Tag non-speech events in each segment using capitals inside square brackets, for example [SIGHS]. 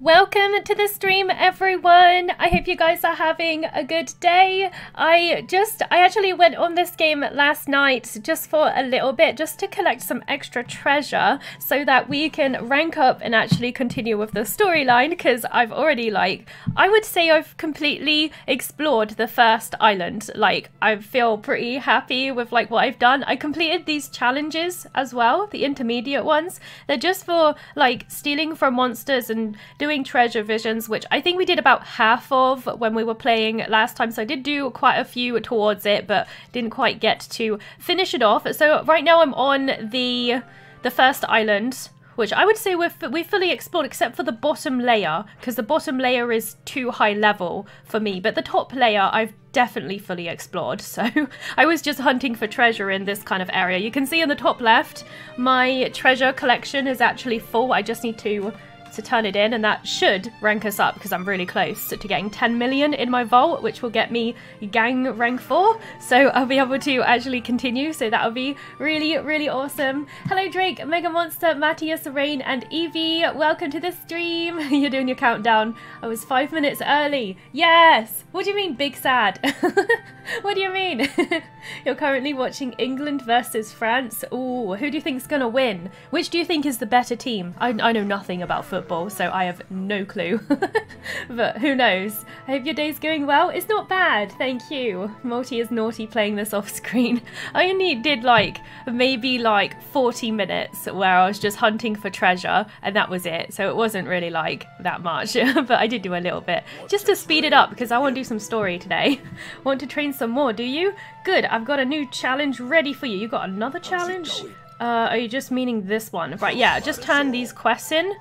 Welcome to the stream, everyone. I hope you guys are having a good day. I just, I actually went on this game last night just for a little bit, just to collect some extra treasure so that we can rank up and actually continue with the storyline because I've already, like, I would say I've completely explored the first island. Like, I feel pretty happy with, like, what I've done. I completed these challenges as well, the intermediate ones. They're just for, like, stealing from monsters and doing doing treasure visions, which I think we did about half of when we were playing last time. So I did do quite a few towards it, but didn't quite get to finish it off. So right now I'm on the the first island, which I would say we've, we fully explored except for the bottom layer, because the bottom layer is too high level for me, but the top layer I've definitely fully explored, [LAUGHS] so I was just hunting for treasure in this kind of area. You can see in the top left, my treasure collection is actually full, I just need to to turn it in, and that should rank us up because I'm really close to getting 10 million in my vault, which will get me gang rank 4. So I'll be able to actually continue, so that'll be really, really awesome. Hello Drake, Mega Monster, Matthias, Rain, and Evie. Welcome to the stream. [LAUGHS] You're doing your countdown. I was five minutes early. Yes! What do you mean, big sad? [LAUGHS] what do you mean? [LAUGHS] You're currently watching England versus France. Ooh, who do you think's gonna win? Which do you think is the better team? I, I know nothing about football football, so I have no clue. [LAUGHS] but who knows? I hope your day's going well. It's not bad, thank you. Multi is naughty playing this off screen. [LAUGHS] I only did like maybe like 40 minutes where I was just hunting for treasure, and that was it. So it wasn't really like that much, [LAUGHS] but I did do a little bit just to speed it up because I want to do some story today. want to train some more, do you? Good, I've got a new challenge ready for you. You got another challenge? Uh, are you just meaning this one? Right, yeah, just turn these quests in.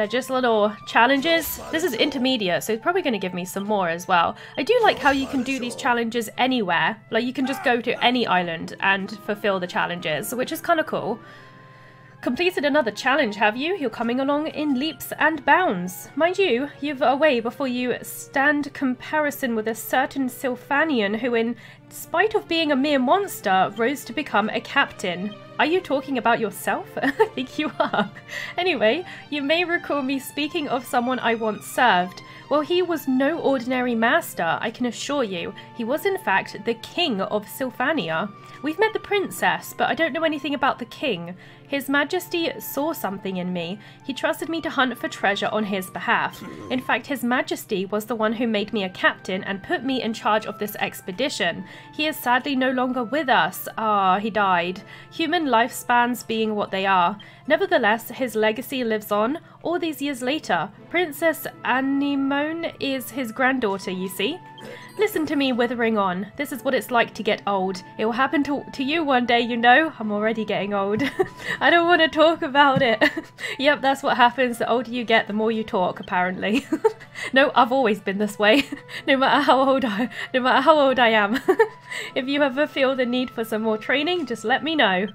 They're just little challenges. This is intermediate, so it's probably going to give me some more as well. I do like how you can do these challenges anywhere. Like, you can just go to any island and fulfill the challenges, which is kind of cool. Completed another challenge, have you? You're coming along in leaps and bounds. Mind you, you've a way before you stand comparison with a certain Sylphanian who, in spite of being a mere monster, rose to become a captain. Are you talking about yourself? [LAUGHS] I think you are. Anyway, you may recall me speaking of someone I once served. Well, he was no ordinary master, I can assure you. He was, in fact, the king of Sylphania. We've met the princess, but I don't know anything about the king. His Majesty saw something in me. He trusted me to hunt for treasure on his behalf. In fact, His Majesty was the one who made me a captain and put me in charge of this expedition. He is sadly no longer with us. Ah, he died. Human lifespans being what they are. Nevertheless, his legacy lives on. All these years later, Princess Anemone is his granddaughter, you see. Listen to me withering on. This is what it's like to get old. It will happen to, to you one day, you know. I'm already getting old. [LAUGHS] I don't want to talk about it. [LAUGHS] yep, that's what happens. The older you get, the more you talk, apparently. [LAUGHS] no, I've always been this way. no matter how old I no matter how old I am. if you ever feel the need for some more training, just let me know.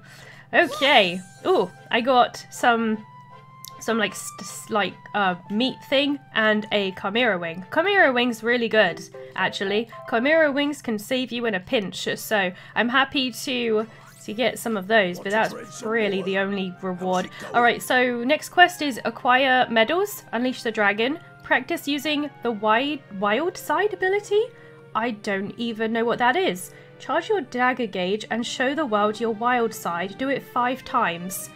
Okay. Ooh, I got some some like like uh, meat thing and a chimera wing. Chimera wing's really good, actually. Chimera wings can save you in a pinch, so I'm happy to to get some of those, but that's really the only reward. Alright, so next quest is acquire medals, unleash the dragon, practice using the wide wild side ability? I don't even know what that is. Charge your dagger gauge and show the world your wild side. Do it five times.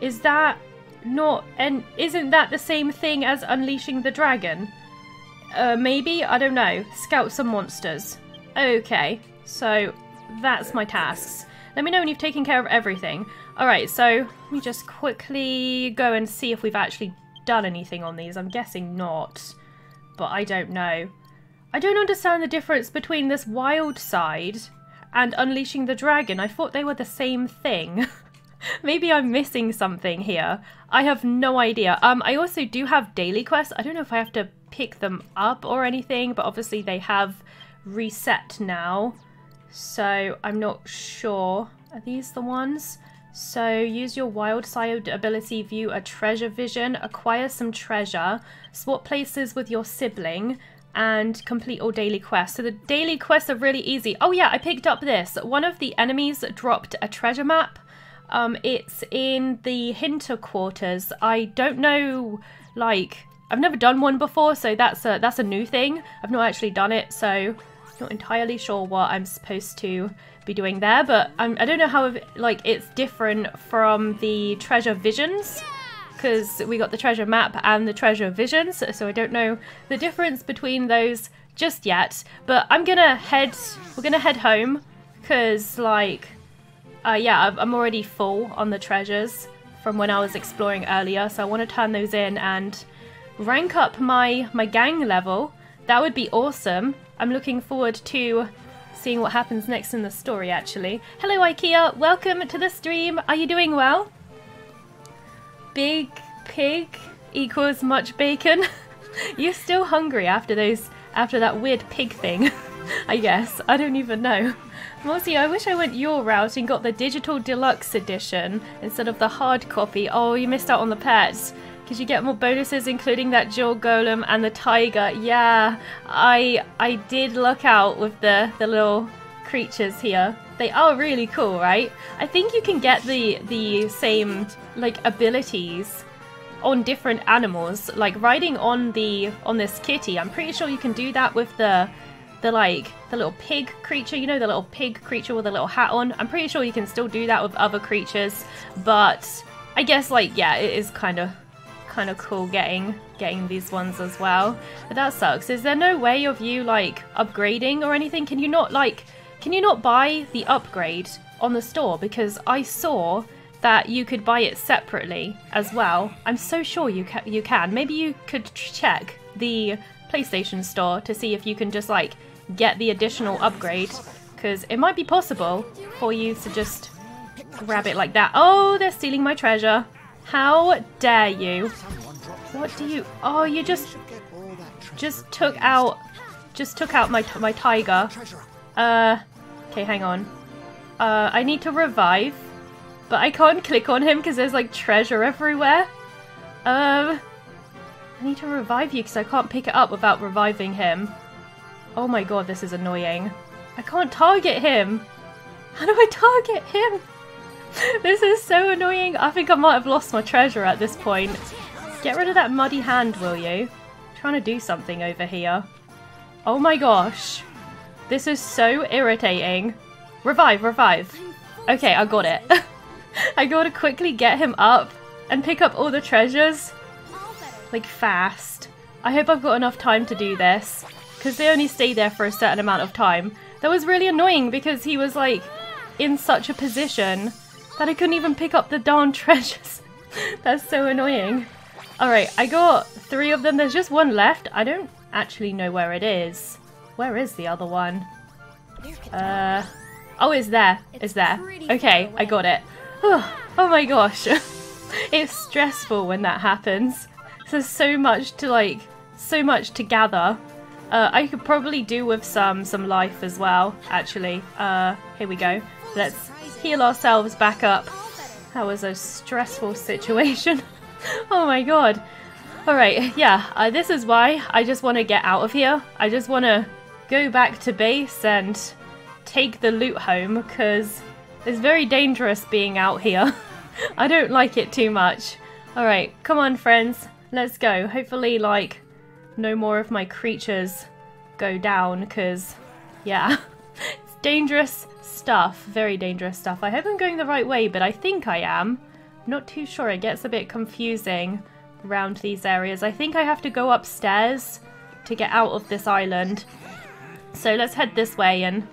Is that not and isn't that the same thing as unleashing the dragon? Uh, maybe I don't know. Scout some monsters. Okay, so that's my tasks. Let me know when you've taken care of everything. Alright, so let me just quickly go and see if we've actually done anything on these. I'm guessing not, but I don't know. I don't understand the difference between this wild side and unleashing the dragon. I thought they were the same thing. [LAUGHS] Maybe I'm missing something here. I have no idea. Um, I also do have daily quests. I don't know if I have to pick them up or anything, but obviously they have reset now. So I'm not sure. Are these the ones? So use your wild side ability, view a treasure vision, acquire some treasure, swap places with your sibling, and complete all daily quests. So the daily quests are really easy. Oh yeah, I picked up this. One of the enemies dropped a treasure map um, it's in the Hinter quarters. I don't know, like, I've never done one before, so that's a that's a new thing. I've not actually done it, so not entirely sure what I'm supposed to be doing there, but I'm, I don't know how like it's different from the treasure visions because we got the treasure map and the treasure visions, so I don't know the difference between those just yet. But I'm gonna head, we're gonna head home because like, uh, yeah, I'm already full on the treasures from when I was exploring earlier, so I want to turn those in and rank up my my gang level. That would be awesome. I'm looking forward to seeing what happens next in the story, actually. Hello, IKEA. Welcome to the stream. Are you doing well? Big pig equals much bacon. [LAUGHS] You're still hungry after those, after that weird pig thing. [LAUGHS] I guess. I don't even know. Mossy, I wish I went your route and got the digital deluxe edition instead of the hard copy. Oh, you missed out on the pets. Because you get more bonuses, including that Jewel Golem and the Tiger. Yeah, I I did look out with the, the little creatures here. They are really cool, right? I think you can get the the same like abilities on different animals. Like riding on the on this kitty, I'm pretty sure you can do that with the the like the little pig creature, you know, the little pig creature with a little hat on. I'm pretty sure you can still do that with other creatures, but I guess like yeah, it is kind of kind of cool getting getting these ones as well. But that sucks. Is there no way of you like upgrading or anything? Can you not like can you not buy the upgrade on the store? Because I saw that you could buy it separately as well. I'm so sure you ca you can. Maybe you could check the PlayStation store to see if you can just like get the additional upgrade because it might be possible for you to just grab it like that. Oh, they're stealing my treasure. How dare you? What do you... Oh, you just... Just took out... Just took out my, my tiger. Uh... Okay, hang on. Uh, I need to revive. But I can't click on him because there's like treasure everywhere. Um... I need to revive you because I can't pick it up without reviving him. Oh my god, this is annoying. I can't target him. How do I target him? [LAUGHS] this is so annoying. I think I might have lost my treasure at this point. Get rid of that muddy hand, will you? I'm trying to do something over here. Oh my gosh. This is so irritating. Revive, revive. Okay, I got it. [LAUGHS] I gotta quickly get him up and pick up all the treasures. Like, fast. I hope I've got enough time to do this. Because they only stay there for a certain amount of time. That was really annoying because he was, like, in such a position that I couldn't even pick up the darn [LAUGHS] treasures. [LAUGHS] That's so annoying. Alright, I got three of them. There's just one left. I don't actually know where it is. Where is the other one? Uh, oh, it's there. It's there. Okay, I got it. Oh, [SIGHS] oh my gosh. [LAUGHS] it's stressful when that happens. There's so much to like, so much to gather. Uh, I could probably do with some some life as well, actually. Uh, here we go. Let's heal ourselves back up. That was a stressful situation. [LAUGHS] oh my god. Alright, yeah, uh, this is why I just want to get out of here. I just want to go back to base and take the loot home, because it's very dangerous being out here. [LAUGHS] I don't like it too much. Alright, come on friends, let's go. Hopefully, like, no more of my creatures go down, because, yeah, [LAUGHS] it's dangerous stuff. Very dangerous stuff. I hope I'm going the right way, but I think I am. Not too sure. It gets a bit confusing around these areas. I think I have to go upstairs to get out of this island. So let's head this way and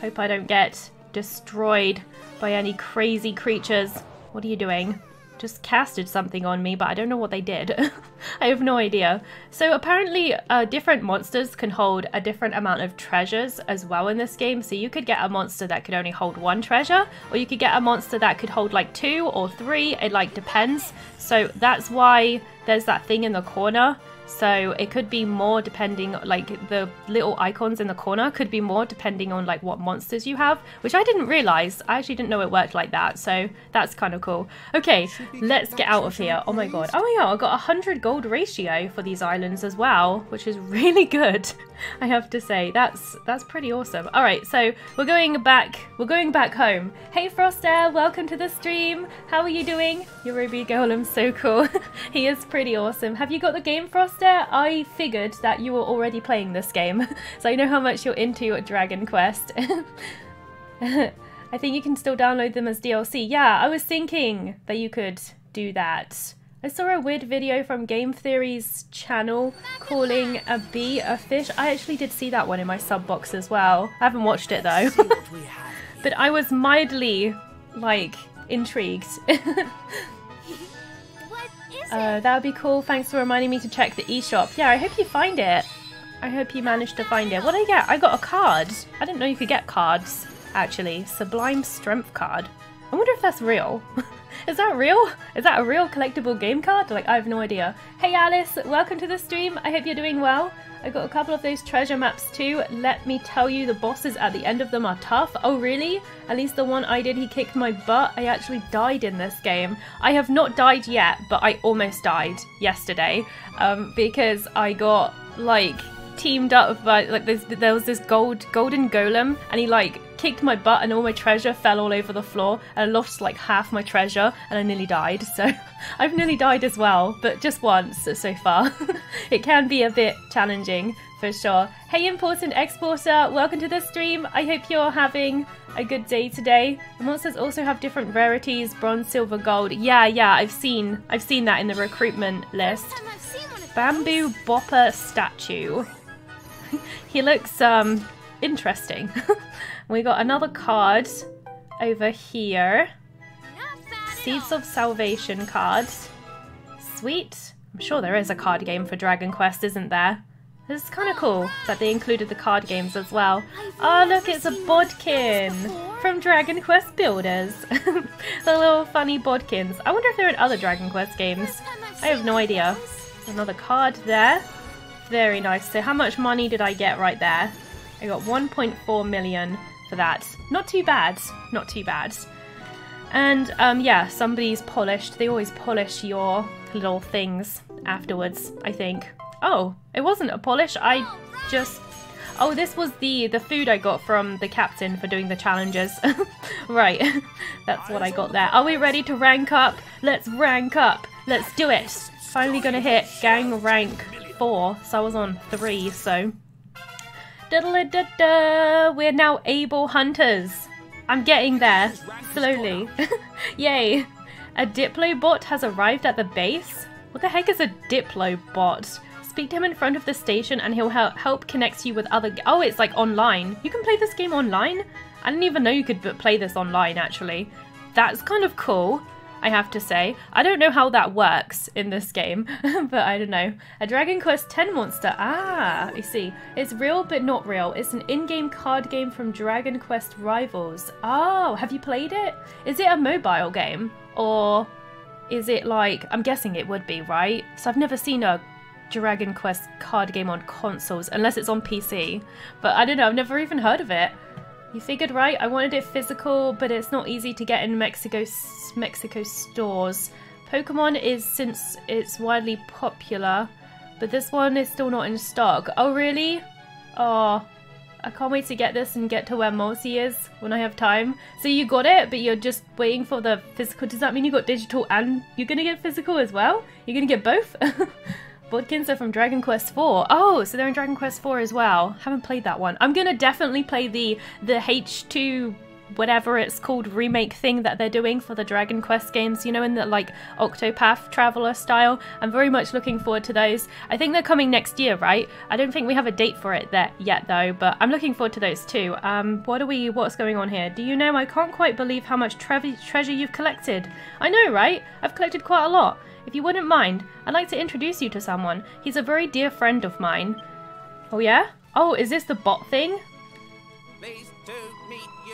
hope I don't get destroyed by any crazy creatures. What are you doing? Just casted something on me, but I don't know what they did. [LAUGHS] I have no idea. So apparently uh, different monsters can hold a different amount of treasures as well in this game. So you could get a monster that could only hold one treasure, or you could get a monster that could hold like two or three. It like depends. So that's why there's that thing in the corner So it could be more depending, like the little icons in the corner could be more depending on like what monsters you have, which I didn't realize. I actually didn't know it worked like that. So that's kind of cool. Okay, let's get out of here. Oh my god. Oh my god, I got a 100 gold ratio for these islands as well, which is [LAUGHS] really good. I have to say that's that's pretty awesome. All right, so we're going back. We're going back home. Hey Froster, welcome to the stream. How are you doing? Your Ruby Golem's so cool. [LAUGHS] he is pretty awesome. Have you got the game I figured that you were already playing this game, [LAUGHS] so I know how much you're into your Dragon Quest. [LAUGHS] I think you can still download them as DLC. Yeah, I was thinking that you could do that. I saw a weird video from Game Theory's channel calling a bee a fish. I actually did see that one in my sub box as well. I haven't watched it though. [LAUGHS] but I was mildly, like, intrigued. Uh, that would be cool. Thanks for reminding me to check the eShop. Yeah, I hope you find it. I hope you managed to find it. What did I get? I got a card. I didn't know you could get cards, actually. Sublime Strength card. I wonder if that's real. [LAUGHS] Is that real? Is that a real collectible game card? Like, I have no idea. Hey Alice, welcome to the stream. I hope you're doing well. I got a couple of those treasure maps too. Let me tell you, the bosses at the end of them are tough. Oh really? At least the one I did, he kicked my butt. I actually died in this game. I have not died yet, but I almost died yesterday um, because I got like teamed up by like there was this gold golden golem and he like kicked my butt and all my treasure fell all over the floor and I lost like half my treasure and I nearly died. So [LAUGHS] I've nearly died as well, but just once so far. [LAUGHS] it can be a bit challenging for sure. Hey important exporter, welcome to the stream. I hope you're having a good day today. The monsters also have different rarities, bronze, silver, gold. Yeah, yeah, I've seen I've seen that in the recruitment list. Bamboo Bopper statue. [LAUGHS] he looks um interesting. We got another card over here. Seeds of Salvation cards. Sweet. I'm sure there is a card game for Dragon Quest, isn't there? This is kind of cool that they included the card games as well. Oh, look, it's a Bodkin from Dragon Quest Builders. [LAUGHS] the little funny Bodkins. I wonder if they're in other Dragon Quest games. I have no idea. Another card there. Very nice. So how much money did I get right there? I got 1.4 million for that. Not too bad. Not too bad. And um, yeah, somebody's polished. They always polish your little things afterwards, I think. Oh, it wasn't a polish. I just... Oh, this was the, the food I got from the captain for doing the challenges. [LAUGHS] right, [LAUGHS] that's what I got there. Are we ready to rank up? Let's rank up. Let's do it. Finally gonna hit gang rank 4, so I was on 3, so... We're now able hunters. I'm getting there. Slowly. [LAUGHS] Yay. A Diplobot has arrived at the base? What the heck is a Diplobot? Speak to him in front of the station and he'll help, help connect you with other... Oh, it's like online. You can play this game online? I didn't even know you could play this online, actually. That's kind of cool. I have to say. I don't know how that works in this game, [LAUGHS] but I don't know. A Dragon Quest X monster. Ah, I see. It's real but not real. It's an in-game card game from Dragon Quest Rivals. Oh, have you played it? Is it a mobile game? Or is it like... I'm guessing it would be, right? So I've never seen a Dragon Quest card game on consoles, unless it's on PC. But I don't know, I've never even heard of it. You figured right, I wanted it physical, but it's not easy to get in Mexico Mexico stores. Pokemon is since it's widely popular, but this one is still not in stock. Oh really? Oh, I can't wait to get this and get to where Mosi is when I have time. So you got it, but you're just waiting for the physical. Does that mean you got digital and you're gonna get physical as well? You're gonna get both? [LAUGHS] Bodkins are from Dragon Quest 4. Oh, so they're in Dragon Quest 4 as well. Haven't played that one. I'm gonna definitely play the the H2 whatever it's called remake thing that they're doing for the Dragon Quest games, you know, in the like Octopath Traveler style. I'm very much looking forward to those. I think they're coming next year, right? I don't think we have a date for it yet though, but I'm looking forward to those too. Um, what are we, what's going on here? Do you know, I can't quite believe how much tre treasure you've collected. I know, right? I've collected quite a lot. If you wouldn't mind, I'd like to introduce you to someone. He's a very dear friend of mine. Oh yeah? Oh, is this the bot thing?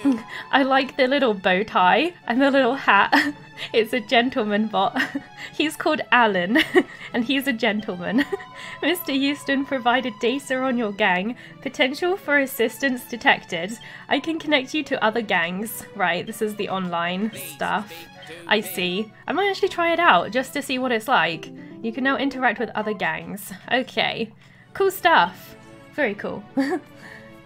[LAUGHS] I like the little bow tie and the little hat. [LAUGHS] it's a gentleman bot. [LAUGHS] he's called Alan, and he's a gentleman. Mr. Houston provided data on your gang. Potential for assistance detected. I can connect you to other gangs. Right, this is the online stuff. I see. I might actually try it out just to see what it's like. You can now interact with other gangs. Okay. Cool stuff. Very cool. [LAUGHS]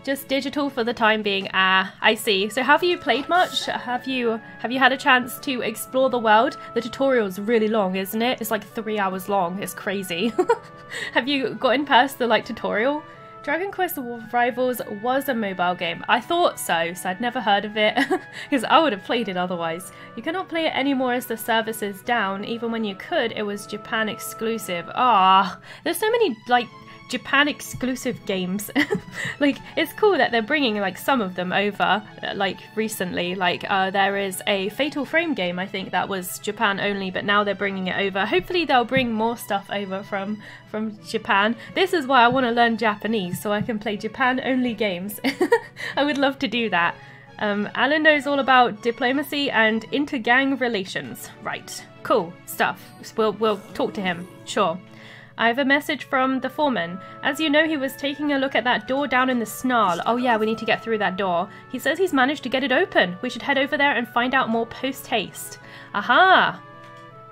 just digital for the time being. Ah, I see. So have you played much? Have you have you had a chance to explore the world? The tutorial's really long, isn't it? It's like three hours long. It's crazy. [LAUGHS] have you gotten past the like tutorial? Dragon Quest Rivals was a mobile game. I thought so, so I'd never heard of it, [LAUGHS] because I would have played it otherwise. You cannot play it anymore as the service is down. Even when you could, it was Japan exclusive. Ah, there's so many, like, Japan exclusive games. [LAUGHS] like it's cool that they're bringing like some of them over uh, like recently. Like uh, there is a Fatal Frame game I think that was Japan only, but now they're bringing it over. Hopefully they'll bring more stuff over from from Japan. This is why I want to learn Japanese so I can play Japan only games. [LAUGHS] I would love to do that. Um, Alan knows all about diplomacy and inter-gang relations. Right, cool stuff. We'll we'll talk to him. Sure. I have a message from the foreman. As you know, he was taking a look at that door down in the snarl. Oh yeah, we need to get through that door. He says he's managed to get it open. We should head over there and find out more post-haste. Aha!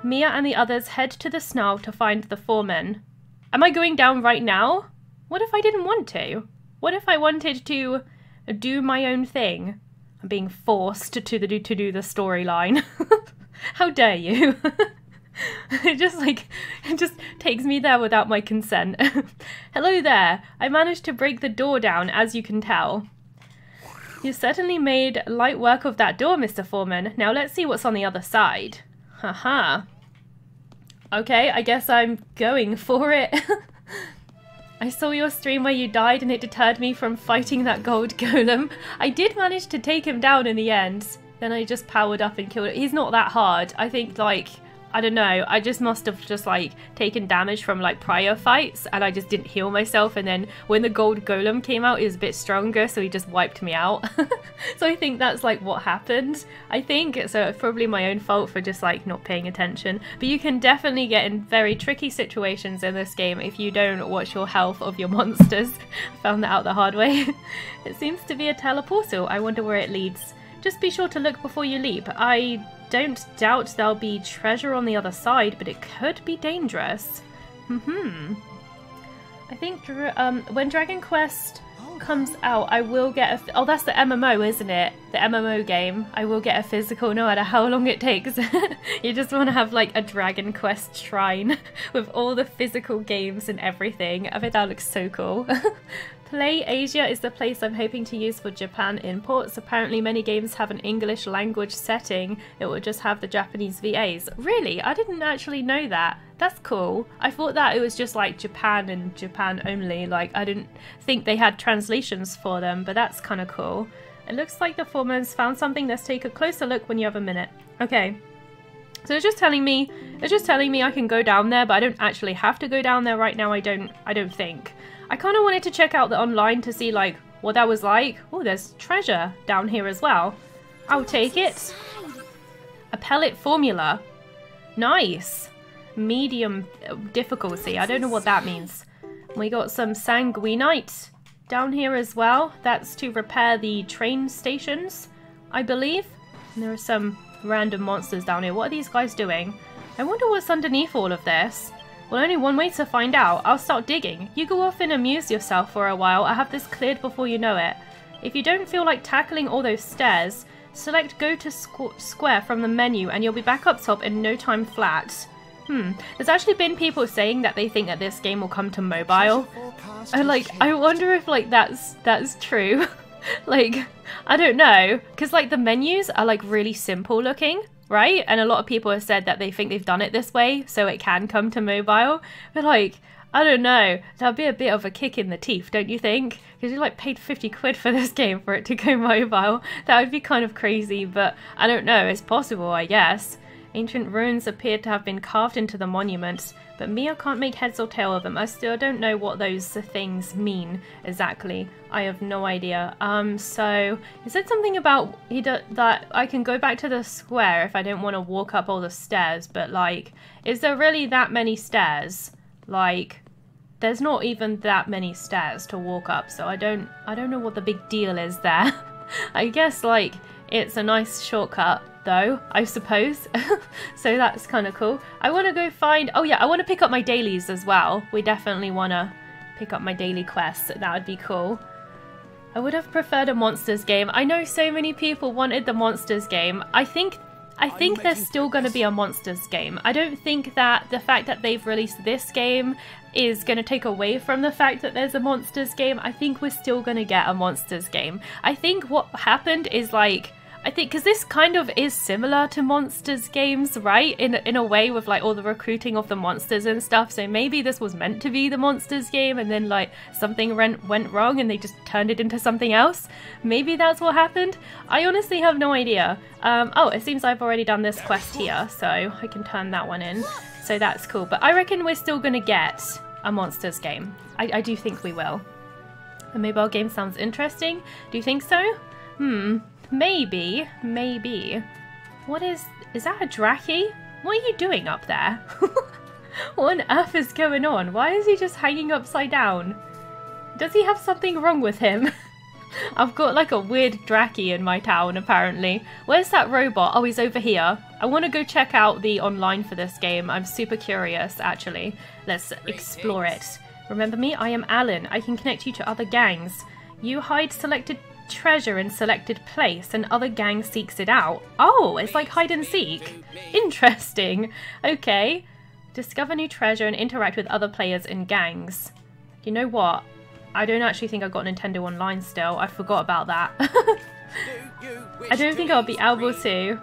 Mia and the others head to the snarl to find the foreman. Am I going down right now? What if I didn't want to? What if I wanted to do my own thing? I'm being forced to, to, to do the storyline. [LAUGHS] How dare you? [LAUGHS] [LAUGHS] it just like [LAUGHS] it just takes me there without my consent. [LAUGHS] Hello there. I managed to break the door down, as you can tell. You certainly made light work of that door, Mr. Foreman. Now let's see what's on the other side. Haha. Okay, I guess I'm going for it. I saw your stream where you died and it deterred me from fighting that gold golem. I did manage to take him down in the end. Then I just powered up and killed him. He's not that hard. I think like I don't know, I just must have just like taken damage from like prior fights and I just didn't heal myself and then when the gold golem came out it was a bit stronger so he just wiped me out. [LAUGHS] so I think that's like what happened. I think so it's probably my own fault for just like not paying attention. But you can definitely get in very tricky situations in this game if you don't watch your health of your [LAUGHS] monsters. I found that out the hard way. [LAUGHS] it seems to be a teleportal. I wonder where it leads. Just be sure to look before you leap. I don't doubt there'll be treasure on the other side, but it could be dangerous. Hmm. I think um, when Dragon Quest comes out, I will get a. oh, that's the MMO, isn't it? The MMO game. I will get a physical no matter how long it takes. [LAUGHS] you just want to have like a Dragon Quest shrine [LAUGHS] with all the physical games and everything. I bet that looks so cool. [LAUGHS] Play Asia is the place I'm hoping to use for Japan imports. Apparently many games have an English language setting. It will just have the Japanese VAs. Really? I didn't actually know that. That's cool. I thought that it was just like Japan and Japan only. Like I didn't think they had translations for them, but that's kind of cool. It looks like the foreman's found something. Let's take a closer look when you have a minute. Okay. So it's just telling me, it's just telling me I can go down there, but I don't actually have to go down there right now. I don't, I don't think. I kind of wanted to check out the online to see like what that was like. Oh, there's treasure down here as well. I'll take it. A pellet formula. Nice. Medium uh, difficulty. I don't know what that means. We got some sanguinite down here as well. That's to repair the train stations, I believe. And there are some random monsters down here. What are these guys doing? I wonder what's underneath all of this. Well, only one way to find out. I'll start digging. You go off and amuse yourself for a while. I have this cleared before you know it. If you don't feel like tackling all those stairs, select go to squ square from the menu and you'll be back up top in no time flat. Hmm. There's actually been people saying that they think that this game will come to mobile. And like, I wonder if like that's that's true. [LAUGHS] like, I don't know. Because like the menus are like really simple looking right? And a lot of people have said that they think they've done it this way, so it can come to mobile. But like, I don't know. That'd be a bit of a kick in the teeth, don't you think? Because you like paid 50 quid for this [LAUGHS] game for it to go mobile. That would be kind of crazy, but I don't know. It's possible, I guess. Ancient runes appear to have been carved into the monuments, but Mia can't make heads or tail of them. I still don't know what those things mean exactly. I have no idea. Um, so he said something about he that I can go back to the square if I don't want to walk up all the stairs. But like, is there really that many stairs? Like, there's not even that many stairs to walk up. So I don't, I don't know what the big deal is there. [LAUGHS] I guess like it's a nice shortcut though, I suppose. [LAUGHS] so that's kind of cool. I want to go find... Oh yeah, I want to pick up my dailies as well. We definitely want to pick up my daily quests. That would be cool. I would have preferred a monsters game. I know so many people wanted the monsters game. I think I think there's still going to be a monsters game. I don't think that the fact that they've released this game is going to take away from the fact that there's a monsters game. I think we're still going to get a monsters game. I think what happened is like I think because this kind of is similar to monsters games, right? In in a way with like all the recruiting of the monsters and stuff. So maybe this was meant to be the monsters game, and then like something went went wrong, and they just turned it into something else. Maybe that's what happened. I honestly have no idea. Um, oh, it seems I've already done this quest here, so I can turn that one in. So that's cool. But I reckon we're still gonna get a monsters game. I, I do think we will. A mobile game sounds interesting. Do you think so? Hmm. Maybe, maybe. What is... Is that a Dracky? What are you doing up there? [LAUGHS] what on earth is going on? Why is he just hanging upside down? Does he have something wrong with him? [LAUGHS] I've got like a weird Dracky in my town apparently. Where's that robot? Oh, he's over here. I want to go check out the online for this game. I'm super curious actually. Let's explore it. Remember me? I am Alan. I can connect you to other gangs. You hide selected treasure in selected place and other gang seeks it out. Oh, it's like hide and seek. Interesting. Okay. Discover new treasure and interact with other players and gangs. You know what? I don't actually think I've got Nintendo Online still. I forgot about that. [LAUGHS] I don't think I'll be able to.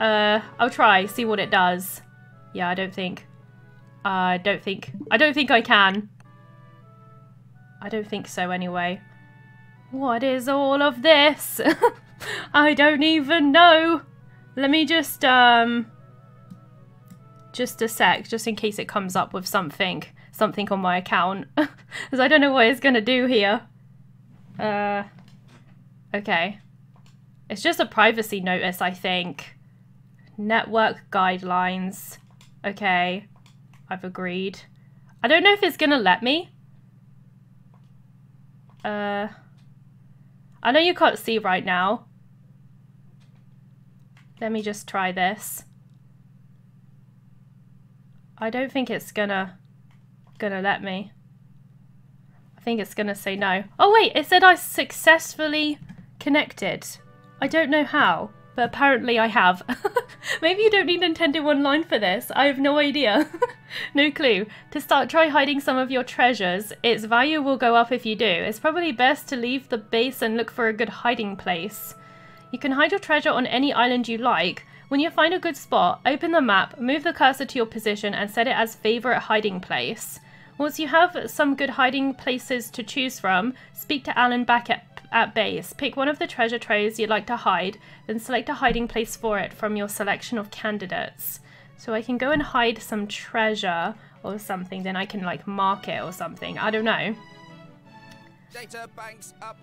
Uh, I'll try, see what it does. Yeah, I don't think. I uh, don't think. I don't think I can. I don't think so anyway. What is all of this? [LAUGHS] I don't even know. Let me just, um... Just a sec, just in case it comes up with something. Something on my account. [LAUGHS] Because I don't know what it's going to do here. Uh... Okay. It's just a privacy notice, I think. Network guidelines. Okay. I've agreed. I don't know if it's going to let me. Uh... I know you can't see right now. Let me just try this. I don't think it's gonna gonna let me. I think it's gonna say no. Oh wait, it said I successfully connected. I don't know how, but apparently I have. [LAUGHS] Maybe you don't need Nintendo Online for this. I have no idea. [LAUGHS] no clue. To start, try hiding some of your treasures. Its value will go up if you do. It's probably best to leave the base and look for a good hiding place. You can hide your treasure on any island you like. When you find a good spot, open the map, move the cursor to your position and set it as favorite hiding place. Once you have some good hiding places to choose from, speak to Alan back at, at base. Pick one of the treasure troves you'd like to hide, then select a hiding place for it from your selection of candidates. So I can go and hide some treasure or something, then I can like mark it or something. I don't know.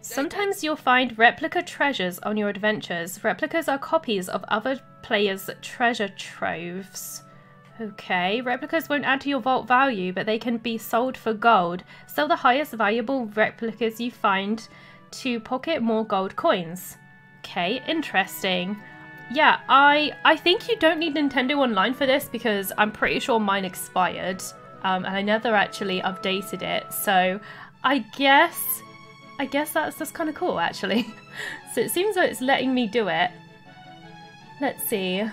Sometimes you'll find replica treasures on your adventures. Replicas are copies of other players' treasure troves. Okay, replicas won't add to your vault value, but they can be sold for gold. Sell the highest valuable replicas you find to pocket more gold coins. Okay, interesting yeah, I I think you don't need Nintendo Online for this because I'm pretty sure mine expired. Um, and I never actually updated it. So I guess I guess that's just kind of cool actually. [LAUGHS] so it seems like it's letting me do it. Let's see.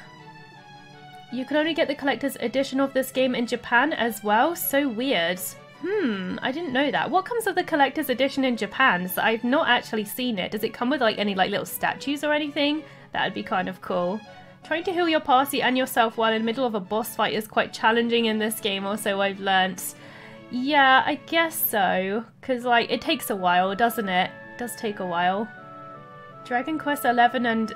You can only get the collector's edition of this game in Japan as well. So weird. Hmm, I didn't know that. What comes with the collector's edition in Japan? So I've not actually seen it. Does it come with like any like little statues or anything? That'd be kind of cool. Trying to heal your party and yourself while in the middle of a boss fight is quite challenging in this game, also I've learnt. Yeah, I guess so. Because, like, it takes a while, doesn't it? It does take a while. Dragon Quest 11 and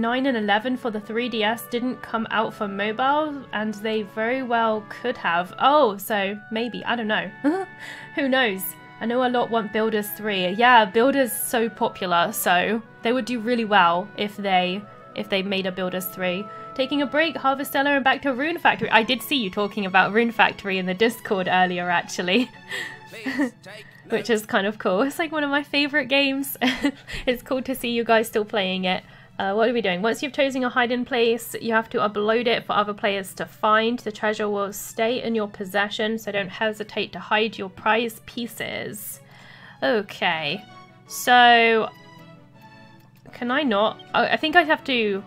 9 and 11 for the 3DS didn't come out for mobile, and they very well could have. Oh, so maybe, I don't know. [LAUGHS] Who knows? I know a lot want Builders 3. Yeah, Builders so popular, so they would do really well if they if they made a Builders 3. Taking a break, Harvestella and back to Rune Factory. I did see you talking about Rune Factory in the Discord earlier, actually. [LAUGHS] Which is kind of cool. It's like one of my favourite games. [LAUGHS] it's cool to see you guys still playing it. Uh, what are we doing? Once you've chosen a hiding place, you have to upload it for other players to find. The treasure will stay in your possession, so don't hesitate to hide your prize pieces. Okay, so can I not? Oh, I think I have to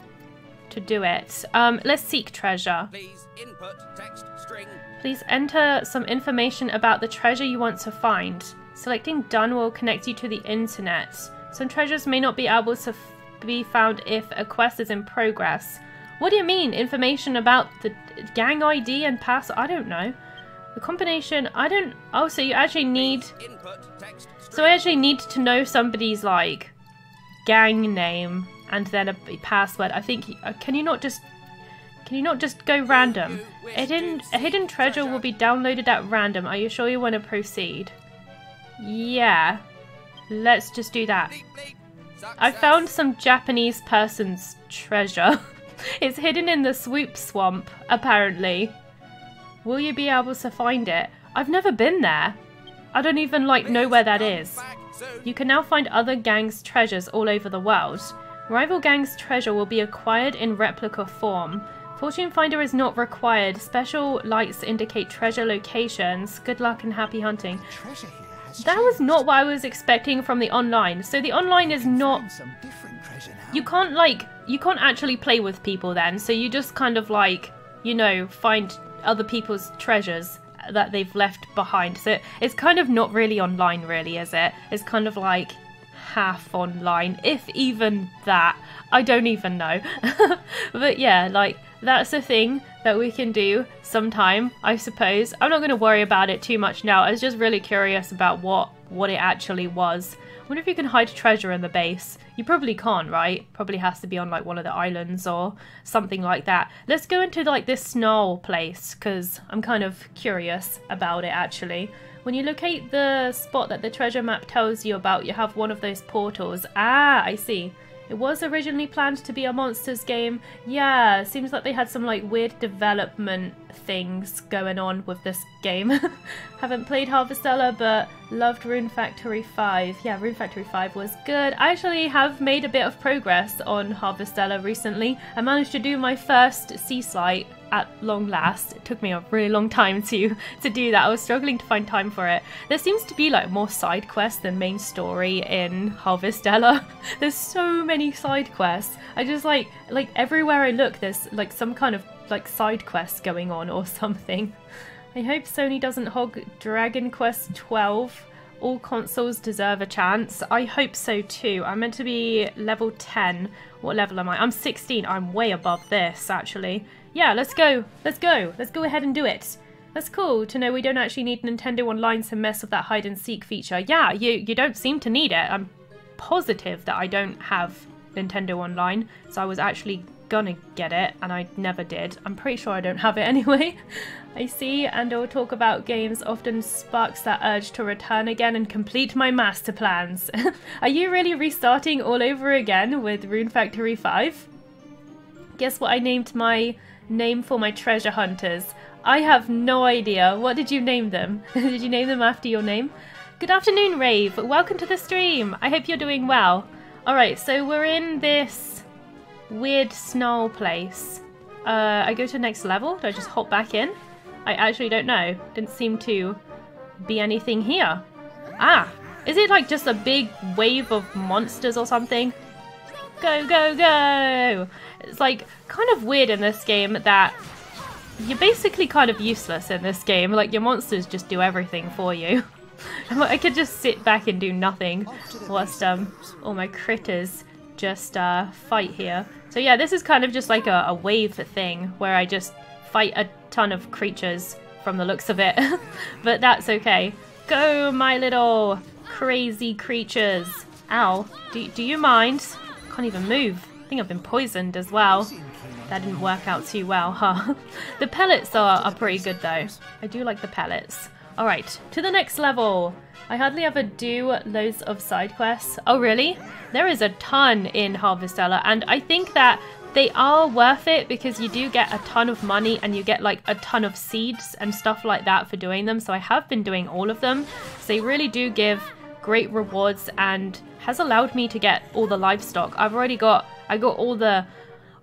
to do it. Um, let's seek treasure. Please input text string. Please enter some information about the treasure you want to find. Selecting done will connect you to the internet. Some treasures may not be able to be found if a quest is in progress. What do you mean? Information about the gang ID and pass? I don't know. The combination, I don't... Oh, so you actually need... So I actually need to know somebody's, like, gang name and then a password. I think... Uh, can you not just... Can you not just go random? A hidden, a hidden treasure will be downloaded at random. Are you sure you want to proceed? Yeah. Let's just do that. I found some Japanese person's treasure. [LAUGHS] it's hidden in the swoop swamp, apparently. Will you be able to find it? I've never been there. I don't even like know where that is. You can now find other gangs' treasures all over the world. Rival gangs' treasure will be acquired in replica form. Fortune Finder is not required. Special lights indicate treasure locations. Good luck and happy hunting. That was not what I was expecting from the online. So the online is not... You can't, like, you can't actually play with people then. So you just kind of, like, you know, find other people's treasures that they've left behind. So it's kind of not really online, really, is it? It's kind of like half online, if even that. I don't even know. [LAUGHS] but yeah, like, that's a thing that we can do sometime, I suppose. I'm not going to worry about it too much now. I was just really curious about what what it actually was. I wonder if you can hide treasure in the base. You probably can't, right? Probably has to be on like one of the islands or something like that. Let's go into like this snarl place because I'm kind of curious about it actually. When you locate the spot that the treasure map tells you about, you have one of those portals. Ah, I see. It was originally planned to be a monsters game. Yeah, seems like they had some like weird development things going on with this game. [LAUGHS] Haven't played Harvestella, but loved Rune Factory 5. Yeah, Rune Factory 5 was good. I actually have made a bit of progress on Harvestella recently. I managed to do my first Seaslight at long last. It took me a really long time to [LAUGHS] to do that. I was struggling to find time for it. There seems to be like more side quests than main story in Harvestella. [LAUGHS] there's so many side quests. I just like like everywhere I look there's like some kind of like side quest going on or [LAUGHS] something. I hope Sony doesn't hog Dragon Quest 12. All consoles deserve a chance. I hope so too. I'm meant to be level 10. What level am I? I'm 16. I'm way above this actually. Yeah, let's go. Let's go. Let's go ahead and do it. That's cool to know we don't actually need Nintendo Online to mess with that hide and seek feature. Yeah, you, you don't seem to need it. I'm positive that I don't have Nintendo Online, so I was actually gonna get it and I never did. I'm pretty sure I don't have it [LAUGHS] anyway. I see and I'll talk about games often sparks that urge to return again and complete my master plans. [LAUGHS] Are you really restarting all over again with Rune Factory 5? Guess what I named my Name for my treasure hunters. I have no idea. What did you name them? [LAUGHS] did you name them after your name? Good afternoon, Rave. Welcome to the stream. I hope you're doing well. Alright, so we're in this weird snarl place. Uh, I go to the next level? Do I just hop back in? I actually don't know. Didn't seem to be anything here. Ah, is it like just a big wave of monsters or something? Go, go, go! It's like kind of weird in this game that you're basically kind of useless in this game. Like your monsters just do everything for you. [LAUGHS] I could just sit back and do nothing whilst um all my critters just uh fight here. So yeah, this is kind of just like a, a wave thing where I just fight a ton of creatures from the looks of it. [LAUGHS] but that's okay. Go, my little crazy creatures. Ow. Do, do you mind? Can't even move. I think I've been poisoned as well. That didn't work out too well, huh? [LAUGHS] the pellets are, are pretty good though. I do like the pellets. Alright, to the next level. I hardly ever do loads of side quests. Oh really? There is a ton in Harvestella and I think that they are worth it because you do get a ton of money and you get like a ton of seeds and stuff like that for doing them. So I have been doing all of them. So they really do give great rewards and has allowed me to get all the livestock. I've already got I got all the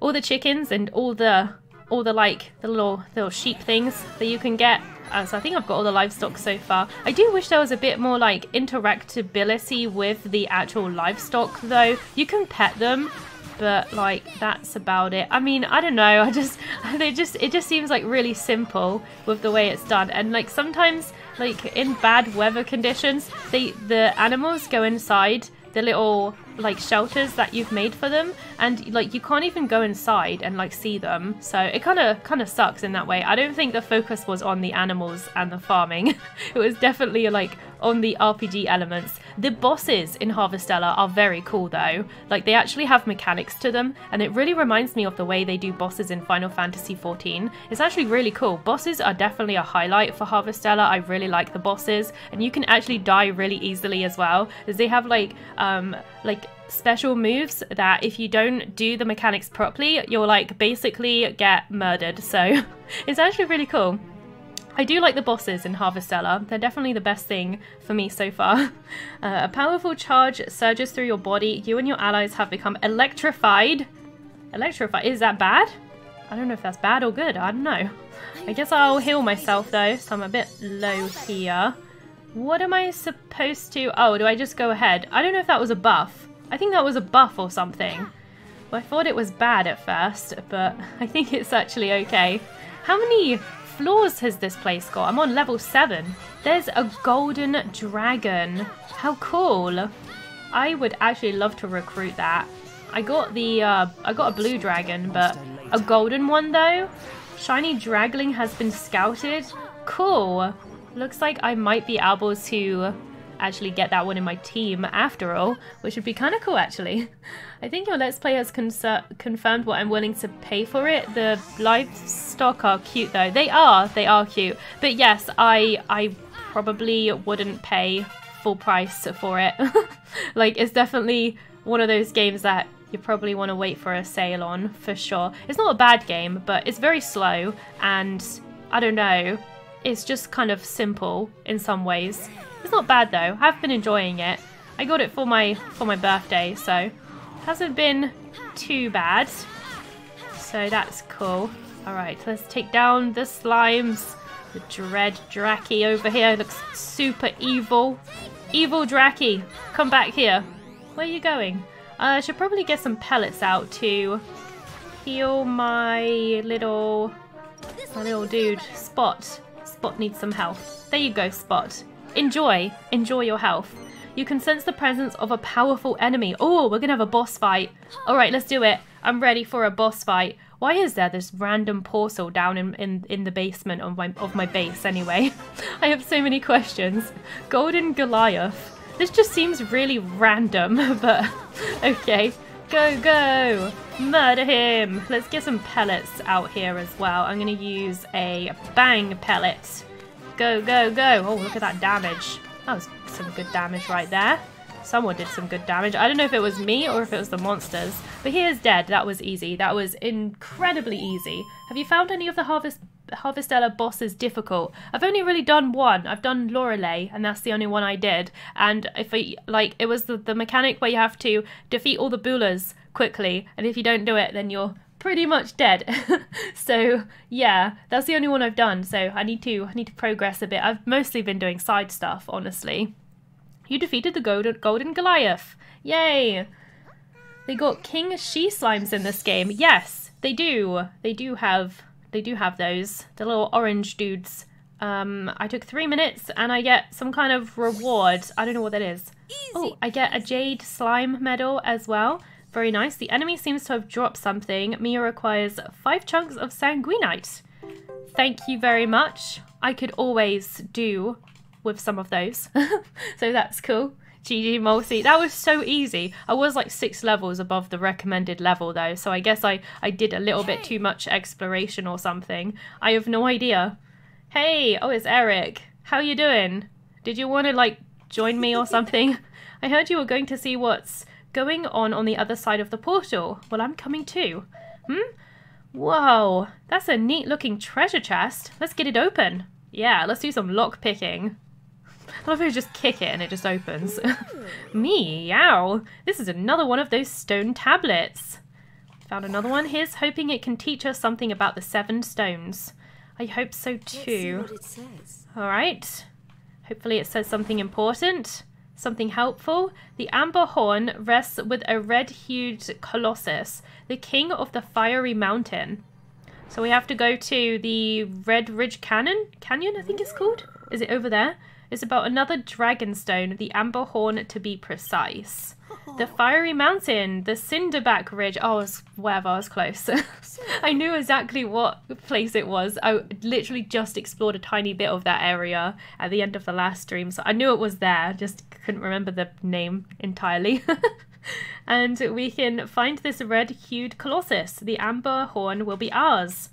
all the chickens and all the all the like the little little sheep things that you can get. Uh, so I think I've got all the livestock so far. I do wish there was a bit more like interactability with the actual livestock though. You can pet them but like that's about it. I mean, I don't know. [LAUGHS] I just [LAUGHS] they just it just seems like really simple with the way it's done. And like sometimes like in bad weather conditions, they the animals go inside the little like shelters that you've made for them and like you can't even go inside and like see them so it kind of kind of sucks in that way i don't think the focus was on the animals and the farming [LAUGHS] it was definitely like on the RPG elements. The bosses in Harvestella are very cool though. Like they actually have mechanics to them and it really reminds me of the way they do bosses in Final Fantasy XIV. It's actually really cool. Bosses are definitely a highlight for Harvestella. I really like the bosses and you can actually die really easily as well as they have like um like special moves that if you don't do the mechanics properly, you'll like basically get murdered. So [LAUGHS] it's actually really cool. I do like the bosses in Harvestella. They're definitely the best thing for me so far. [LAUGHS] Uh, a powerful charge surges through your body. You and your allies have become electrified. Electrified? Is that bad? I don't know if that's bad or good. I don't know. I guess I'll heal myself though, so I'm a bit low here. What am I supposed to... Oh, do I just go ahead? I don't know if that was a buff. I think that was a buff or something. Well, I thought it was bad at first, but [LAUGHS] I think it's actually okay. How many floors has this place got? I'm on level 7. There's a golden dragon. How cool. I would actually love to recruit that. I got the, uh, I got a blue dragon, but a golden one though? Shiny Dragling has been scouted. Cool. Looks like I might be able to actually get that one in my team after all, which would be kind of cool actually. I think your Let's Play has confirmed what I'm willing to pay for it. The livestock are cute though. They are, they are cute. But yes, I, I probably wouldn't pay full price for it. [LAUGHS] like it's definitely one of those games that you probably want to wait for a sale on for sure. It's not a bad game, but it's very slow and I don't know, it's just kind of simple in some ways. Not bad though. I've been enjoying it. I got it for my for my birthday, so hasn't been too bad. So that's cool. Alright, let's take down the slimes. The Dread Dracky over here looks super evil. Evil Dracky, come back here. Where are you going? Uh, I should probably get some pellets out to heal my little, my little dude. Spot. Spot needs some health. There you go, Spot. Enjoy. Enjoy your health. You can sense the presence of a powerful enemy. Oh, we're gonna have a boss fight. Alright, let's do it. I'm ready for a boss fight. Why is there this random portal down in, in, in the basement of my, of my base anyway? [LAUGHS] I have so many questions. Golden Goliath. This just seems really random, [LAUGHS] but okay. Go, go! Murder him! Let's get some pellets out here as well. I'm going to use a bang pellet. Go, go, go. Oh, look at that damage. That was some good damage right there. Someone did some good damage. I don't know if it was me or if it was the monsters. But he is dead. That was easy. That was incredibly easy. Have you found any of the Harvest Harvestella bosses difficult? I've only really done one. I've done Lorelei, and that's the only one I did. And if I, like, it was the, the mechanic where you have to defeat all the Bulas quickly. And if you don't do it, then you're pretty much dead. [LAUGHS] so yeah, that's the only one I've done. So I need to I need to progress a bit. I've mostly been doing side stuff, honestly. You defeated the golden, golden Goliath. Yay! They got King She Slimes in this game. Yes, they do. They do have they do have those. The little orange dudes. Um, I took three minutes and I get some kind of reward. I don't know what that is. Easy. Oh, I get a Jade Slime medal as well. Very nice. The enemy seems to have dropped something. Mia requires five chunks of sanguinite. Thank you very much. I could always do with some of those. [LAUGHS] so that's cool. GG Multi. That was so easy. I was like six levels above the recommended level though, so I guess I, I did a little bit too much exploration or something. I have no idea. Hey, oh, it's Erik. How you doing? Did you want to like join me or [LAUGHS] something? I heard you were going to see what's going on on the other side of the portal. Well, I'm coming too. Hmm? Whoa, that's a neat looking treasure chest. Let's get it open. Yeah, let's do some lock picking. I love how you just kick it and it just opens. [LAUGHS] Meow! This is another one of those stone tablets. Found another one. Here's hoping it can teach us something about the seven stones. I hope so too. Alright. Hopefully it says something important. Something helpful. The amber horn rests with a red-hued colossus, the king of the fiery mountain. So we have to go to the Red Ridge Canyon? Canyon, I think it's called? Is it over there? It's about another dragonstone, the Amber Horn to be precise. The Fiery Mountain, the Cinderback Ridge. Oh, I was wherever, I was close. [LAUGHS] I knew exactly what place it was. I literally just explored a tiny bit of that area at the end of the last stream, so I knew it was there, just couldn't remember the name entirely. [LAUGHS] and we can find this red hued colossus. The amber horn will be ours.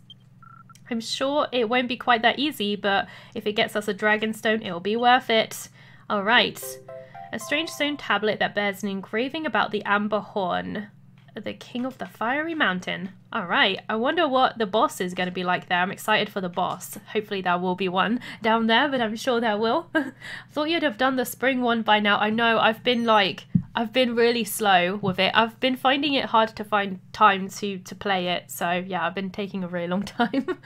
I'm sure it won't be quite that easy, but if it gets us a Dragonstone, it'll be worth it. Alright. A strange stone tablet that bears an engraving about the Amber Horn. The King of the Fiery Mountain. Alright, I wonder what the boss is going to be like there. I'm excited for the boss. Hopefully there will be one down there, but I'm sure there will. [LAUGHS] Thought you'd have done the spring one by now. I know, I've been like I've been really slow with it. I've been finding it hard to find time to to play it. So yeah, I've been taking a really long [LAUGHS] time.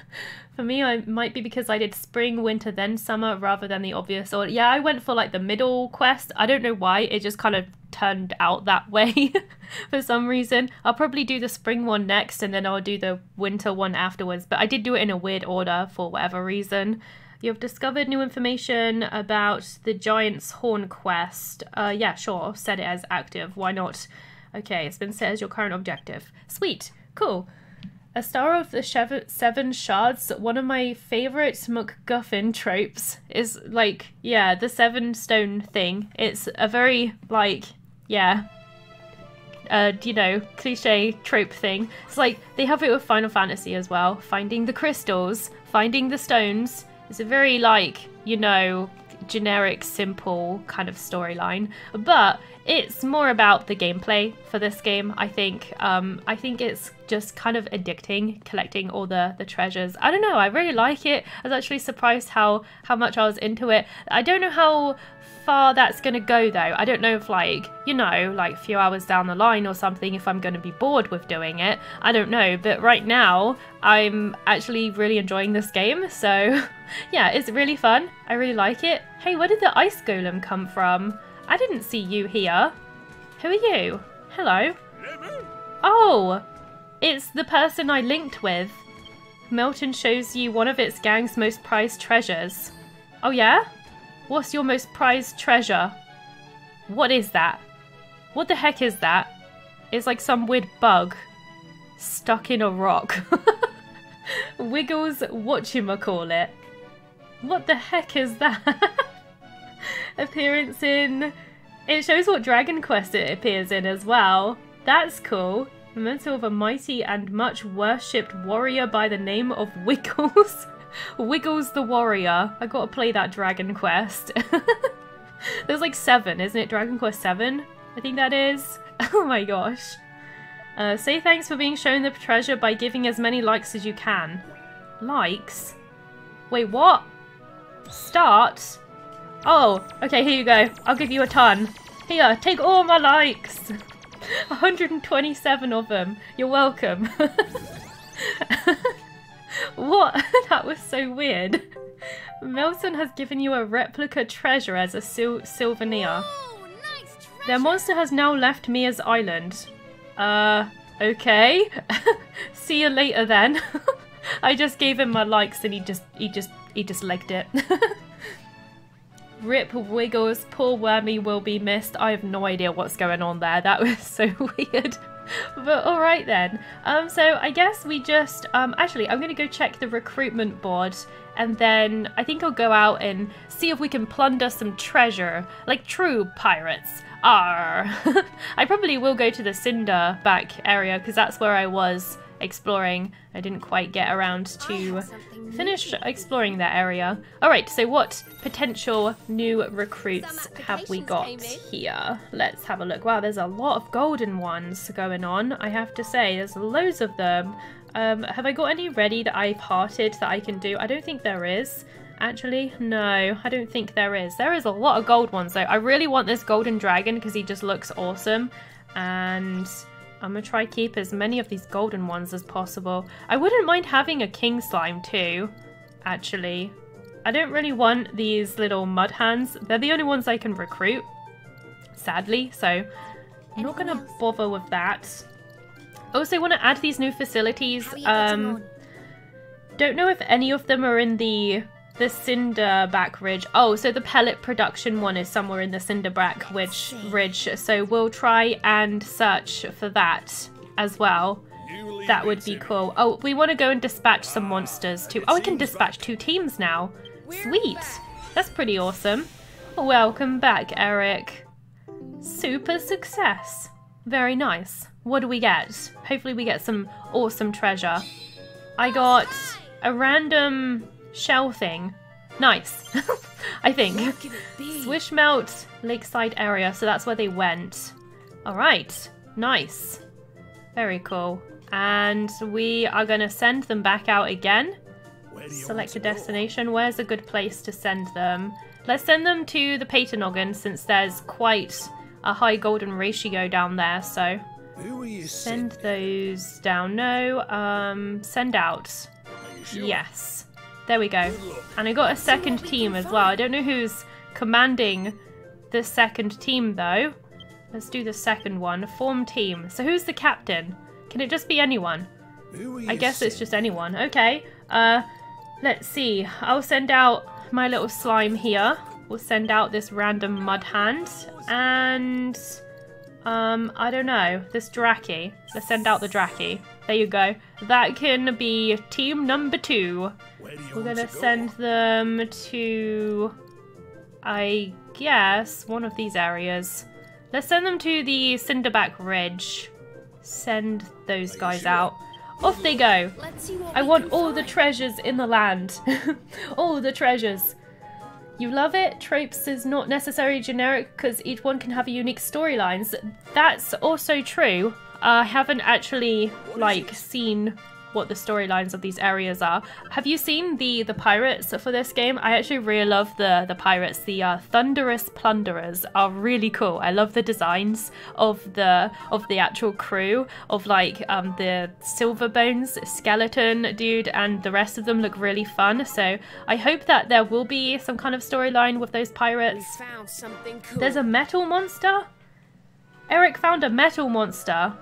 for me, I might be because I did spring, winter, then summer rather than the obvious. Or yeah, I went for like the middle quest. I don't know why. It just kind of turned out that way [LAUGHS] for some reason. I'll probably do the spring one next and then I'll do the winter one afterwards. But I did do it in a weird order for whatever reason. You have discovered new information about the Giant's Horn quest. Uh, yeah, sure. Set it as active. Why not? Okay, it's been set as your current objective. Sweet. Cool. A Star of the Seven Shards, one of my favorite MacGuffin tropes, is like, yeah, the seven stone thing. It's a very, like, yeah, uh, you know, cliche trope thing. It's like they have it with Final Fantasy as well. Finding the crystals, finding the stones, it's a very like, you know, generic, simple kind of storyline. But it's more about the gameplay for this game, I think. Um, I think it's just kind of addicting collecting all the, the treasures. I don't know, I really like it. I was actually surprised how, how much I was into it. I don't know how far that's going to go though. I don't know if like, you know, like a few hours down the line or something, if I'm going to be bored with doing it. I don't know. But right now, I'm actually really enjoying this game. [LAUGHS] So yeah, it's really fun. I really like it. Hey, where did the ice golem come from? I didn't see you here. Who are you? Hello. Oh, it's the person I linked with. Milton shows you one of its gang's most prized treasures. Oh yeah? What's your most prized treasure? What is that? What the heck is that? It's like some weird bug stuck in a rock. [LAUGHS] Wiggles whatchamacallit. What the heck is that? [LAUGHS] Appearance in... It shows what Dragon Quest it appears in as well. That's cool. Memento of a mighty and much worshipped warrior by the name of [LAUGHS] Wiggles. Wiggles the Warrior. I gotta play that Dragon Quest. [LAUGHS] There's like seven, isn't it? Dragon Quest 7? I think that is. [LAUGHS] Oh my gosh. Uh, say thanks for being shown the treasure by giving as many likes as you can. Likes? Wait, what? Start? Oh, okay, here you go. I'll give you a ton. Here, take all my likes. [LAUGHS] 127 of them. You're welcome. [LAUGHS] What? [LAUGHS] that was so weird. Melton has given you a replica treasure as a sil souvenir. Oh, nice Their monster has now left Mia's island. Uh, okay. See you later then. I just gave him my likes and he just, he just, he just legged it. Rip Wiggles, poor Wormy will be missed. I have no idea what's going on there. That [LAUGHS] was so weird. but all right then. Um, so I guess we just um, actually I'm gonna go check the recruitment board and then I think I'll go out and see if we can plunder some treasure, like true pirates. Are [LAUGHS] I probably will go to the Cinderback area because that's where I was exploring. I didn't quite get around to finish exploring that area. Alright, so what potential new recruits have we got here? Let's have a look. Wow, there's a lot of golden ones going on, I have to say. There's loads of them. Um, have I got any ready that I've hearted that I can do? I don't think there is. Actually, no, I don't think there is. There is a lot of gold ones though. I really want this golden dragon because he just looks awesome. And I'm going to try keep as many of these golden ones as possible. I wouldn't mind having a king slime too, actually. I don't really want these little mud hands. They're the only ones I can recruit, sadly. So I'm Anyone not going to bother with that. Also want to add these new facilities. Um, don't know if any of them are in the the Cinderback Ridge. Oh, so the pellet production one is somewhere in the Cinderback Ridge, Ridge. So we'll try and search for that as well. That would be cool. Oh, we want to go and dispatch some monsters too. Oh, we can dispatch two teams now. Sweet. That's pretty awesome. Welcome back, Erik. Super success. Very nice. What do we get? Hopefully we get some awesome treasure. I got a random shell thing. Nice, [LAUGHS] I think. Swish Swishmelt Lakeside area, so that's where they went. Alright, nice. Very cool. And we are going to send them back out again. Select a destination. Where's a good place to send them? Let's send them to the Paternoggin since there's quite a high golden ratio down there, so... Send those down. No, um, send out. Yes. There we go. And I got a second team as well. I don't know who's commanding the second team though. Let's do the second one. Form team. So who's the captain? Can it just be anyone? I guess it's just anyone. Okay. Uh, let's see. I'll send out my little slime here. We'll send out this random mud hand. And... Um, I don't know. This Dracky. Let's send out the Dracky. There you go. That can be team number two. We're gonna send them to, I guess, one of these areas. Let's send them to the Cinderback Ridge. Send those guys out. Off they go. I want all the treasures in the land. [LAUGHS] all the treasures. You love it? Tropes is not necessarily generic because each one can have a unique storylines. That's also true. I haven't actually like seen what the storylines of these areas are. Have you seen the the pirates for this game? I actually really love the the pirates. The uh, Thunderous Plunderers are really cool. I love the designs of the of the actual crew of like um, the Silver Bones skeleton dude and the rest of them look really fun. So I hope that there will be some kind of storyline with those pirates. Cool. There's a metal monster. Erik found a metal monster.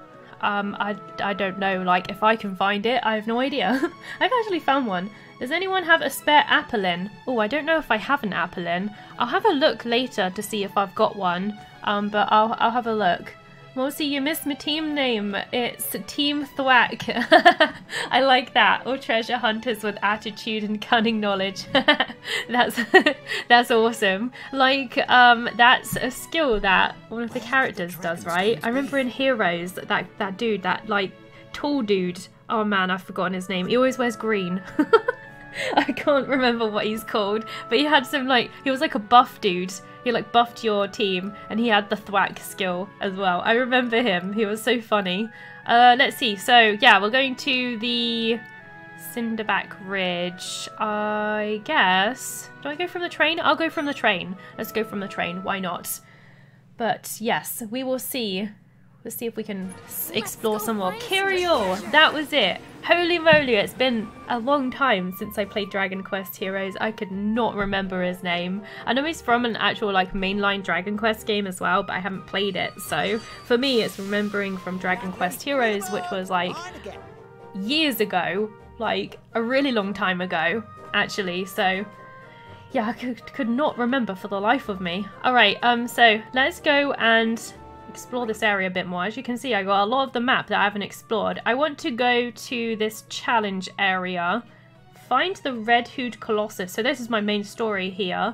Um, I, I don't know, like, if I can find it, I have no idea. [LAUGHS] I've actually found one. Does anyone have a spare apelin? Oh, I don't know if I have an apelin. I'll have a look later to see if I've got one, um, but I'll, I'll have a look. Mossy, you missed my team name. It's Team Thwack. [LAUGHS] I like that. All treasure hunters with attitude and cunning knowledge. [LAUGHS] that's [LAUGHS] that's awesome. Like, um, that's a skill that one of the characters does, right? I remember in Heroes that that dude, that like tall dude. Oh man, I've forgotten his name. He always wears green. I can't remember what he's called, but he had some like he was like a buff dude he like buffed your team and he had the thwack skill as well. I remember him. He was so funny. Uh, let's see. So yeah, we're going to the Cinderback Ridge. I guess. Do I go from the train? I'll go from the train. Let's go from the train. Why not? But yes, we will see Let's see if we can explore some more. Kiryl! That was it! Holy moly, it's been a long time since I played Dragon Quest Heroes. I could not remember his name. I know he's from an actual like mainline Dragon Quest game as well, but I haven't played it. So for me, it's remembering from Dragon Quest Heroes, which was like years ago. Like a really long time ago, actually. So yeah, I could, could not remember for the life of me. Alright, um, so let's go and explore this area a bit more. As you can see, I got a lot of the map that I haven't explored. I want to go to this challenge area find the Red-hued Colossus. So this is my main story here.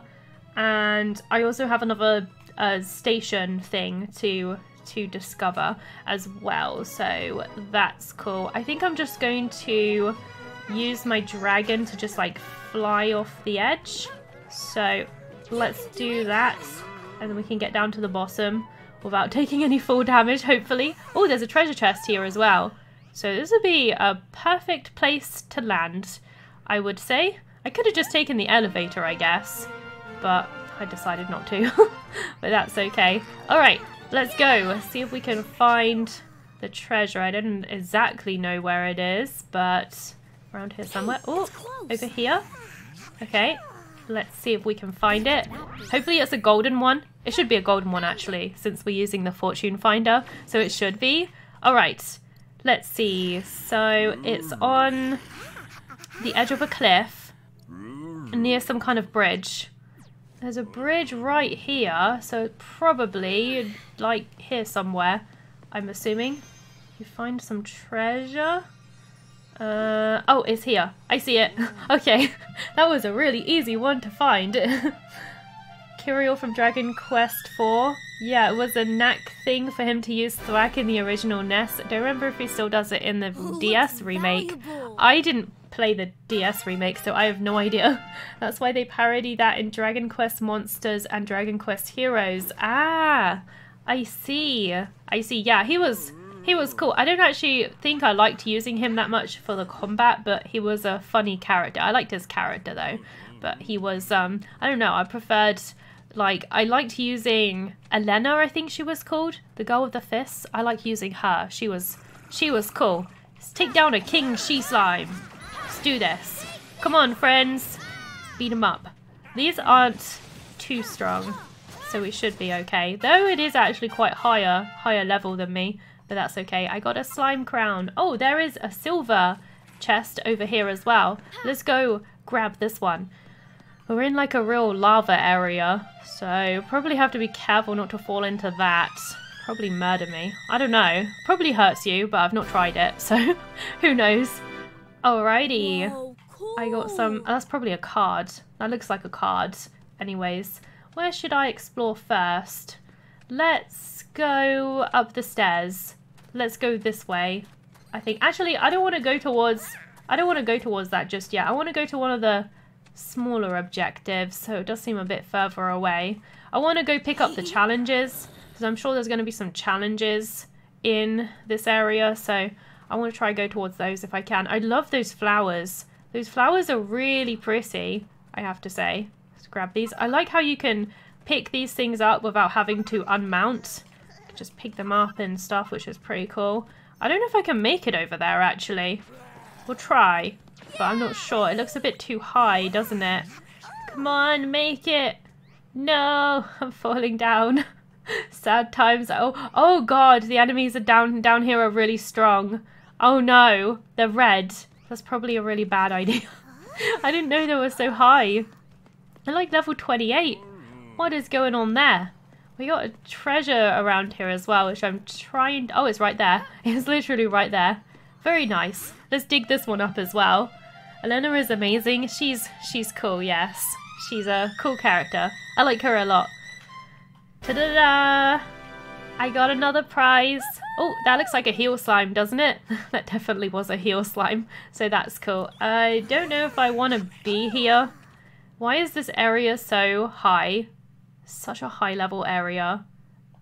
And I also have another uh, station thing to to discover as well. So that's cool. I think I'm just going to use my dragon to just like fly off the edge. So let's do that. And then we can get down to the bottom without taking any fall damage, hopefully. Oh, there's a treasure chest here as well. So this would be a perfect place to land, I would say. I could have just taken the elevator, I guess, but I decided not to. [LAUGHS] but that's okay. All right, let's go. Let's see if we can find the treasure. I don't exactly know where it is, but around here somewhere. Oh, over here. Okay, let's see if we can find it. Hopefully it's a golden one. It should be a golden one, actually, since we're using the fortune finder, so it should be. All right, Let's see. So it's on the edge of a cliff near some kind of bridge. There's a bridge right here, so probably like here somewhere, I'm assuming. You find some treasure. Uh, oh, it's here. I see it. [LAUGHS] okay, [LAUGHS] that was a really easy one to find. [LAUGHS] Kiryl from Dragon Quest 4. Yeah, it was a knack thing for him to use Thwack in the original NES. I don't remember if he still does it in the DS remake. Valuable. I didn't play the DS remake, so I have no idea. That's why they parody that in Dragon Quest Monsters and Dragon Quest Heroes. Ah, I see. I see. Yeah, he was he was cool. I don't actually think I liked using him that much for the combat, but he was a funny character. I liked his character though, but he was um I don't know. I preferred like, I liked using Alena, I think she was called, the girl with the fists. I like using her. She was, she was cool. Let's take down a king she slime. Let's do this. Come on, friends. Beat him up. These aren't too strong, so we should be okay. Though it is actually quite higher, higher level than me, but that's okay. I got a slime crown. Oh, there is a silver chest over here as well. Let's go grab this one. We're in like a real lava area, so probably have to be careful not to fall into that. Probably murder me. I don't know. Probably hurts you, but I've not tried it, [LAUGHS] so who knows. Alrighty. Whoa, cool. I got some... Oh, that's probably a card. That looks like a card. Anyways, where should I explore first? Let's go up the stairs. Let's go this way. I think... Actually, I don't want to go towards... I don't want to go towards that just yet. I want to go to one of the smaller objectives, so it does seem a bit further away. I want to go pick up the [LAUGHS] challenges, because I'm sure there's going to be some challenges in this area, so I want to try go towards those if I can. I love those flowers. Those flowers are really pretty, I have to say. Let's grab these. I like how you can pick these things up without having to unmount. Just pick them up and stuff, which is pretty cool. I don't know if I can make it over there, actually. We'll try but I'm not sure. It looks a bit too high, doesn't it? Come on, make it. No, [LAUGHS] I'm falling down. [LAUGHS] Sad times. Oh, oh god, the enemies are down down here are really strong. Oh no, they're red. That's probably a really bad [LAUGHS] idea. I didn't know they were so high. They're like level 28. What is going on there? We got a treasure around here as well, which I'm trying... Oh, it's right there. [LAUGHS] It's literally right there. Very nice. Let's dig this one up as well. Alena is amazing. She's she's cool, yes. She's a cool character. I like her a lot. Ta-da-da! I got another prize. Oh, that looks like a healslime, doesn't it? [LAUGHS] that definitely was a healslime, so that's cool. I don't know if I want to be here. Why is this area so high? Such a high level area.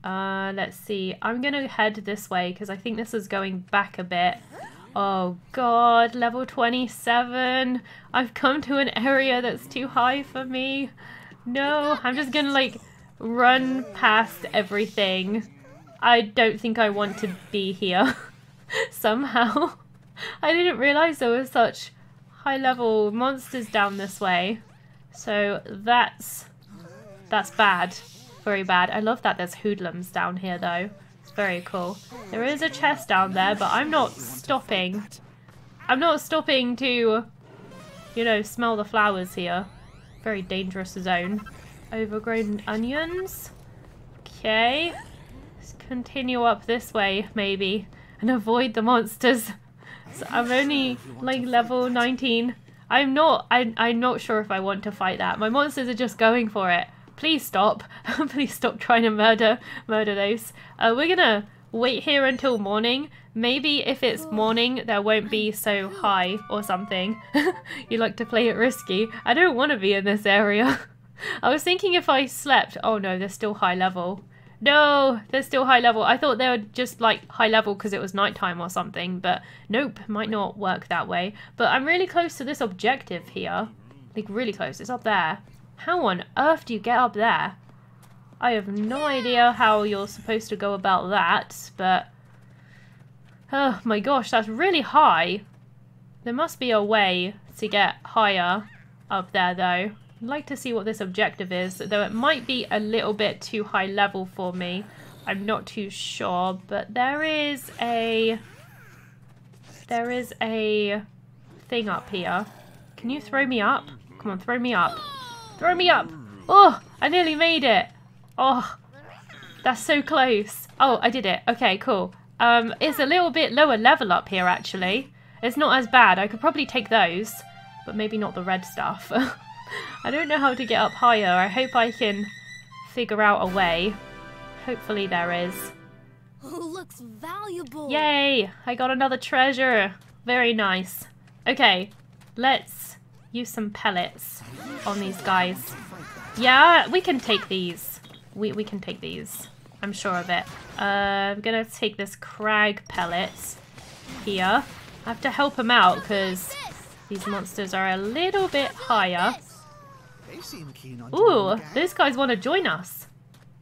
Uh, let's see. I'm going to head this way because I think this is going back a bit. Oh god, level 27. I've come to an area that's too high for me. No, I'm just gonna like run past everything. I don't think I want to be here. [LAUGHS] Somehow. I didn't realize there were such high level monsters down this way. So that's that's bad. Very bad. I love that there's hoodlums down here though It's very cool. There is a chest down there, but I'm not stopping. I'm not stopping to, you know, smell the flowers here. Very dangerous zone. Overgrown onions. Okay. Let's continue up this way, maybe, and avoid the monsters. So I'm only, like, level 19. I'm not, I, I'm not sure if I want to fight that. My monsters are just going for it. Please stop. [LAUGHS] Please stop trying to murder, murder those. Uh, we're gonna wait here until morning. Maybe if it's morning, there won't be so high or something. [LAUGHS] you like to play it risky. I don't want to be in this area. [LAUGHS] I was thinking if I slept. Oh no, they're still high level. No, they're still high level. I thought they were just like high level because it was nighttime or something, but nope, might not work that way. But I'm really close to this objective here. Like really close. It's up there. How on earth do you get up there? I have no idea how you're supposed to go about that, but... Oh my gosh, that's really high. There must be a way to get higher up there though. I'd like to see what this objective is, though it might be a little bit too high level for me. I'm not too sure, but there is a... There is a thing up here. Can you throw me up? Come on, throw me up. Throw me up! Oh, I nearly made it. Oh, that's so close. Oh, I did it. Okay, cool. Um, it's a little bit lower level up here, actually. It's not as bad. I could probably take those, but maybe not the red stuff. [LAUGHS] I don't know how to get up higher. I hope I can figure out a way. Hopefully there is. Oh, looks valuable. Yay! I got another treasure. Very nice. Okay, let's use some pellets on these guys. Yeah, we can take these. We, we can take these. I'm sure of it. Uh, I'm gonna take this crag pellet here. I have to help him out because these monsters are a little bit higher. Ooh, those guys want to join us.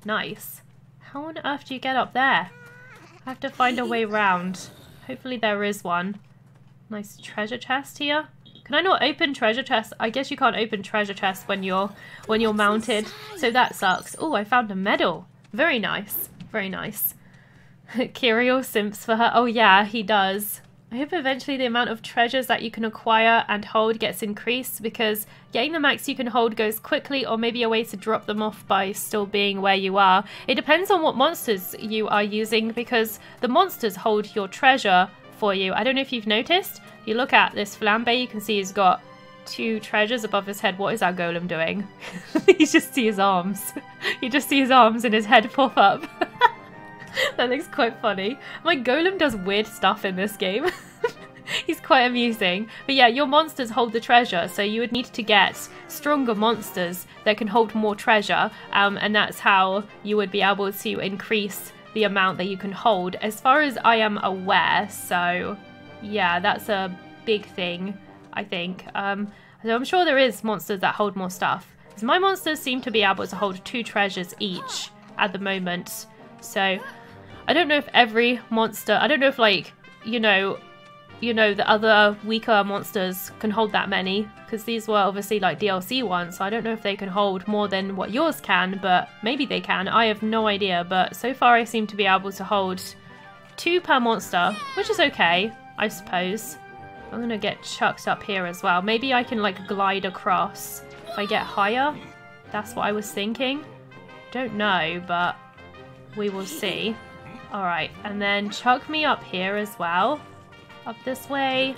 Nice. How on earth do you get up there? I have to find a way round. Hopefully there is one. Nice treasure chest here. Can I not open treasure chests? I guess you can't open treasure chests when you're when you're mounted, so that sucks. Oh, I found a medal. Very nice. Very nice. [LAUGHS] Kirio simps for her. Oh yeah, he does. I hope eventually the amount of treasures that you can acquire and hold gets increased because getting the max you can hold goes quickly or maybe a way to drop them off by still being where you are. It depends on what monsters you are using because the monsters hold your treasure for you. I don't know if you've noticed. If you look at this flambe, you can see he's got two treasures above his head. What is our golem doing? [LAUGHS] you just see his arms. [LAUGHS] you just see his arms and his head pop up. [LAUGHS] that looks quite funny. My golem does weird stuff in this game. He's quite amusing. But yeah, your monsters hold the treasure, so you would need to get stronger monsters that can hold more treasure, um, and that's how you would be able to increase the amount that you can hold, as far as I am aware. So yeah, that's a big thing, I think. Um, so I'm sure there is monsters that hold more stuff. Because my monsters seem to be able to hold two treasures each at the moment. So I don't know if every monster, I don't know if like, you know, you know, the other weaker monsters can hold that many because these were obviously like DLC ones. So I don't know if they can hold more than what yours can, but maybe they can. I have no idea, but so far I seem to be able to hold two per monster, which is okay, I suppose. I'm gonna get chucked up here as well. Maybe I can like glide across if I get higher. That's what I was thinking. Don't know, but we will see. Alright, and then chuck me up here as well. Up this way.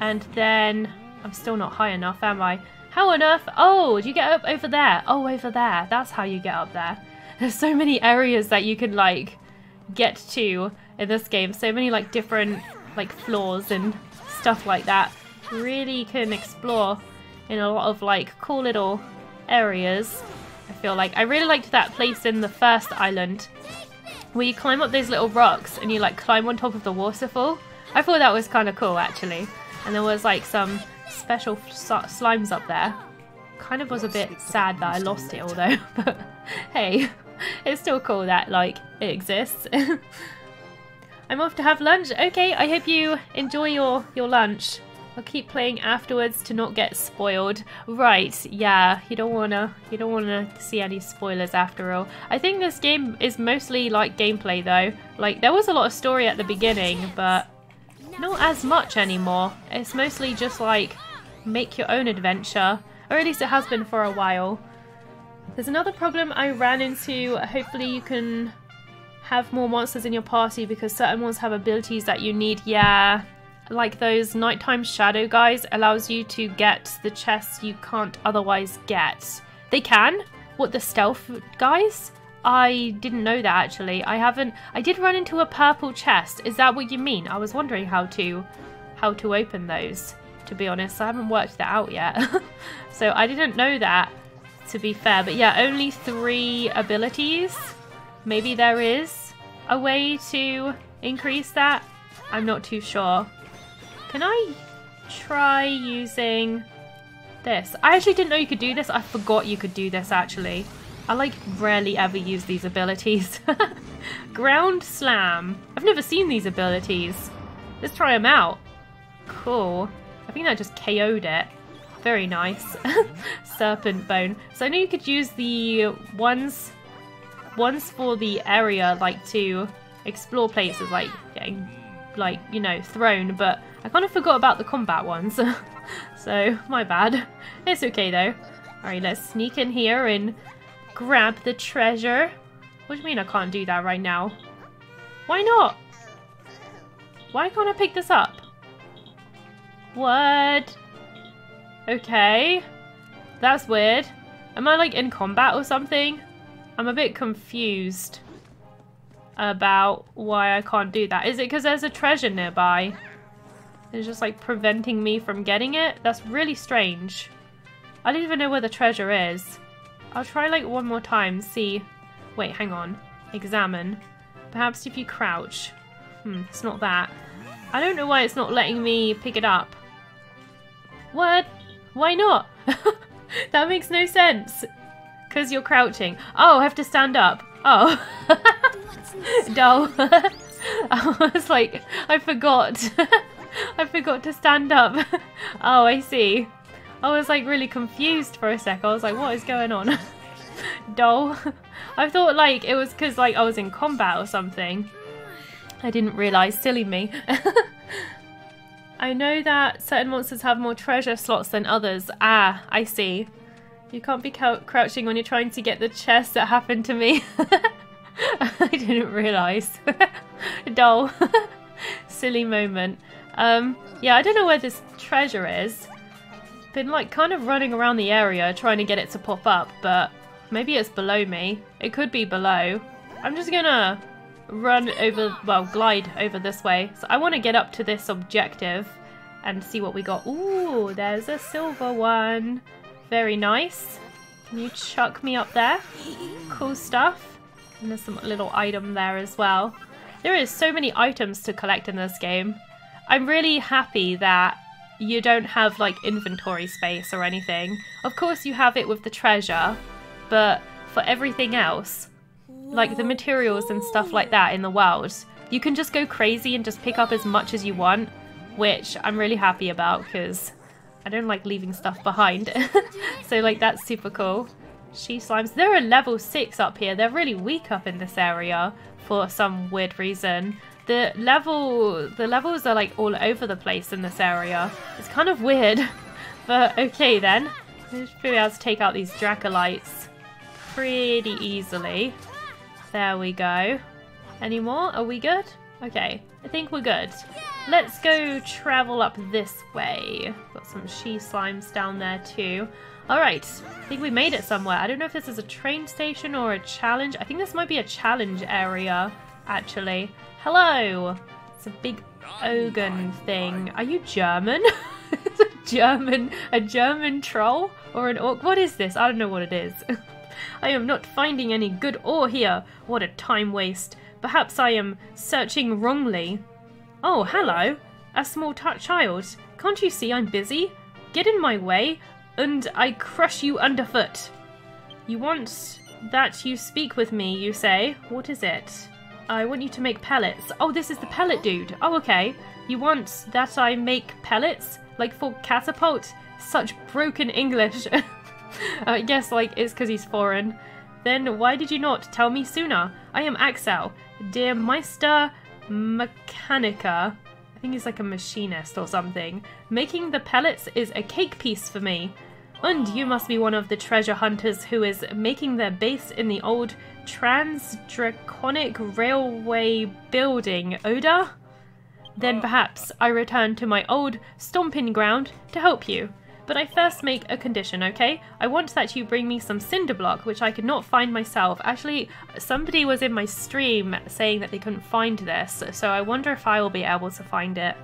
And then... I'm still not high enough, am I? How on earth? Oh, do you get up over there? Oh, over there. That's how you get up there. [LAUGHS] There's so many areas that you can, like, get to in this game. So many, like, different, like, floors and stuff like that. Really can explore in a lot of, like, cool little areas. I feel like. I really liked that place in the first island where you climb up those little rocks and you like climb on top of the waterfall. I thought that was kind of cool actually. And there was like some special slimes up there. Kind of was a bit sad that I lost it all though, [LAUGHS] but hey, [LAUGHS] it's still cool that like it exists. [LAUGHS] I'm off to have lunch. Okay, I hope you enjoy your, your lunch. I'll keep playing afterwards to not get spoiled. Right, yeah, you don't wanna you don't wanna see any spoilers after all. I think this game is mostly like gameplay though. Like there was a lot of story at the beginning, but not as much anymore. It's mostly just like make your own adventure. Or at least it has been for a while. There's another problem I ran into. Hopefully you can have more monsters in your party because certain ones have abilities that you need. Yeah, like those nighttime shadow guys allows you to get the chests you can't otherwise get. They can? What, the stealth guys? I didn't know that actually. I haven't I did run into a purple chest. Is that what you mean? I was wondering how to how to open those. To be honest, I haven't worked that out yet. [LAUGHS] so I didn't know that to be fair. But yeah, only three abilities. Maybe there is a way to increase that. I'm not too sure. Can I try using this? I actually didn't know you could do this. I forgot you could do this actually. I like rarely ever use these abilities. [LAUGHS] Ground Slam. I've never seen these abilities. Let's try them out. Cool. I think that just KO'd it. Very nice. [LAUGHS] Serpent Bone. So I know you could use the ones ones for the area like to explore places like getting like, you know, thrown, but I kind of forgot about the combat ones. [LAUGHS] so, my bad. It's okay though. Alright, let's sneak in here and grab the treasure. What do you mean I can't do that right now? Why not? Why can't I pick this up? What? Okay. That's weird. Am I like in combat or something? I'm a bit confused about why I can't do that. Is it because there's a treasure nearby? It's just like preventing me from getting it? That's really strange. I don't even know where the treasure is. I'll try like one more time, see. Wait, hang on. Examine. Perhaps if you crouch. Hmm, it's not that. I don't know why it's not letting me pick it up. What? Why not? [LAUGHS] that makes no sense. Because you're crouching. Oh, I have to stand up. Oh. [LAUGHS] Dull. [LAUGHS] I was like, I forgot. [LAUGHS] I forgot to stand up. oh, I see. I was like really confused for a sec. I was like, what is going on? Dull. I thought like it was because like I was in combat or something. I didn't realise. Silly me. I know that certain monsters have more treasure slots than others. Ah, I see. You can't be crouching when you're trying to get the chest that happened to me. [LAUGHS] I didn't realise. [LAUGHS] Dull. [LAUGHS] Silly moment. Um, yeah, I don't know where this treasure is. Been like kind of running around the area trying to get it to pop up, but maybe it's below me. It could be below. I'm just gonna run over, well, glide over this way. So I want to get up to this objective and see what we got. Ooh, there's a silver one. Very nice. Can you chuck me up there? Cool stuff. And there's some little item there as well. There is so many items to collect in this game. I'm really happy that you don't have like inventory space or anything. Of course you have it with the treasure, but for everything else, like the materials and stuff like that in the world, you can just go crazy and just pick up as much as you want, which I'm really happy about because I don't like leaving stuff behind. [LAUGHS] so like that's super cool. She slimes. They're a level 6 up here. They're really weak up in this area for some weird reason. The level, the levels are like all over the place in this area. It's kind of weird, [LAUGHS] but okay then. We should be able to take out these Dracolites pretty easily. There we go. Any more? Are we good? Okay, I think we're good. Let's go travel up this way. Some she slimes down there too. Alright, I think we made it somewhere. I don't know if this is a train station or a challenge. I think this might be a challenge area, actually. Hello! It's a big Ogun thing. Are you German? [LAUGHS] it's a German, a German troll? Or an orc? What is this? I don't know what it is. [LAUGHS] I am not finding any good ore here. What a time waste. Perhaps I am searching wrongly. Oh, hello. A small child. Can't you see I'm busy? Get in my way, and I crush you underfoot. You want that you speak with me, you say? What is it? I want you to make pellets. Oh, this is the pellet dude. Oh, okay. You want that I make pellets? Like for catapult? Such broken English. [LAUGHS] I guess, like, it's because he's foreign. Then why did you not tell me sooner? I am Axel, dear Meister Mechanica. Think he's like a machinist or something. Making the pellets is a cake piece for me. And you must be one of the treasure hunters who is making their base in the old Transdraconic Railway building, Oda? Then perhaps I return to my old stomping ground to help you. But I first make a condition, okay? I want that you bring me some cinder block, which I could not find myself. Actually, somebody was in my stream saying that they couldn't find this, so I wonder if I will be able to find it.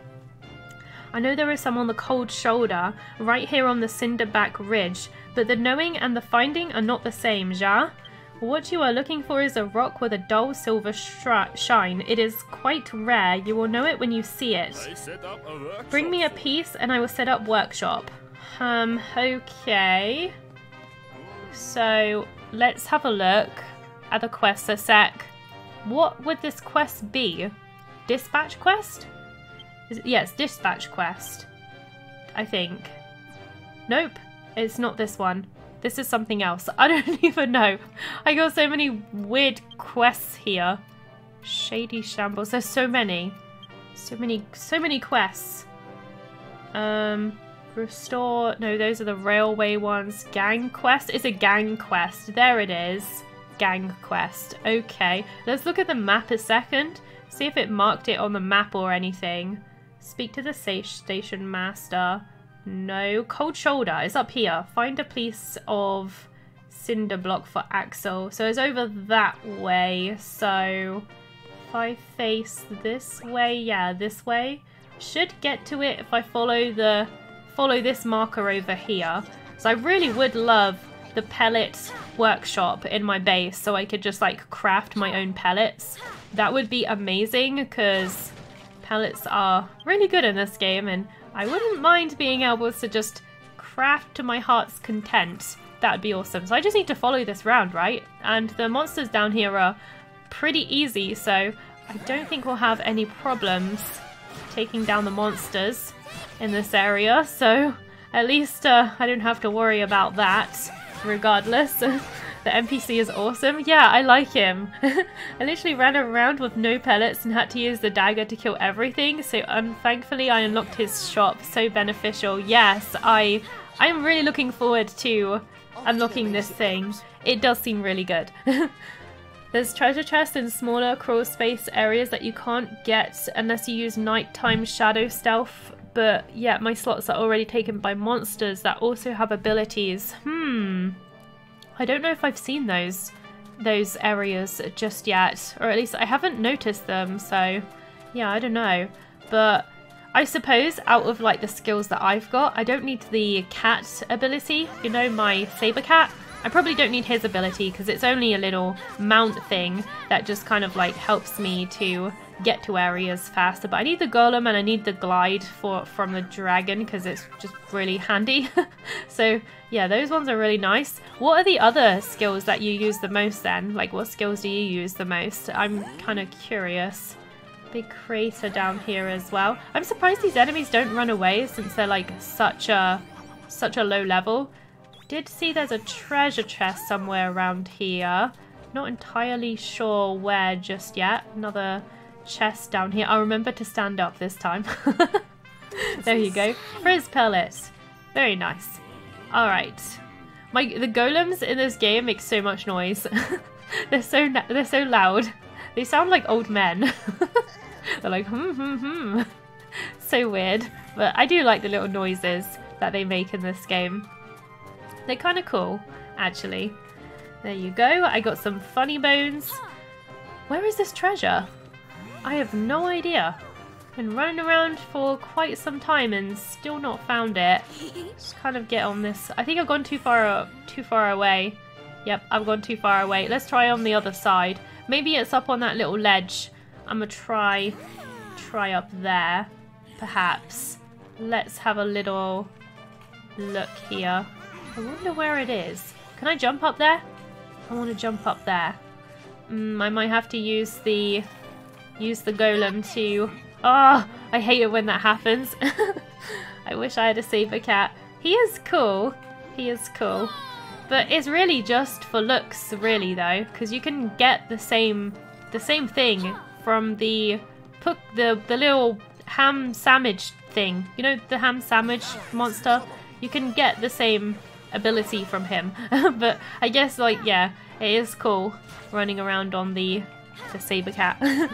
I know there is some on the cold shoulder, right here on the cinderback ridge, but the knowing and the finding are not the same, ja? What you are looking for is a rock with a dull silver shine. It is quite rare. You will know it when you see it. Bring me a piece and I will set up workshop. Um, okay. So, let's have a look at the quest a sec. What would this quest be? Dispatch quest? It, yes, dispatch quest. I think. Nope, it's not this one. This is something else. [LAUGHS] I don't [LAUGHS] even know. I got so many weird quests here. Shady shambles. There's so many. So many, so many quests. Um, Restore. No, those are the railway ones. Gang quest. It's a gang quest. There it is. Gang quest. Okay. Let's look at the map a second. See if it marked it on the map or anything. Speak to the station master. No. Cold shoulder It's up here. Find a piece of cinder block for Axel. So it's over that way. So if I face this way, yeah, this way. Should get to it if I follow the follow this marker over here. So I really would love the pellet workshop in my base so I could just like craft my own pellets. That would be amazing because pellets are really good in this game and I wouldn't mind being able to just craft to my heart's content. That would be awesome. So I just need to follow this round, right? And the monsters down here are pretty easy, so I don't think we'll have any problems taking down the monsters in this area, so at least uh, I don't have to worry about that regardless. [LAUGHS] the NPC is awesome. Yeah, I like him. [LAUGHS] I literally ran around with no pellets and had to use the dagger to kill everything, so um, thankfully I unlocked his shop. So beneficial. Yes, I I'm really looking forward to unlocking this thing. It does seem really good. [LAUGHS] There's treasure chests in smaller crawl space areas that you can't get unless you use nighttime shadow stealth but yeah, my slots are already taken by monsters that also have abilities. Hmm. I don't know if I've seen those those areas just yet, or at least I haven't noticed them, so yeah, I don't know. But I suppose out of like the skills that I've got, I don't need the cat ability, you know, my saber cat. I probably don't need his ability because it's only a little mount thing that just kind of like helps me to get to areas faster. But I need the golem and I need the glide for from the dragon because it's just really handy. [LAUGHS] so yeah, those ones are really nice. What are the other skills that you use the most then? Like what skills do you use the most? I'm kind of curious. Big crater down here as well. I'm surprised these enemies don't run away since they're like such a such a low level. Did see there's a treasure chest somewhere around here. Not entirely sure where just yet. Another chest down here. I'll remember to stand up this time. [LAUGHS] there you go. Frizz pellets. Very nice. Alright. My the golems in this game make so much noise. [LAUGHS] they're so they're so loud. They sound like old men. [LAUGHS] they're like hmm hmm hmm. So weird. But I do like the little noises that they make in this game. They're kind of cool, actually. There you go. I got some funny bones. Where is this treasure? I have no idea. Been running around for quite some time and still not found it. Just kind of get on this. I think I've gone too far too far away. Yep, I've gone too far away. Let's try on the other side. Maybe it's up on that little ledge. I'm gonna try try up there, perhaps. Let's have a little look here. I wonder where it is. Can I jump up there? I want to jump up there. Mm, I might have to use the use the golem to... Oh, I hate it when that happens. [LAUGHS] I wish I had a saber cat. He is cool. He is cool. But it's really just for looks, really, though, because you can get the same the same thing from the the the little ham sandwich thing. You know the ham sandwich monster. You can get the same ability from him. [LAUGHS] but I guess, like, yeah, it is cool running around on the the saber cat. [LAUGHS]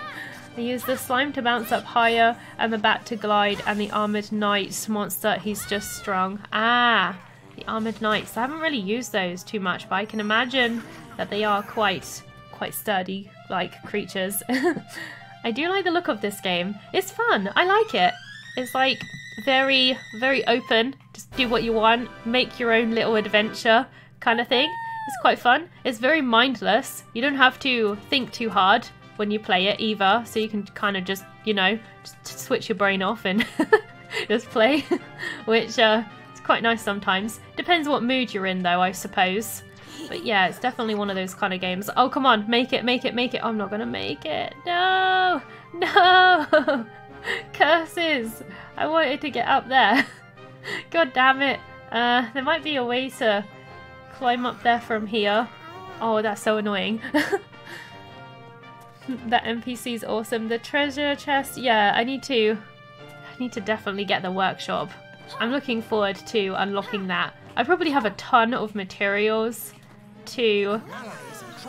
I use the slime to bounce up higher and the bat to glide and the armored knight monster, he's just strong. Ah, the armored knights. I haven't really used those too much, but I can imagine that they are quite, quite sturdy like creatures. [LAUGHS] I do like the look of this game. It's fun. I like it. It's like very, very open. Just do what you want, make your own little adventure kind of thing. It's quite fun. It's very mindless. You don't have to think too hard when you play it either, so you can kind of just, you know, just switch your brain off and [LAUGHS] just play, [LAUGHS] which uh, is quite nice sometimes. Depends what mood you're in though, I suppose. But yeah, it's definitely one of those kind of games. Oh, come on, make it, make it, make it. Oh, I'm not gonna make it. No, [LAUGHS] no, curses. I wanted to get up there. God damn it. Uh, there might be a way to climb up there from here. Oh, that's so annoying. That NPC is awesome. The treasure chest, yeah, I need to, I need to definitely get the workshop. I'm looking forward to unlocking that. I probably have a ton of materials to,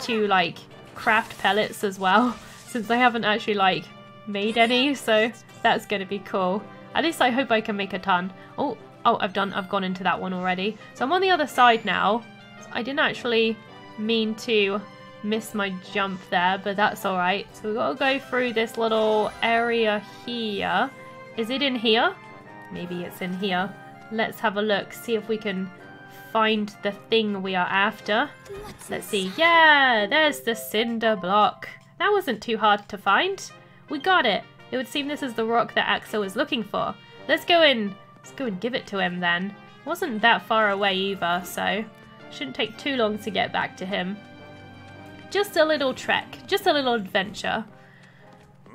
to like craft pellets as well, [LAUGHS] since I haven't actually like made any, so that's gonna be cool. At least I hope I can make a ton. Oh, oh, I've done, I've gone into that one already. So I'm on the other side now. I didn't actually mean to miss my jump there, but that's alright. So we've got to go through this little area here. Is it in here? Maybe it's in here. Let's have a look, see if we can find the thing we are after. Let's see. Yeah, there's the cinder block. That wasn't too hard to find. We got it. It would seem this is the rock that Axel is looking for. Let's go in. let's go and give it to him then. Wasn't that far away either, so Shouldn't take too long to get back to him. Just a little trek, just a little adventure.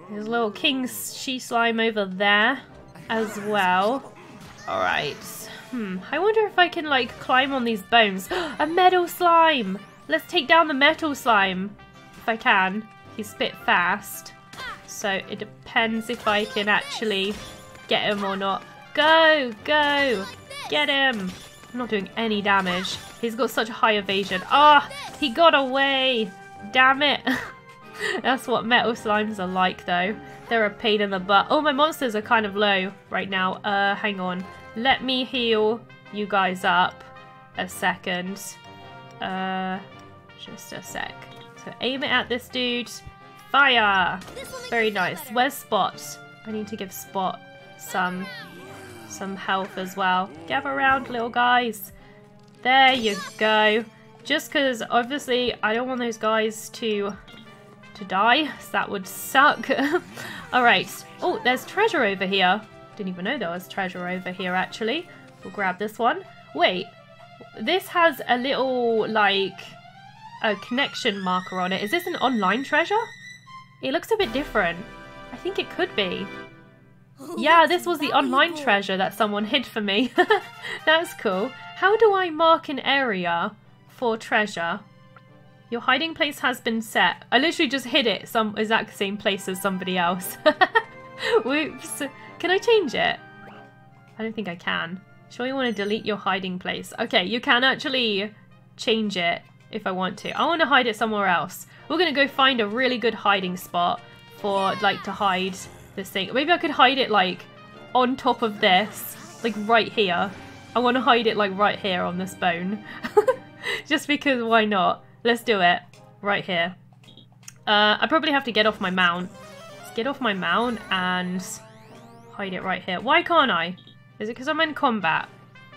There's a little king she slime over there as well. Alright. Hmm. I wonder if I can like climb on these bones. [GASPS] a metal slime! Let's take down the metal slime. If I can. He's bit fast. So it depends if I can actually get him or not. Go! Go! Get him! I'm not doing any damage. He's got such high evasion. Ah, oh, he got away. Damn it. [LAUGHS] That's what metal slimes are like though. They're a pain in the butt. Oh, my monsters are kind of low right now. Uh, hang on. Let me heal you guys up a second. Uh, just a sec. So aim it at this dude. Fire! Very nice. Where's Spot? I need to give Spot some some health as well. Gather around, little guys. There you go. Just because, obviously, I don't want those guys to to die. So that would suck. [LAUGHS] Alright. Oh, there's treasure over here. Didn't even know there was treasure over here, actually. We'll grab this one. Wait. This has a little, like, a connection marker on it. Is this an online treasure? It looks a bit different. I think it could be. [LAUGHS] Yeah, this was the online treasure that someone hid for me. [LAUGHS] That's cool. How do I mark an area for treasure? Your hiding place has been set. I literally just hid it some exact same place as somebody else. [LAUGHS] Whoops. Can I change it? I don't think I can. Sure you want to delete your hiding place. Okay, you can actually change it if I want to. I want to hide it somewhere else. We're going to go find a really good hiding spot for like to hide this thing. Maybe I could hide it like on top of this, like right here. I want to hide it like right here on this bone. [LAUGHS] [LAUGHS] Just because why not? Let's do it. Right here. Uh, I probably have to get off my mount. Get off my mount and hide it right here. Why can't I? Is it because I'm in combat?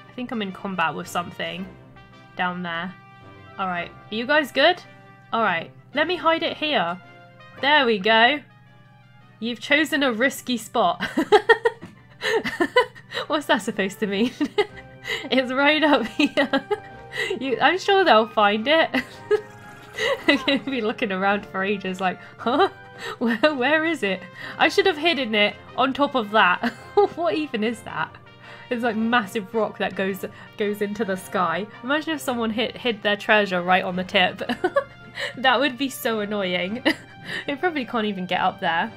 I think I'm in combat with something down there. Alright, are you guys good? Alright, let me hide it here. There we go. You've chosen a risky spot. [LAUGHS] What's that supposed to mean? [LAUGHS] it's right up here. [LAUGHS] You, I'm sure they'll find it. [LAUGHS] They're going to be looking around for ages like, huh? Where, where is it? I should have hidden it on top of that. [LAUGHS] what even is that? It's like massive rock that goes goes into the sky. Imagine if someone hit, hid their treasure right on the tip. that would be so annoying. it probably can't even get up there.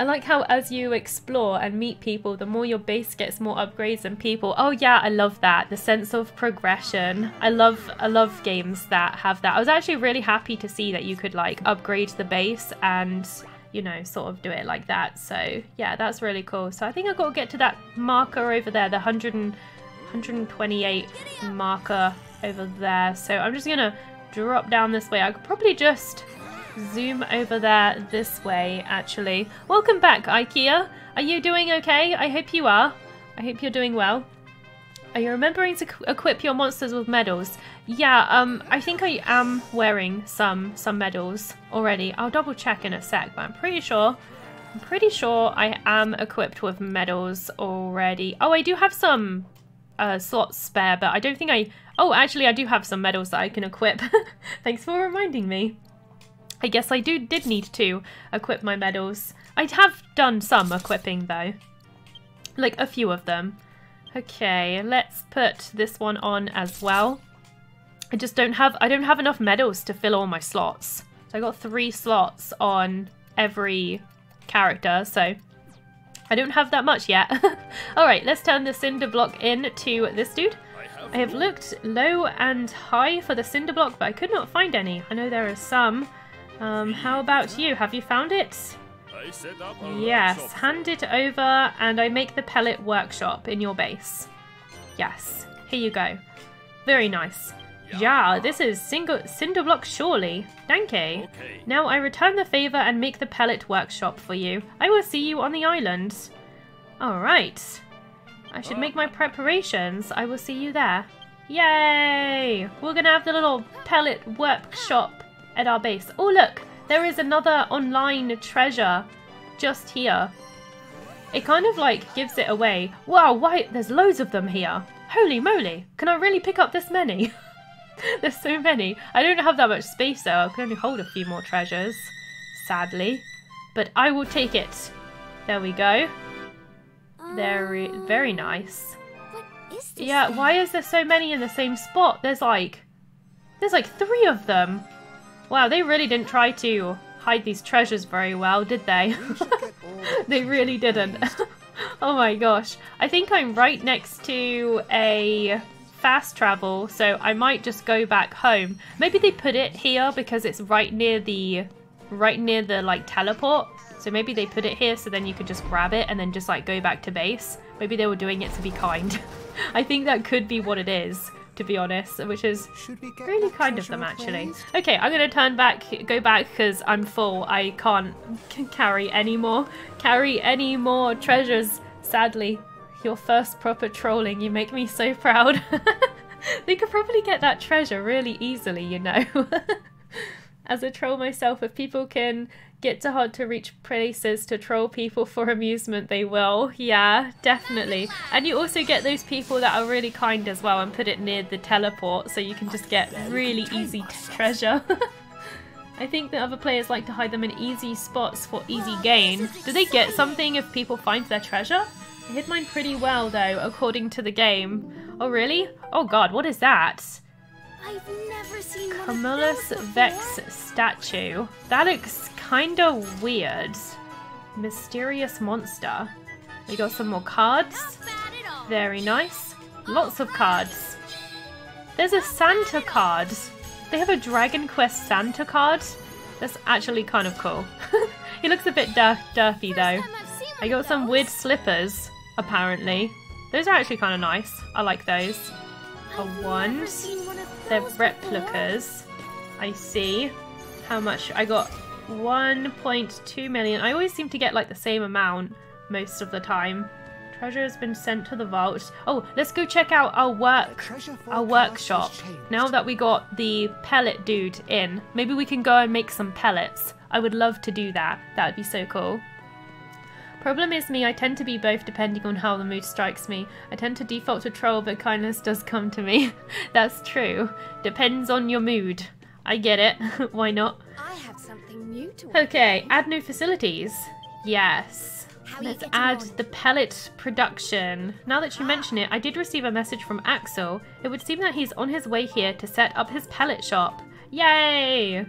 I like how as you explore and meet people, the more your base gets more upgrades and people. Oh yeah, I love that. The sense of progression. I love I love games that have that. I was actually really happy to see that you could like upgrade the base and you know, sort of do it like that. So yeah, that's really cool. So I think I've got to get to that marker over there, the 100 and, 128 marker over there. So I'm just gonna drop down this way. I could probably just zoom over there this way, actually. Welcome back, Ikea. Are you doing okay? I hope you are. I hope you're doing well. Are you remembering to equip your monsters with medals? Yeah, um, I think I am wearing some some medals already. I'll double check in a sec, but I'm pretty sure I'm pretty sure I am equipped with medals already. Oh, I do have some uh, slots spare, but I don't think I... Oh, actually, I do have some medals that I can equip. [LAUGHS] Thanks for reminding me. I guess I do did need to equip my medals. I have done some equipping, though. Like, a few of them. Okay, let's put this one on as well. I just don't have, I don't have enough medals to fill all my slots. So I got three slots on every character, so I don't have that much yet. [LAUGHS] Alright, let's turn the cinder block in to this dude. I have looked low and high for the cinder block, but I could not find any. I know there are some. Um, how about you? Have you found it? Yes, hand it over and I make the pellet workshop in your base. Yes, here you go. Very nice. Yeah, this is single cinder block surely. Danke. Okay. Now I return the favor and make the pellet workshop for you. I will see you on the island. Alright. I should make my preparations. I will see you there. Yay! We're gonna have the little pellet workshop at our base. Oh look! There is another online treasure just here. It kind of like gives it away. Wow, why? There's loads of them here. Holy moly. Can I really pick up this many? [LAUGHS] There's so many. I don't have that much space though. I can only hold a few more treasures. Sadly. But I will take it. There we go. Very, very nice. Yeah, why is there so many in the same spot? There's like... There's like three of them. Wow, they really didn't try to hide these treasures very well, did they? [LAUGHS] they really didn't. [LAUGHS] oh my gosh. I think I'm right next to a fast travel, so I might just go back home. Maybe they put it here because it's right near the right near the like teleport. So maybe they put it here so then you could just grab it and then just like go back to base. Maybe they were doing it to be kind. [LAUGHS] I think that could be what it is to be honest, which is really kind of them actually. Okay, I'm gonna turn back, go back because I'm full. I can't carry any more, carry any more treasures, sadly. Your first proper trolling, you make me so [LAUGHS] proud. [LAUGHS] they could probably get that treasure really easily, you know. [LAUGHS] As a troll myself, if people can get to hard to reach places to troll people for amusement, they will. Yeah, definitely. And you also get those people that are really kind as well and put it near the teleport so you can just get really easy treasure. [LAUGHS] I think that other players like to hide them in easy spots for easy gain. Do they get something if people find their treasure? I hid mine pretty well though, according to the game. Oh really? Oh god, what is that? I've never seen Cumulus Rex statue. That looks kinda weird. Mysterious monster. We got some more cards. Very nice. Lots of cards. There's a Santa card. They have a Dragon Quest Santa card. That's actually kind of cool. [LAUGHS] he looks a bit dir derpy though. I got some weird slippers, apparently. Those are actually kind of nice. I like those. A wand. They're replicas. I see. How much? I got 1.2 million. I always seem to get like the same amount most of the time. Treasure has been sent to the vault. Oh, let's go check out our work, our workshop. Now that we got the pellet dude in, maybe we can go and make some pellets. I would love to do that. That would be so cool. Problem is me, I tend to be both depending on how the mood strikes me. I tend to default to troll, but kindness does come to me. [LAUGHS] That's true. Depends on your mood. I get it. [LAUGHS] Why not? I have something new to Okay, add new facilities. Yes. Let's add the pellet production. Now that you ah. mention it, I did receive a message from Axel. It would seem that he's on his way here to set up his pellet shop. Yay!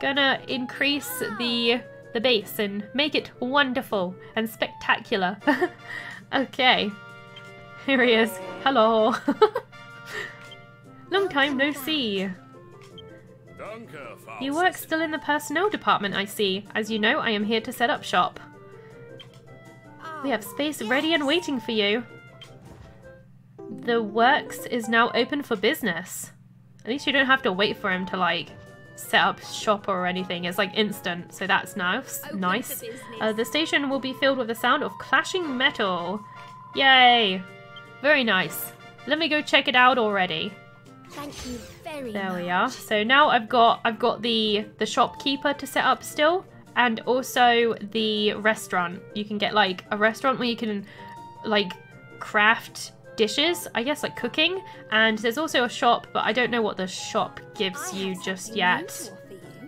Gonna increase the the base and make it wonderful and spectacular. [LAUGHS] okay. Here he is. Hello. [LAUGHS] Long time no see. You work still in the personnel department, I see. As you know, I am here to set up shop. We have space ready and waiting for you. The works is now open for business. At least you don't have to wait for him to like set up shop or anything. It's like instant, so that's nice. Open Nice. Uh, the station will be filled with the sound of clashing metal. Yay! Very nice. Let me go check it out already. Thank you very There much. we are. So now I've got I've got the the shopkeeper to set up still, and also the restaurant. You can get like a restaurant where you can like craft dishes, I guess like cooking. And there's also a shop, but I don't know what the shop gives you just yet.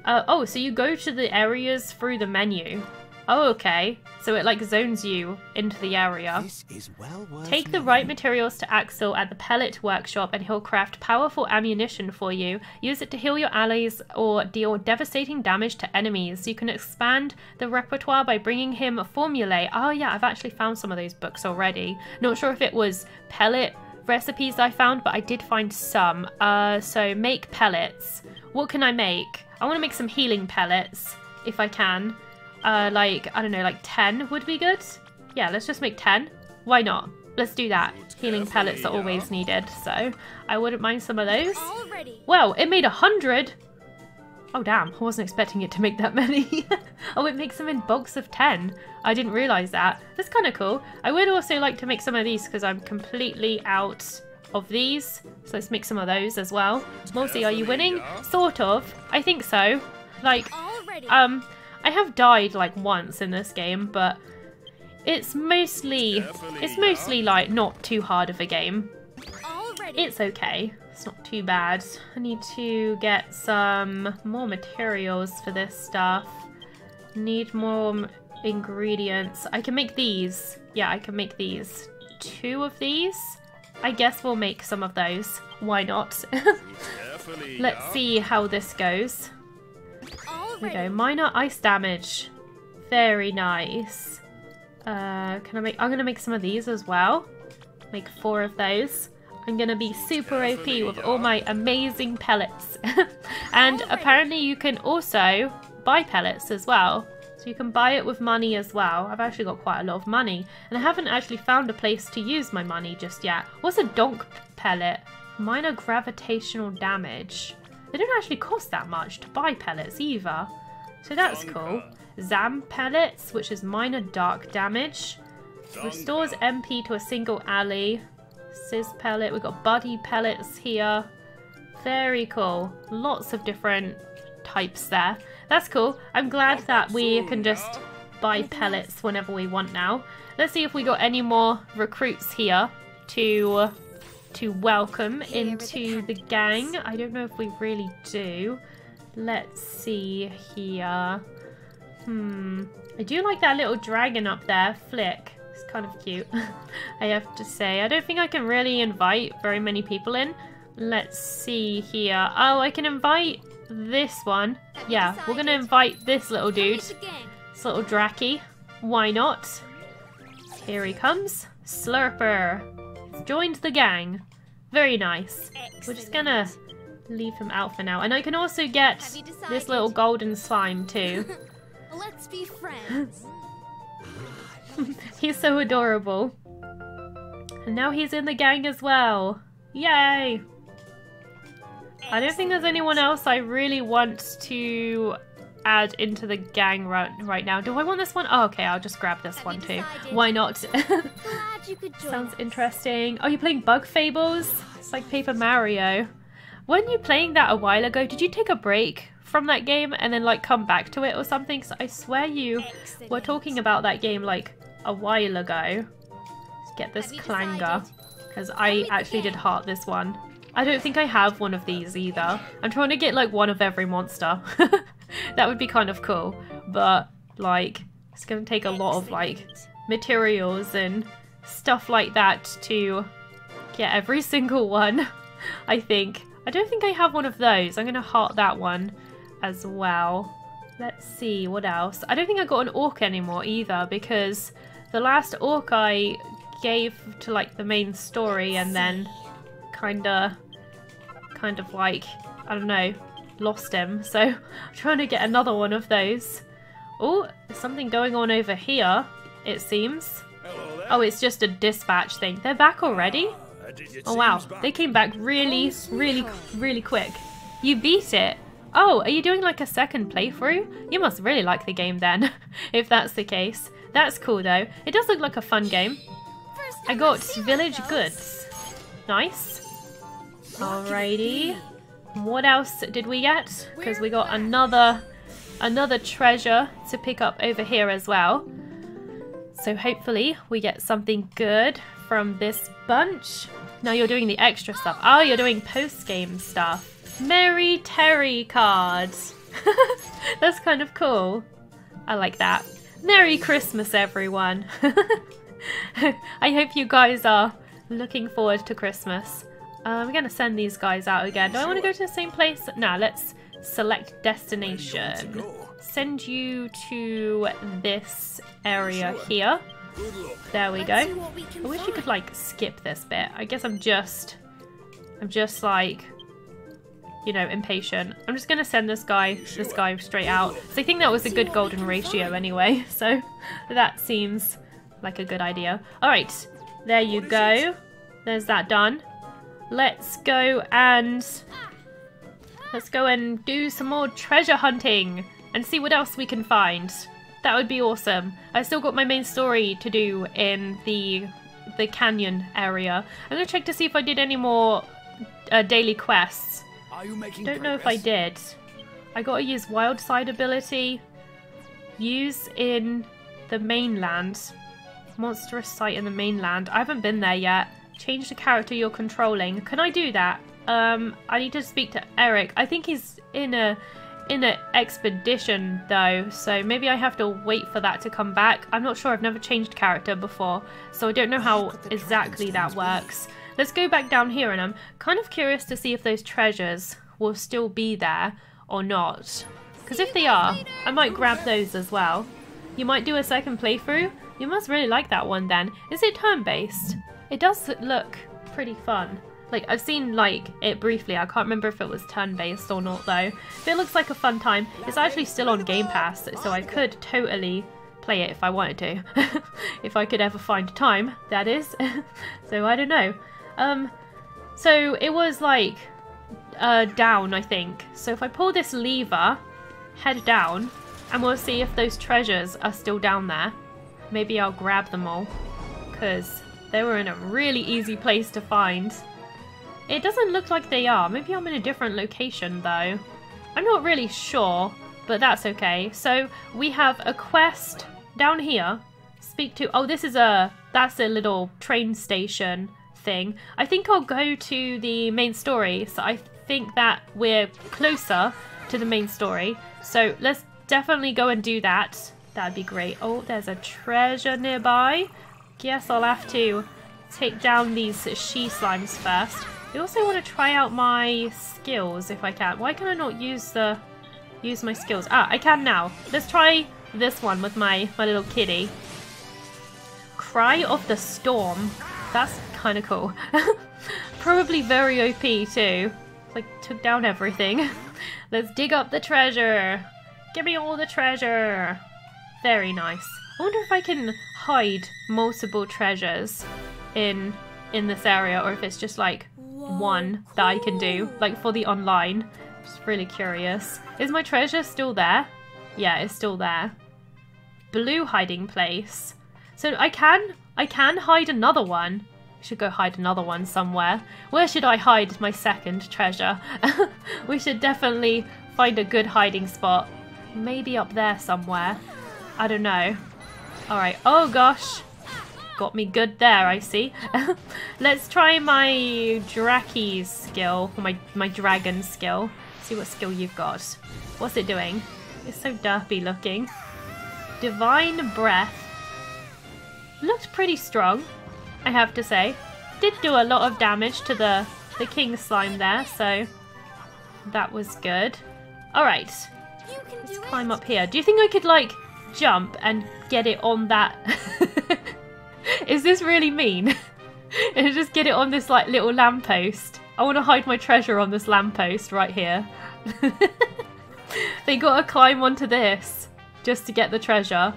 Uh, oh, so you go to the areas through the menu. Oh, okay. So it like zones you into the area. This is well worth Take the right materials to Axel at the pellet workshop and he'll craft powerful ammunition for you. Use it to heal your allies or deal devastating damage to enemies. You can expand the repertoire by bringing him a formulae. Oh yeah, I've actually found some of those books already. Not sure if it was pellet recipes I found, but I did find some. Uh, so make pellets. What can I make? I want to make some healing pellets if I can. Uh, like, I don't know, like 10 would be good. Yeah, let's just make 10. Why not? Let's do that. Healing pellets are always needed, so I wouldn't mind some of those. Well, it made a hundred. Oh damn, I wasn't expecting it to make that [LAUGHS] many. oh, it makes them in bulks of 10. I didn't realise that. That's kind of cool. I would also like to make some of these because I'm completely out of these. So let's make some of those as well. Morsi, are you winning? Sort of. I think so. Like, All ready. um, I have died like once in this game, but it's mostly it's mostly like not too hard of a game. All. It's okay. It's not too bad. I need to get some more materials for this stuff. Need more ingredients. I can make these. Yeah, I can make these. Two of these. I guess we'll make some of those. Why not? [LAUGHS] Let's ja? see how this goes. All Here we go. Minor ice damage. Very nice. Uh, can I make? I'm gonna make some of these as well. Make four of those. I'm gonna be super OP with all my amazing pellets. [LAUGHS] and apparently you can also buy pellets as well. So you can buy it with money as well. I've actually got quite a lot of money. And I haven't actually found a place to use my money just yet. What's a donk pellet? Minor gravitational damage. They don't actually cost that much to buy pellets either. So that's cool. Zam pellets, which is minor dark damage. Restores MP to a single ally. Sizz pellet. We've got buddy pellets here. Very cool. Lots of different types there. That's cool. I'm glad that we can just buy pellets whenever we want now. Let's see if we got any more recruits here to to welcome Here are the into the gang. I don't know if we really do. Let's see here. Hmm. I do like that little dragon up there, Flick. It's kind of cute. [LAUGHS] I have to say. I don't think I can really invite very many people in. Let's see here. Oh, I can invite this one. Yeah, we're gonna invite this little dude. This little Dracky. Why not? Here he comes. Slurper. Joined the gang. Very nice. We're just gonna leave him out for now. And I can also get this little golden slime [LAUGHS] too. Let's be friends. [LAUGHS] he's so adorable. And now he's in the gang as well. Yay! I don't think there's anyone else I really want to add into the gang right, right now. Do I want this one? Oh, okay, I'll just grab this Have one too. Why not? [LAUGHS] Glad you could join Sounds interesting. Oh, you're playing Bug Fables? It's like Paper Mario. Weren't you playing that a while ago? Did you take a break from that game and then like come back to it or something? 'Cause I swear you were talking about that game like a while ago. Let's get this clanger because I actually did heart this one. I don't think I have one of these either. I'm trying to get like one of every monster. [LAUGHS] that would be kind of cool, but like it's gonna take a lot of like materials and stuff like that to get every [LAUGHS] single one. I think. I don't think I have one of those. I'm gonna heart that one as well. Let's see what else. I don't think I got an orc anymore either because the last orc I gave to like the main story and then kinda kind of like I don't know lost him. [LAUGHS] So I'm trying to get another one of those. Oh, there's something going on over here, it seems. Hello there. Oh, it's just a dispatch thing. They're back already? Did you Oh wow, they came back really, really, really quick. You beat it. Oh, are you doing like a second playthrough? You must really like the game then, [LAUGHS] if that's the case. That's cool though. It does look like a fun game. I got village goods. Nice. What could it Alrighty. What else did we get? Because we got another another treasure to pick up over here as well. So hopefully we get something good from this bunch. Now you're doing the extra stuff. Oh, you're doing post-game stuff. Mary Terry cards. [LAUGHS] That's kind of cool. I like that. Merry Christmas, everyone. [LAUGHS] I hope you guys are looking forward to Christmas. Uh, I'm going to send these guys out again. Do I want to go to the same place? Nah, let's select destination. You want to go? Send you to this area Sure. here. There we Let's go. we I wish you could like skip this bit. I guess I'm just, I'm just like, you know, impatient. I'm just gonna send this guy, this guy straight out. So I think that was a good golden ratio find. anyway. [LAUGHS] So that seems like a good idea. All right, there you go. There's that done. Let's go and let's go and do some more treasure hunting and see what else we can find. That would be awesome. I still got my main story to do in the the canyon area. I'm gonna check to see if I did any more uh, daily quests. Are you making Don't know if I did. I gotta use wild side ability. Use in the mainland. Monstrous site in the mainland. I haven't been there yet. Change the character you're controlling. Can I do that? Um, I need to speak to Erik. I think he's in a in an expedition though, so maybe I have to wait for that to come back. I'm not sure. I've never changed character before, so I don't know how Look at the exactly that works. Let's go back down here, and I'm kind of curious to see if those treasures will still be there or not. Because if they are, I might grab those as well. You might do a second playthrough. You must really like that one then. Is it turn-based? It does look pretty fun. Like, I've seen, like, it briefly. I can't remember if it was turn-based or not, though. But it looks like a fun time. It's actually still on Game Pass, so I could totally play it if I wanted to. [LAUGHS] if I could ever find time, that is. [LAUGHS] so, I don't know. Um, so it was, like, uh, down, I think. So if I pull this lever, head down, and we'll see if those treasures are still down there. Maybe I'll grab them all, because they were in a really easy place to find. It doesn't look like they are. Maybe I'm in a different location, though. I'm not really sure, but that's okay. So we have a quest down here. Speak to. Oh, this is a. That's a little train station thing. I think I'll go to the main story. So I think that we're closer to the main story. So let's definitely go and do that. That'd be great. Oh, there's a treasure nearby. Guess I'll have to take down these she slimes first. I also want to try out my skills if I can. Why can I not use the use my skills? Ah, I can now. Let's try this one with my my little kitty. Cry of the Storm. That's kind of cool. [LAUGHS] Probably very OP too. Like took down everything. [LAUGHS] Let's dig up the treasure. Give me all the treasure. Very nice. I wonder if I can hide multiple treasures in in this area or if it's just like one that I can do, like for the online. Just really curious. Is my treasure still there? Yeah, it's still there. Blue hiding place. So I can I can hide another one. I should go hide another one somewhere. Where should I hide my second treasure? [LAUGHS] we should definitely find a good hiding spot. Maybe up there somewhere. I don't know. Alright. Oh gosh. Got me good there, I see. [LAUGHS] Let's try my Dracky's skill, or my, my dragon skill. See what skill you've got. What's it doing? It's so derpy looking. Divine Breath. Looked pretty strong, I have to say. Did do a lot of damage to the, the king slime there, so that was good. Alright, do climb it. up here. Do you think I could, like, jump and get it on that? [LAUGHS] Is this really mean? [LAUGHS] and just get it on this, like, little lamppost. I want to hide my treasure on this lamppost right here. [LAUGHS] they gotta climb onto this just to get the treasure.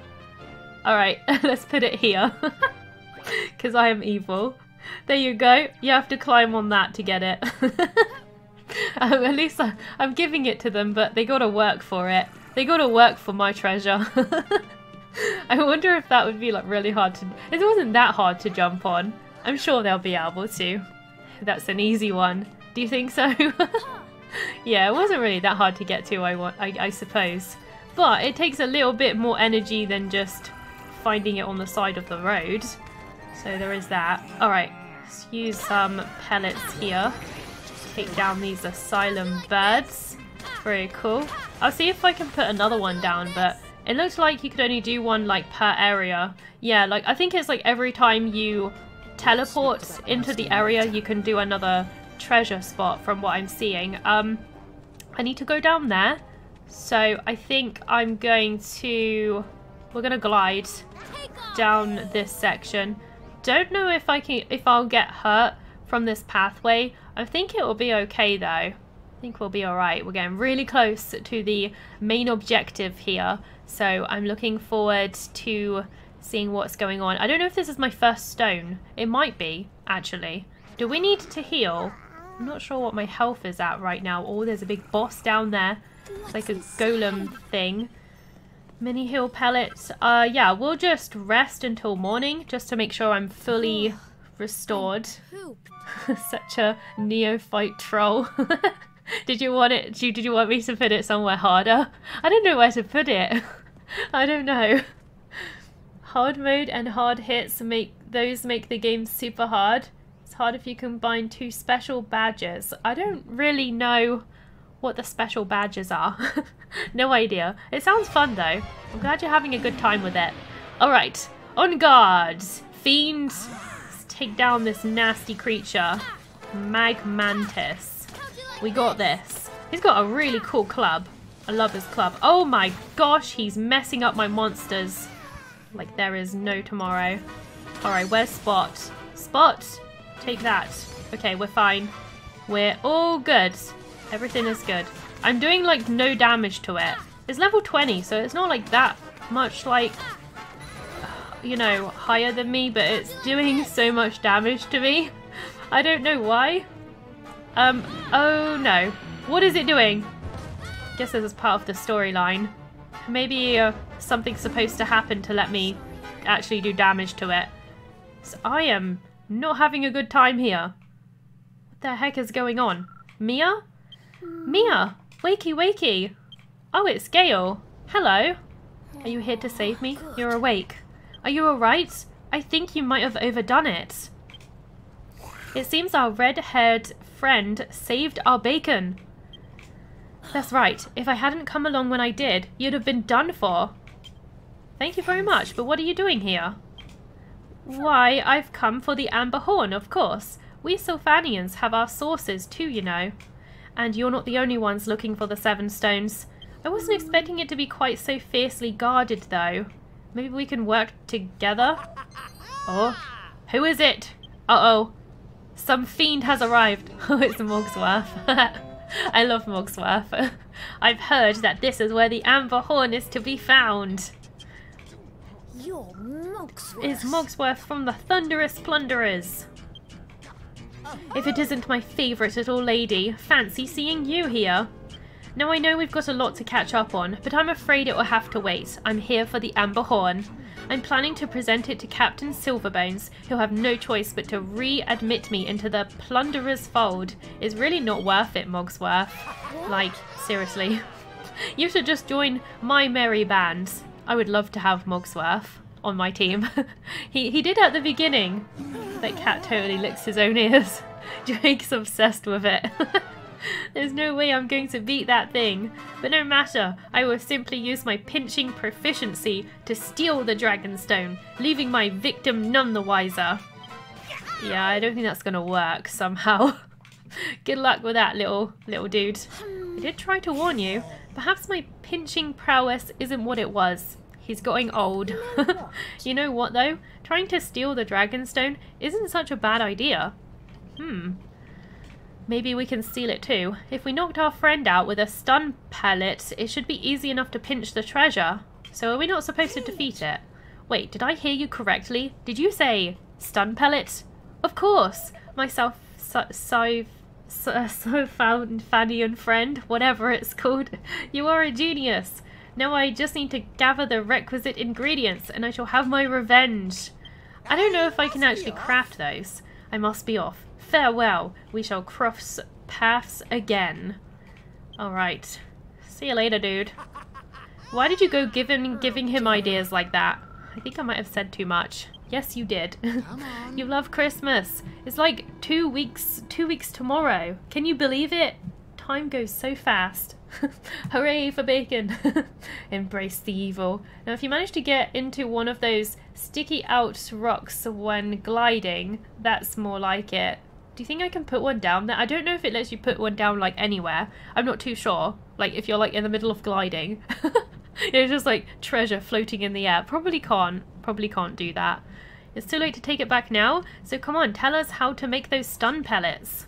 Alright, [LAUGHS] let's put it here. Because I am evil. There you go. You have to climb on that to get it. um, at least I, I'm giving it to them, but they gotta work for it. They gotta work for my treasure. [LAUGHS] I wonder if that would be like really hard to... It wasn't that hard to jump on. I'm sure they'll be able to. That's an easy one. Do you think so? [LAUGHS] yeah, it wasn't really that hard to get to, I, want, I, I suppose. But it takes a little bit more energy than just finding it on the side of the road. So there is that. Alright, let's use some pellets here. Take down these asylum birds. Very cool. I'll see if I can put another one down, but it looks like you could only do one like per area. Yeah, like I think it's like every time you teleport into the area, you can do another treasure spot from what I'm seeing. Um, I need to go down there. So I think I'm going to... We're going to glide down this section. Don't know if I can, if I'll get hurt from this pathway. I think it will be okay though. I think we'll be alright. We're getting really close to the main objective here. So I'm looking forward to seeing what's going on. I don't know if this is my first stone. It might be, actually. Do we need to heal? I'm not sure what my health is at right now. Oh, there's a big boss down there. It's like a golem thing. Mini heal pellets. Uh, yeah, we'll just rest until morning just to make sure I'm fully restored. [LAUGHS] Such a neophyte troll. [LAUGHS] [LAUGHS] did you want it? Did you want me to put it somewhere harder? I don't know where to put it. [LAUGHS] I don't know. Hard mode and hard hits make those make the game super hard. It's hard if you combine two special badges. I don't really know what the special badges are. [LAUGHS] no idea. It sounds fun though. I'm glad you're having a good time with it. Alright, on guard. Fiends, let's take down this nasty creature. Magmantis. We got this. He's got a really cool club. I love his club. Oh my gosh, he's messing up my monsters. Like there is no tomorrow. Alright, where's Spot? Spot! Take that. Okay, we're fine. We're all good. Everything is good. I'm doing like no damage to it. It's level 20, so it's not like that much like, you know, higher than me, but it's doing so much damage to me. [LAUGHS] I don't know why. Um, oh no. What is it doing? Guess this is part of the storyline. Maybe uh, something's supposed to happen to let me actually do damage to it. So I am not having a good time here. What the heck is going on? Mia? Mia! Wakey wakey! Oh, it's Gale. Hello. Are you here to save me? You're awake. Are you alright? I think you might have overdone it. It seems our red-haired friend saved our bacon. That's right. If I hadn't come along when I did, you'd have been done for. Thank you very much, but what are you doing here? Why, I've come for the Amber Horn, of course. We Sylvanians have our sources too, you know. And you're not the only ones looking for the Seven Stones. I wasn't hmm. expecting it to be quite so fiercely guarded, though. Maybe we can work together? Oh, who is it? Uh-oh. Some fiend has arrived. [LAUGHS] Oh, it's Mogsworth. [LAUGHS] I love Mogsworth. [LAUGHS] I've heard that this is where the Amber Horn is to be found. You're Mogsworth. Is Mogsworth from the Thunderous Plunderers? Uh-huh. If it isn't my favourite little lady, fancy seeing you here. Now I know we've got a lot to catch up on, but I'm afraid it will have to wait. I'm here for the Amber Horn. I'm planning to present it to Captain Silverbones, who'll have no choice but to readmit me into the Plunderer's fold. It's really not worth it, Mogsworth. Like, seriously. [LAUGHS] You should just join my merry band. I would love to have Mogsworth on my team. [LAUGHS] he, he did at the beginning. That cat totally licks his own ears. [LAUGHS] Drake's obsessed with it. There's no way I'm going to beat that thing. But no matter, I will simply use my pinching proficiency to steal the Dragonstone, leaving my victim none the wiser. Yeah, I don't think that's gonna work somehow. [LAUGHS] Good luck with that, little little dude. I did try to warn you. Perhaps my pinching prowess isn't what it was. He's getting old. [LAUGHS] you know what though? Trying to steal the Dragonstone isn't such a bad idea. Hmm. Maybe we can steal it too. If we knocked our friend out with a stun pellet, it should be easy enough to pinch the treasure. So are we not supposed to defeat it? Wait, did I hear you correctly? Did you say stun pellet? Of course! Myself, so, so, so, so found Fanny and friend, whatever it's called. [LAUGHS] You are a genius. Now I just need to gather the requisite ingredients and I shall have my revenge. I don't know if I can actually craft those. I must be off. Farewell. We shall cross paths again. Alright. See you later, dude. Why did you go giving giving him ideas like that? I think I might have said too much. Yes, you did. [LAUGHS] you love Christmas. It's like two weeks, two weeks tomorrow. Can you believe it? Time goes so fast. [LAUGHS] Hooray for bacon! [LAUGHS] Embrace the evil. Now, if you manage to get into one of those sticky out rocks when gliding, that's more like it. Do you think I can put one down there? I don't know if it lets you put one down like anywhere. I'm not too sure. Like if you're like in the middle of gliding. [LAUGHS] it's just like treasure floating in the air. Probably can't. Probably can't do that. It's too late to take it back now. So come on, tell us how to make those stun pellets.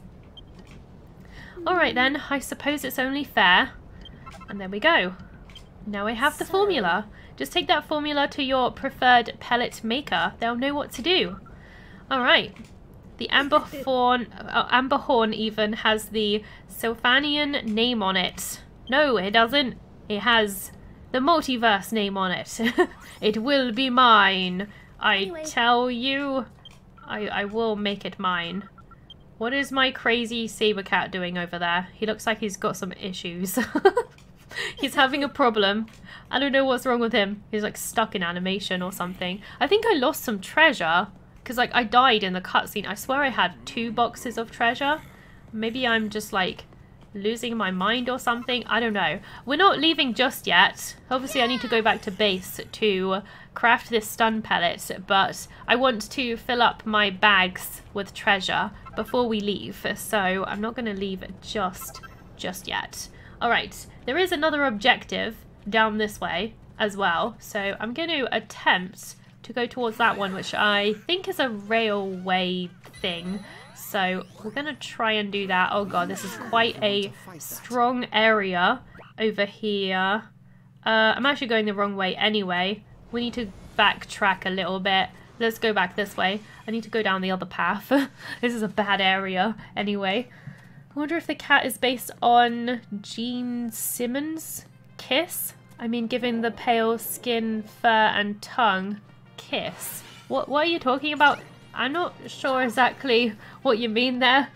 Alright then, I suppose it's only fair. And there we go. Now I have the formula. Just take that formula to your preferred pellet maker. They'll know what to do. Alright. The Amber Horn, uh, Amber Horn even has the Sylphanian name on it. No, it doesn't. It has the multiverse name on it. [LAUGHS] it will be mine. I anyway. tell you, I, I will make it mine. What is my crazy saber cat doing over there? He looks like he's got some issues. [LAUGHS] he's having a problem. I don't know what's wrong with him. He's like stuck in animation or something. I think I lost some treasure because like I died in the cutscene. I swear I had two boxes of treasure. Maybe I'm just like losing my mind or something. I don't know. We're not leaving just yet. Obviously I need to go back to base to craft this stun pellet, but I want to fill up my bags with treasure before we leave, so I'm not going to leave just, just yet. Alright, there is another objective down this way as well, so I'm going to attempt to go towards that one, which I think is a railway thing. So we're going to try and do that. Oh god, this is quite a strong area over here. Uh, I'm actually going the wrong way anyway. We need to backtrack a little bit. Let's go back this way. I need to go down the other path. [LAUGHS] this is a bad area anyway. I wonder if the cat is based on Gene Simmons' kiss? I mean, given the pale skin, fur, and tongue, kiss. What, what are you talking about? I'm not sure exactly what you mean there.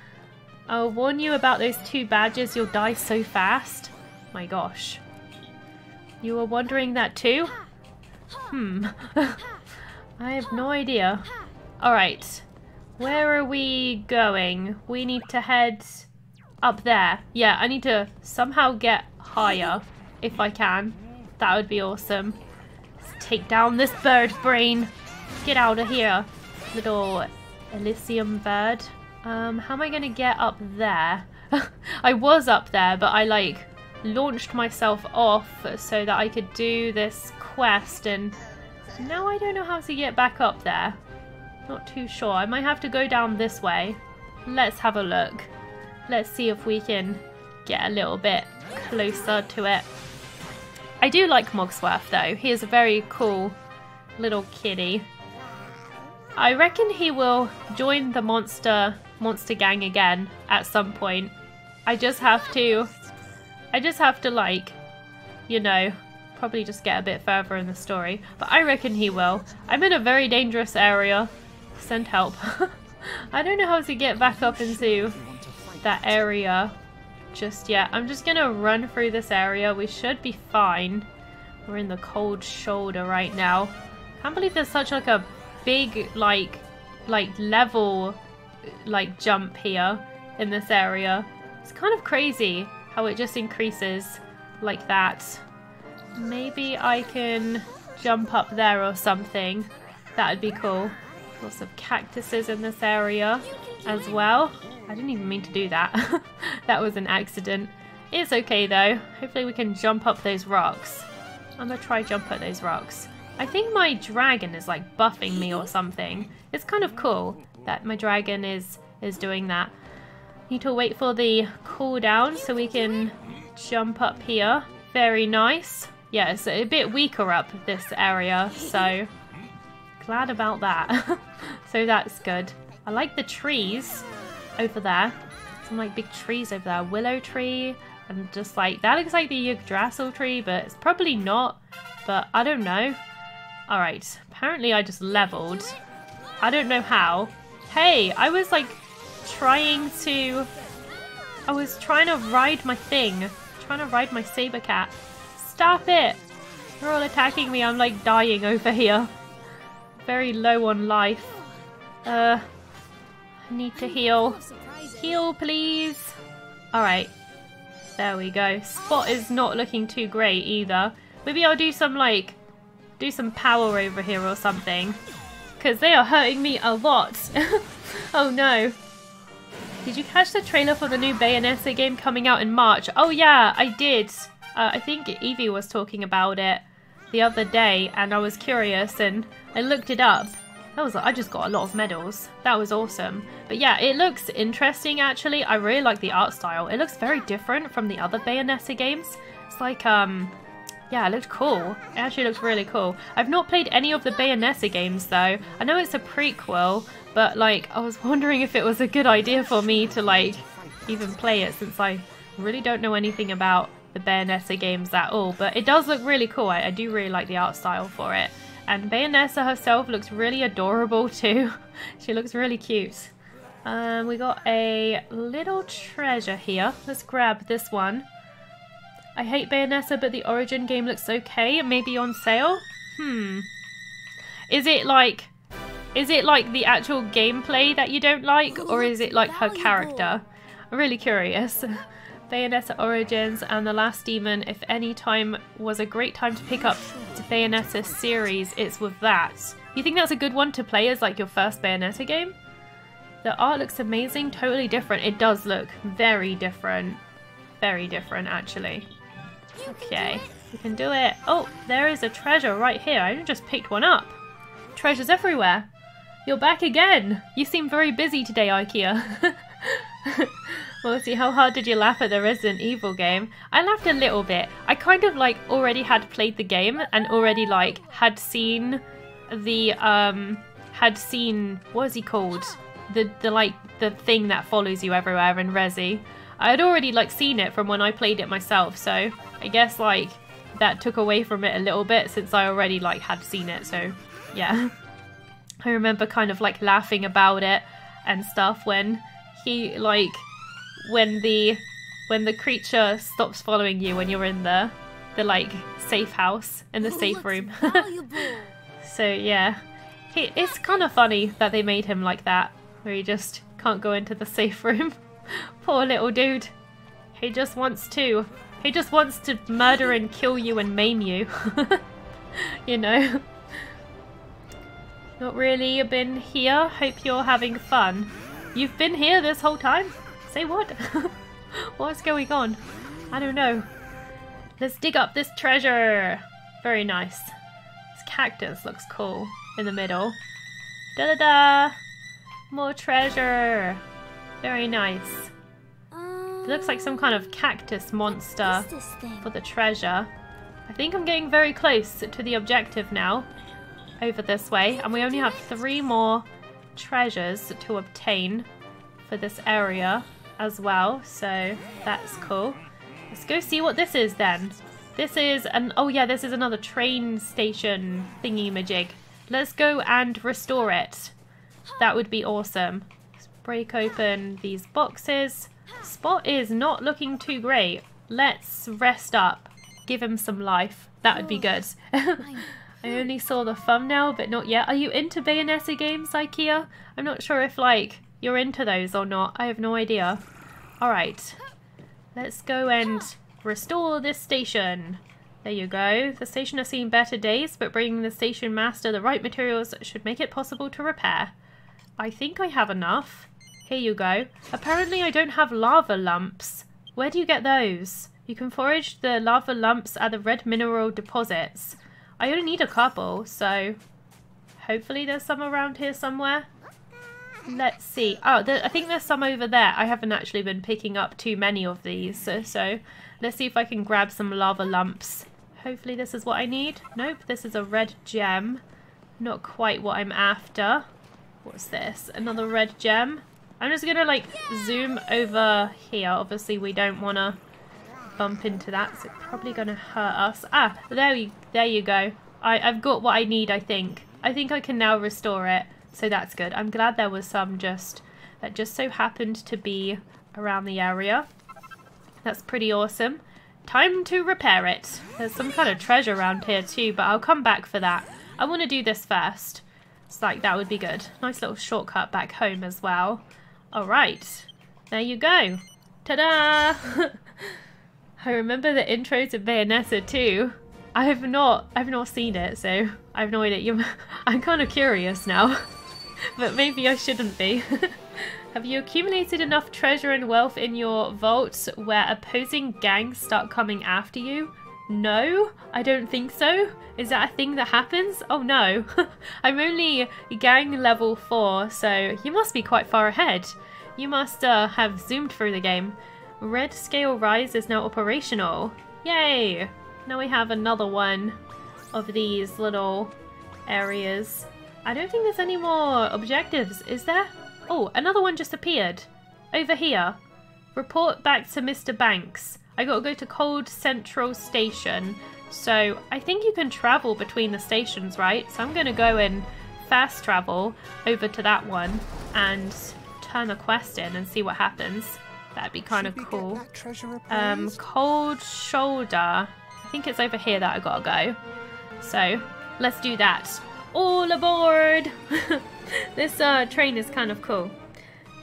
I'll warn you about those two badges, you'll die so fast. My gosh. You were wondering that too? Hmm. [LAUGHS] I have no idea. Alright. Where are we going? We need to head up there. Yeah, I need to somehow get higher if I can. That would be awesome. Take down this bird brain. Get out of here, little Elysium bird. Um, how am I going to get up there? [LAUGHS] I was up there, but I like launched myself off so that I could do this quest and now I don't know how to get back up there. Not too sure. I might have to go down this way. Let's have a look. Let's see if we can get a little bit closer to it. I do like Mogsworth though. He is a very cool little kitty. I reckon he will join the monster monster gang again at some point. I just have to I just have to like, you know, probably just get a bit further in the story. But I reckon he will. I'm in a very dangerous area. Send help. [LAUGHS] I don't know how to get back up into that area just yet. I'm just gonna run through this area. We should be fine. We're in the cold shoulder right now. Can't believe there's such like a big like like level like jump here in this area. It's kind of crazy how it just increases like that. Maybe I can jump up there or something. That would be cool. Lots of cactuses in this area as well. I didn't even mean to do that. [LAUGHS] that was an accident. It's okay though. Hopefully we can jump up those rocks. I'm gonna try jump up those rocks. I think my dragon is like buffing me or something. It's kind of cool that my dragon is is doing that. Need to wait for the cooldown so we can jump up here. Very nice. Yeah, it's a bit weaker up this area, so glad about that. [LAUGHS] so that's good. I like the trees over there. Some like big trees over there. Willow tree and just like, that looks like the Yggdrasil tree, but it's probably not. But I don't know. Alright, apparently I just leveled. I don't know how. Hey, I was like trying to... I was trying to ride my thing. Trying to ride my saber cat. Stop it! They're all attacking me. I'm like dying [LAUGHS] over here. Very low on life. Uh, need to heal. Heal, please. Alright. There we go. Spot is not looking too great either. Maybe I'll do some like... Do some power over here or something. Because they are hurting me a lot. [LAUGHS] oh no. Did you catch the trailer for the new Bayonetta game coming out in March? Oh yeah, I did. Uh, I think Evie was talking about it the other day and I was curious and I looked it up. That was I just got a lot of medals. That was awesome. But yeah, it looks interesting actually. I really like the art style. It looks very different from the other Bayonetta games. It's like um yeah, it looked cool. It actually looks really cool. I've not played any of the Bayonetta games though. I know it's a prequel, but like I was [LAUGHS] wondering if it was a good idea for me to like even play it since I really don't know anything about the Bayonetta games at all. But it does look really cool. I, I do really like the art style for it. And Bayonetta herself looks really adorable [LAUGHS] too. she looks really cute. Um, we got a little treasure here. Let's grab this one. I hate Bayonetta, but the Origin game looks okay. Maybe on sale? Hmm. Is it like... Is it like the actual gameplay that you don't like? Or is it like her character? I'm really curious. [LAUGHS] Bayonetta Origins and The Lost Demon, if any time was a great time to pick up the Bayonetta series, it's with that. You think that's a good one to play as like your first Bayonetta game? The art looks amazing, totally different. It does look very different. Very different, actually. Okay, we can do it. Oh, there is a treasure right here. I just picked one up. Treasures everywhere. You're back again. You seem very busy today, Ikea. [LAUGHS] well, see, how hard did you laugh at the Resident Evil game? I laughed a little bit. I kind of like already had played the game and already like had seen the um had seen what is he called? The the like the thing that follows you everywhere in Resi. I had already like seen it from when I played it myself, so I guess like that took away from it a little bit since I already like had seen it, so yeah. [LAUGHS] I remember kind of like laughing about it and stuff when he like when the when the creature stops following you when you're in the the like safe house in the safe room. [LAUGHS] so yeah, he, it's kind of funny that they made him like that, where he just can't go into the safe [LAUGHS] room. Poor little dude. He just wants to. He just wants to murder and kill you and maim you. [LAUGHS] you know. Not really been here. Hope you're having fun. You've been here this whole time? Say what? [LAUGHS] What's going on? I don't know. Let's dig up this treasure. Very nice. This cactus looks cool in the middle. Da da da! More treasure. Very nice. It looks like some kind of cactus monster for the treasure. I think I'm getting very close to the objective now. Over this way. And we only have three more treasures to obtain for this area as well. So that's cool. Let's go see what this is then. This is an... Oh yeah, this is another train station thingy-majig. Let's go and restore it. That would be awesome. Let's break open these boxes. Spot is not looking too great. Let's rest up. Give him some life. That would be oh, good. [LAUGHS] I only saw the thumbnail, but not yet. Are you into Bayonetta games, Ikea? I'm not sure if, like, you're into those or not. I have no idea. Alright. Let's go and restore this station. There you go. The station has seen better days, but bringing the station master the right materials should make it possible to repair. I think I have enough. Here you go. Apparently I don't have lava lumps. Where do you get those? You can forage the lava lumps at the red mineral deposits. I only need a couple, so hopefully there's some around here somewhere. Let's see. Oh, I think there's some over there. I haven't actually been picking up too many of these. So, so let's see if I can grab some lava lumps. Hopefully this is what I need. Nope, this is a red gem. Not quite what I'm after. What's this? Another red gem. I'm just gonna like zoom over here. Obviously we don't wanna bump into that, so it's probably gonna hurt us. Ah, there you there you go. I, I've got what I need, I think. I think I can now restore it, so that's good. I'm glad there was some just that just so happened to be around the area. That's pretty awesome. Time to repair it. There's some kind of treasure around here too, but I'll come back for that. I want to do this first. It's like that would be good. Nice little shortcut back home as well. Alright. There you go. Ta-da! [LAUGHS] I remember the intro to Bayonetta too. I have not I've not seen it, so I have no idea. [LAUGHS] I'm kind of curious now. [LAUGHS] [LAUGHS] but maybe I shouldn't be. [LAUGHS] Have you accumulated enough treasure and wealth in your vault where opposing gangs start coming after you? No, I don't think so. Is that a thing that happens? Oh no. [LAUGHS] I'm only gang level 4, so you must be quite far ahead. You must uh, have zoomed through the game. Red Scale Rise is now operational. Yay! Now we have another one of these little areas. I don't think there's any more objectives, is there? Oh, another one just appeared. Over here. Report back to Mr. Banks. I gotta go to Cold Central Station. So I think you can travel between the stations, right? So I'm gonna go and fast travel over to that one and turn the quest in and see what happens. That'd be kind of cool. Um, Cold Shoulder. I think it's over here that I gotta go. So let's do that. All aboard! [LAUGHS] this uh, train is kind of cool.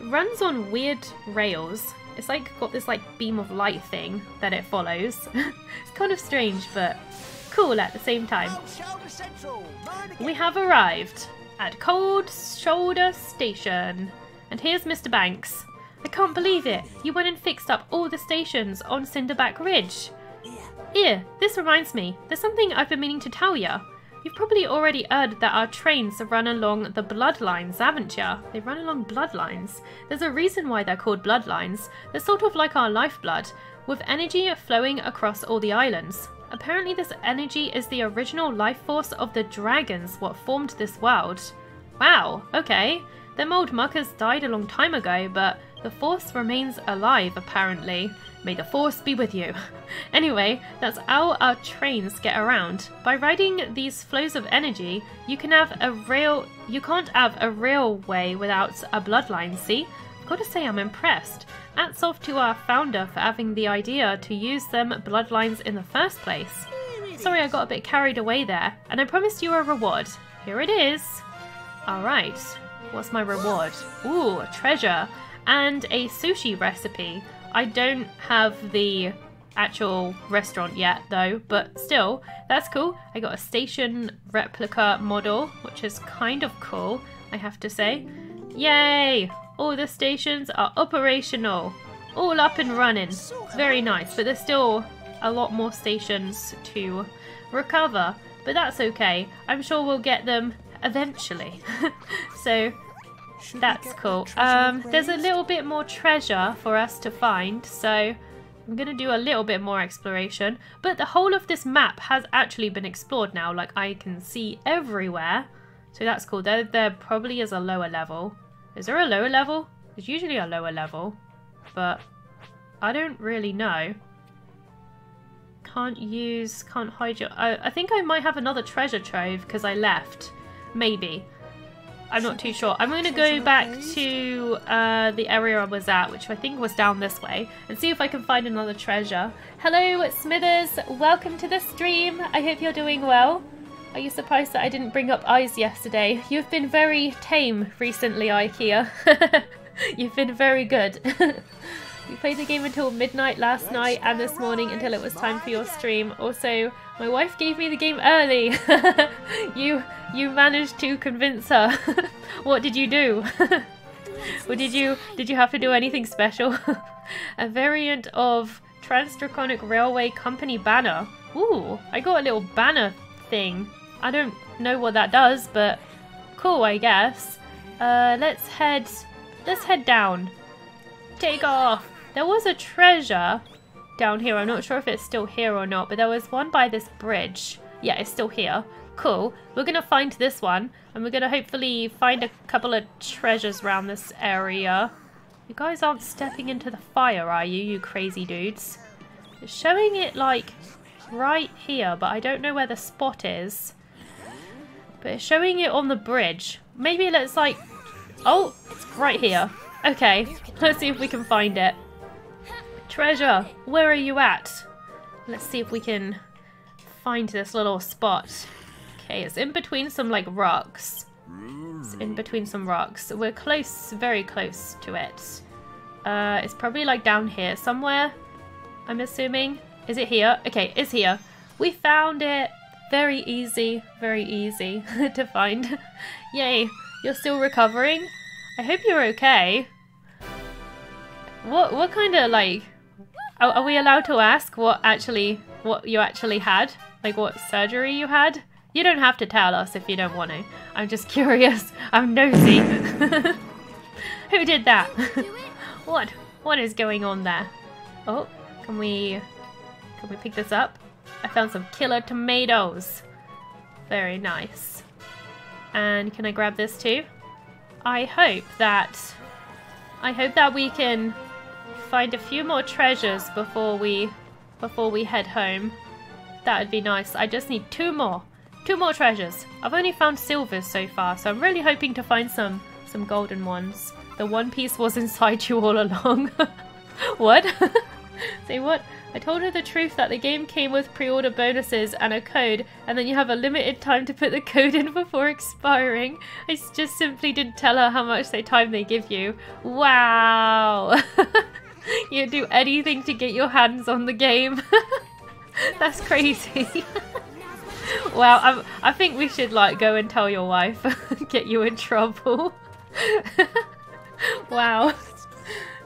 runs on weird rails. It's like got this like beam of light thing that it follows. [LAUGHS] it's kind of strange, but cool at the same time. We have arrived at Cold Shoulder Station. And here's Mr. Banks. I can't believe it. You went and fixed up all the stations on Cinderback Ridge. Here, this reminds me. There's something I've been meaning to tell you. You've probably already heard that our trains run along the bloodlines, haven't you? They run along bloodlines. There's a reason why they're called bloodlines. They're sort of like our lifeblood, with energy flowing across all the islands. Apparently this energy is the original life force of the dragons what formed this world. Wow, okay. Them old muckers died a long time ago, but the force remains alive apparently. May the force be with you. [LAUGHS] anyway, that's how our trains get around. By riding these flows of energy, you can have a rail you can't have a railway without a bloodline, see? I've got to say I'm impressed. Hats off to our founder for having the idea to use them bloodlines in the first place. Sorry I got a bit carried away there, and I promised you a reward. Here it is. Alright, what's my reward? Ooh, a treasure and a sushi recipe. I don't have the actual restaurant yet though, but still, that's cool. I got a station replica model, which is kind of cool, I have to say. Yay! All the stations are operational. All up and running. Very nice, but there's still a lot more stations to recover. But that's okay. I'm sure we'll get them eventually. [LAUGHS] so that's cool. Um, there's a little bit more treasure for us to find, so I'm going to do a little bit more exploration. But the whole of this map has actually been explored now. Like, I can see everywhere. So that's cool. There, there probably is a lower level. Is there a lower level? There's usually a lower level. But I don't really know. Can't use, can't hide your... I, I think I might have another treasure trove because I left. Maybe. I'm not too sure. I'm going to go back to uh, the area I was at, which I think was down this way, and see if I can find another treasure. Hello, Smithers. Welcome to the stream. I hope you're doing well. Are you surprised that I didn't bring up eyes yesterday? You've been very tame recently, IKEA. [LAUGHS] You've been very good. [LAUGHS] you played the game until midnight last night and this morning until it was time for your stream. Also, my wife gave me the game early. [LAUGHS] you you managed to convince her. [LAUGHS] what did you do? [LAUGHS] or did you did you have to do anything special? a variant of Transdraconic Railway Company banner. Ooh, I got a little banner thing. I don't know what that does, but cool, I guess. Uh, let's head, let's head down. Take off. There was a treasure down here. I'm not sure if it's still here or not, but there was one by this bridge. Yeah, it's still here. Cool. We're going to find this one, and we're going to hopefully find a couple of treasures around this area. You guys aren't stepping into the fire, are you, you crazy dudes? It's showing it, like, right here, but I don't know where the spot is. But it's showing it on the bridge. Maybe let's, like... Oh, it's right here. Okay, [LAUGHS] let's see if we can find it. Treasure, where are you at? Let's see if we can find this little spot. Okay, it's in between some like rocks. It's in between some rocks. We're close, very close to it. Uh, it's probably like down here somewhere, I'm assuming. Is it here? Okay, it's here. We found it. Very easy, very easy [LAUGHS] to find. [LAUGHS] Yay, you're still recovering? I hope you're okay. What what kind of like are, are we allowed to ask what actually what you actually had? Like what surgery you had? You don't have to tell us if you don't want to. I'm just [LAUGHS] curious. I'm nosy. [LAUGHS] Who did that? [LAUGHS] what? What is going on there? Oh, can we can we pick this up? I found some killer tomatoes. Very nice. And can I grab this too? I hope that I hope that we can find a few more treasures before we before we head home. That would be nice. I just need two more. Two more treasures. I've only found silvers so far, so I'm really hoping to find some some golden ones. The one piece was [LAUGHS] inside you all along. [LAUGHS] what? [LAUGHS] Say what? I told her the truth that the game came with pre-order bonuses and a code, and then you have a limited time to put the code in before expiring. I just simply didn't tell her how much they time they give you. Wow! [LAUGHS] you do anything to get your hands on the game. [LAUGHS] That's crazy. [LAUGHS] well, I'm, I think we should like go and tell your wife, get you in trouble. wow.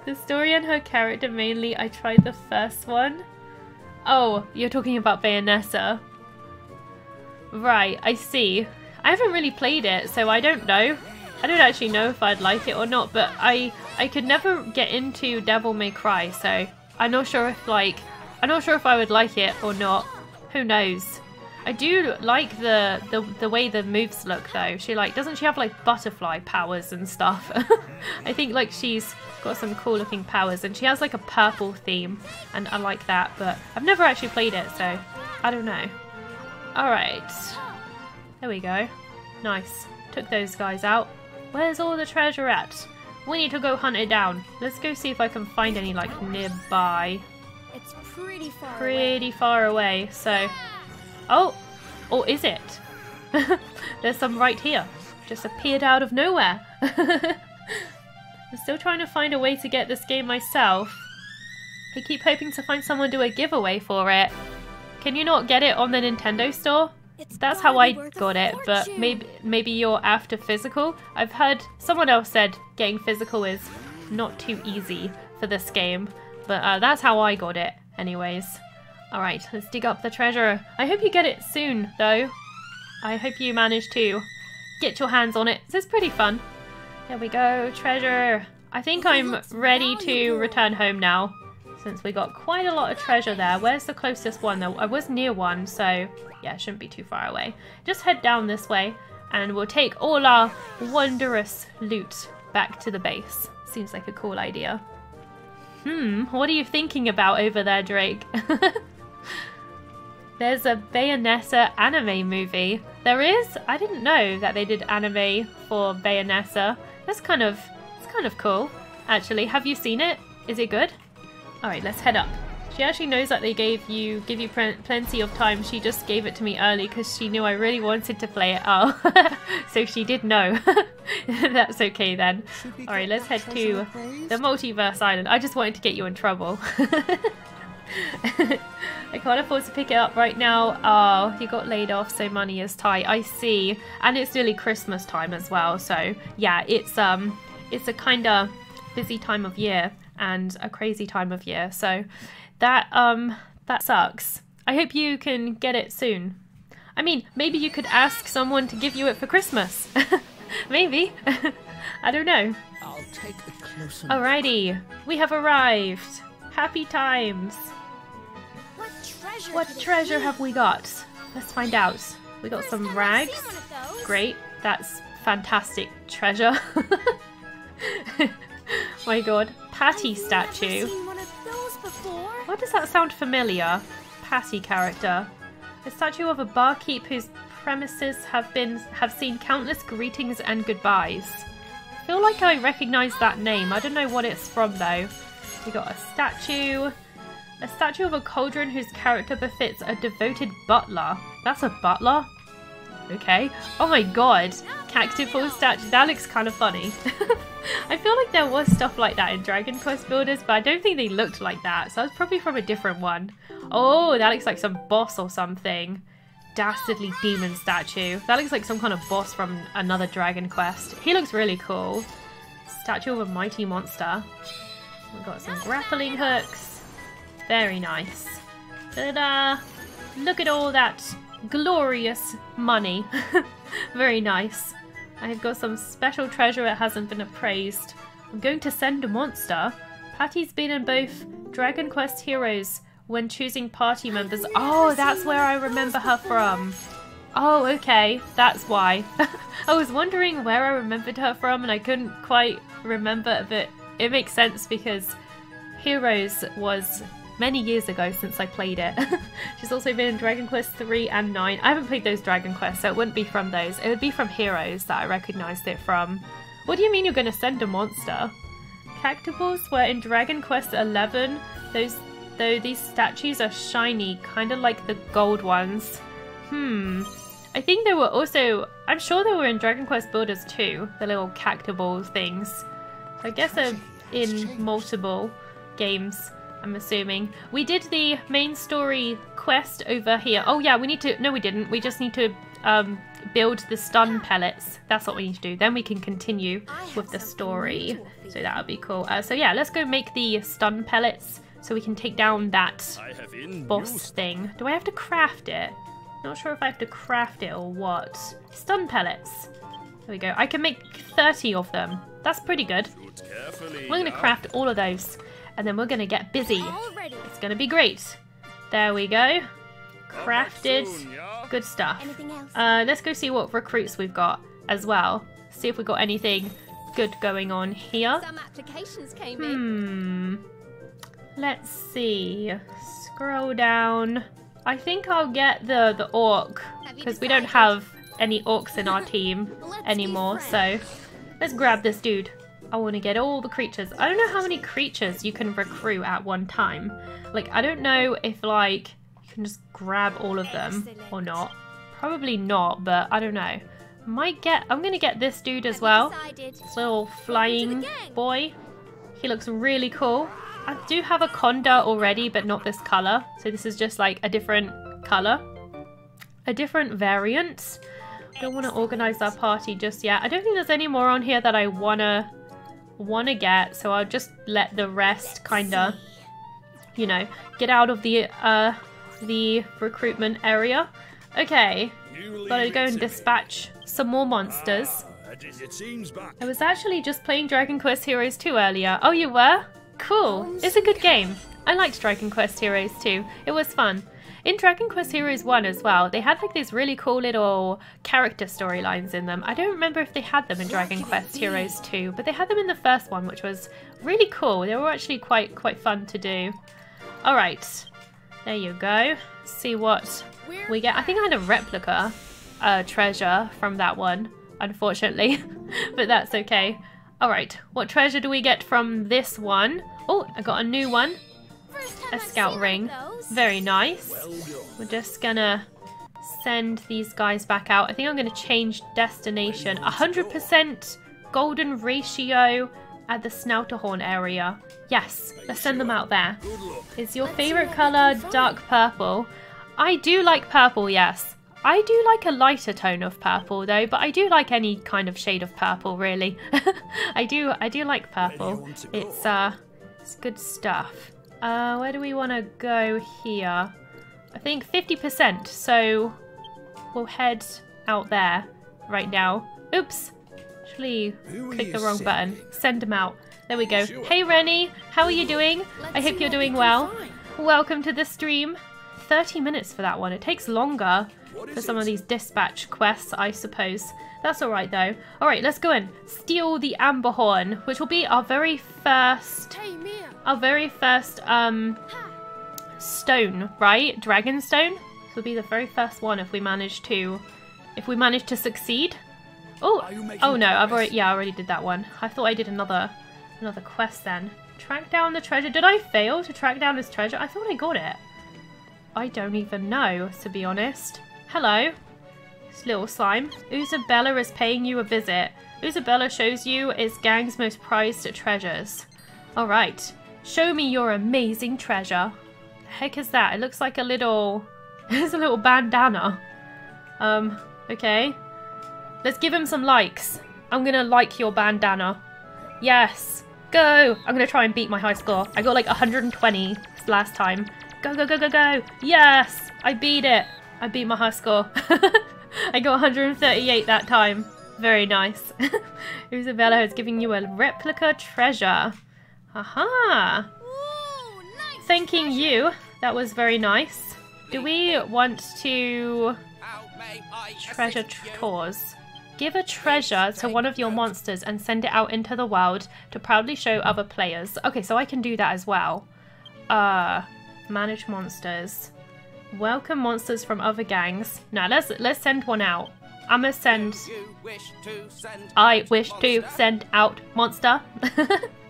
The story and her character mainly, I tried the first one. Oh, you're talking about Bayonetta. Right, I see. I haven't really played it, so I don't know. I don't actually know if I'd like it or not, but I I could never get into Devil May Cry, so I'm not sure if like I'm not sure if I would like it or not. Who knows? I do like the, the the way the moves look though. She like doesn't she have like butterfly powers and stuff? [LAUGHS] I think like she's got some cool looking powers and she has like a purple theme and I like that, but I've never actually played it, so I don't know. Alright. There we go. Nice. Took those guys out. Where's all the treasure at? We need to go hunt it down. Let's go see if I can find any like nearby. It's pretty far Pretty far away, so Oh! Or is it? [LAUGHS] There's some right here. Just appeared out of nowhere. [LAUGHS] I'm still trying to find a way to get this game myself. I keep hoping to find someone to do a giveaway for it. Can you not get it on the Nintendo store? It's That's how I be worth a got it, but maybe maybe you're after physical. I've heard someone else said getting physical is not too easy for this game, but uh, that's how I got it anyways. Alright, let's dig up the treasure. I hope you get it soon, though. I hope you manage to get your hands on it. This is pretty fun. There we go, treasure. I think I'm ready to return home now, since we got quite a lot of treasure there. Where's the closest one, though? I was near one, so yeah, it shouldn't be too far away. Just head down this way, and we'll take all our wondrous loot back to the base. Seems like a cool idea. Hmm, what are you thinking about over there, Drake? [LAUGHS] There's a Bayonetta anime movie. There is? I didn't know that they did anime for Bayonetta. That's kind of, it's kind of cool. Actually, have you seen it? Is it good? All right, let's head up. She actually knows that they gave you give you plenty of time. She just gave it to me early because she knew I really wanted to play it. Oh, [LAUGHS] so she did know. [LAUGHS] That's okay then. All right, let's head to the multiverse island. I just wanted to get you in trouble. [LAUGHS] I can't afford to pick it up right now. Oh, he got laid off, so money is tight. I see, and it's nearly Christmas time as well. So yeah, it's um, it's a kind of busy time of year and a crazy time of year. So that um, that sucks. I hope you can get it soon. I mean, maybe you could ask someone to give you it for Christmas. [LAUGHS] maybe. [LAUGHS] I don't know. I'll take a closer Alrighty, we have arrived. Happy times. What treasure? What treasure have we got? Let's find out. We got First some rags. seen one of those. Great, that's fantastic treasure. [LAUGHS] My god, Patty I've statue. Why does that sound familiar? Patty character. A statue of a barkeep whose premises have been have seen countless greetings and goodbyes. I feel like I recognise that name. I don't know what it's from though. We got a statue. A statue of a cauldron whose character befits a devoted butler. That's a butler? Okay. Oh my god. Cactiball statue. That looks kind of funny. [LAUGHS] I feel like there was stuff like that in Dragon Quest Builders, but I don't think they looked like that. So it's probably from a different one. Oh, that looks like some boss or something. Dastardly demon statue. That looks like some kind of boss from another Dragon Quest. He looks really cool. Statue of a mighty monster. We've got some grappling hooks. Very nice. Ta-da! Look at all that glorious money. [LAUGHS] Very nice. I've got some special treasure that hasn't been appraised. I'm going to send a monster. Patty's been in both Dragon Quest Heroes when choosing party members. Oh, that's where I remember her from. Oh, okay. That's why. [LAUGHS] I was wondering where I remembered her from and I couldn't quite remember, but it makes sense because Heroes was many years ago since I played it. [LAUGHS] She's also been in Dragon Quest 3 and 9. I haven't played those Dragon Quests, so it wouldn't be from those. It would be from Heroes that I recognised it from. What do you mean you're going to send a monster? Cactiballs were in Dragon Quest 11. Those, though these statues are shiny, kind of like the gold ones. Hmm. I think they were also. I'm sure they were in Dragon Quest Builders too. The little cactiball things. I guess they're in multiple games. I'm assuming. We did the main story quest over here. Oh yeah, we need to. No, we didn't. We just need to um, build the stun pellets. That's what we need to do. Then we can continue with the story. new to offer So that would be cool. Uh, so yeah, let's go make the stun pellets so we can take down that I have in boss thing. Do I have to craft it? Not sure if I have to craft it or what. Stun pellets. There we go. I can make 30 of them. That's pretty good. Choose carefully. We're going to craft all of those. And then we're going to get busy. It's going to be great. There we go. Crafted. Good stuff. Uh, let's go see what recruits we've got as well. See if we've got anything good going on here. Some applications came in. Hmm. Let's see. Scroll down. I think I'll get the the orc because we don't have any orcs in our [LAUGHS] team anymore. So let's grab this dude. I want to get all the creatures. I don't know how many creatures you can recruit at one time. Like I don't know if like you can just grab all of them or not. Probably not, but I don't know. Might get. I'm gonna get this dude as well. This little flying boy. He looks really cool. I do have a Conda already, but not this color. So this is just like a different color. A different variant. I don't want to organize our party just yet. I don't think there's any more on here that I wanna wanna get, so I'll just let the rest kinda, you know, get out of the uh the recruitment area. Okay, Newly gotta go and minted. dispatch some more monsters. Ah, that is, it seems back. I was actually just playing Dragon Quest Heroes 2 earlier. Oh, you were? Cool. It's a good game. I liked Dragon Quest Heroes 2. It was fun. In Dragon Quest Heroes 1 as well, they had like these really cool little character storylines in them. I don't remember if they had them in Dragon Quest Heroes 2, but they had them in the first one, which was really cool. They were actually quite quite fun to do. All right. There you go. See what We're get. I think I had a replica uh, treasure from that one, unfortunately, [LAUGHS] but that's okay. All right, what treasure do we get from this one? Oh, I got a new one, a scout ring. Very nice. Well. We're just gonna send these guys back out. I think I'm gonna change destination. 100% golden ratio at the Snouterhorn area. Yes, let's send them out there. Is your favorite color dark purple? I do like purple, yes. I do like a lighter tone of purple though, but I do like any kind of shade of purple really. [LAUGHS] I do I do like purple. It's uh it's good stuff. Uh where do we want to go here? I think 50%, so we'll head out there right now. Oops. Actually, Who click the you wrong button. Send him out. There we go. Sure. Hey Rennie, how are you doing? I Let's hope you're what we doing well. find. Welcome to the stream. 30 minutes for that one. It takes longer for some it? of these dispatch quests, I suppose. That's alright though. Alright, let's go in. Steal the Amber Horn, which will be our very first Hey, Mia. Our very first um stone, right? Dragon stone. This will be the very first one if we manage to if we manage to succeed. Oh, Are you making oh no, I've already yeah, I already did that one. I thought I did another another quest then. Track down the treasure. Did I fail to track down this treasure? I thought I got it. I don't even know, to be honest. Hello. This little slime. Isabella is paying you a visit. Isabella shows you its gang's most prized treasures. Alright. Show me your amazing treasure. The heck is that? It looks like a little... [LAUGHS] It's a little bandana. Um, okay. Let's give him some likes. I'm gonna like your bandana. Yes. Go! I'm gonna try and beat my high score. I got like 120 last time. Go, go, go, go, go! Yes! I beat it! I beat my high score. [LAUGHS] I got 138 that time. Very nice. [LAUGHS] Isabella is giving you a replica treasure. Aha! Ooh, nice. Thanking you. That was very nice. Do we want to treasure tours? Give a treasure to one of your monsters and send it out into the world to proudly show other players. Okay, so I can do that as well. Uh, manage monsters. Welcome monsters from other gangs. Now let's let's send one out. I'ma send. I wish to send out monster. [LAUGHS]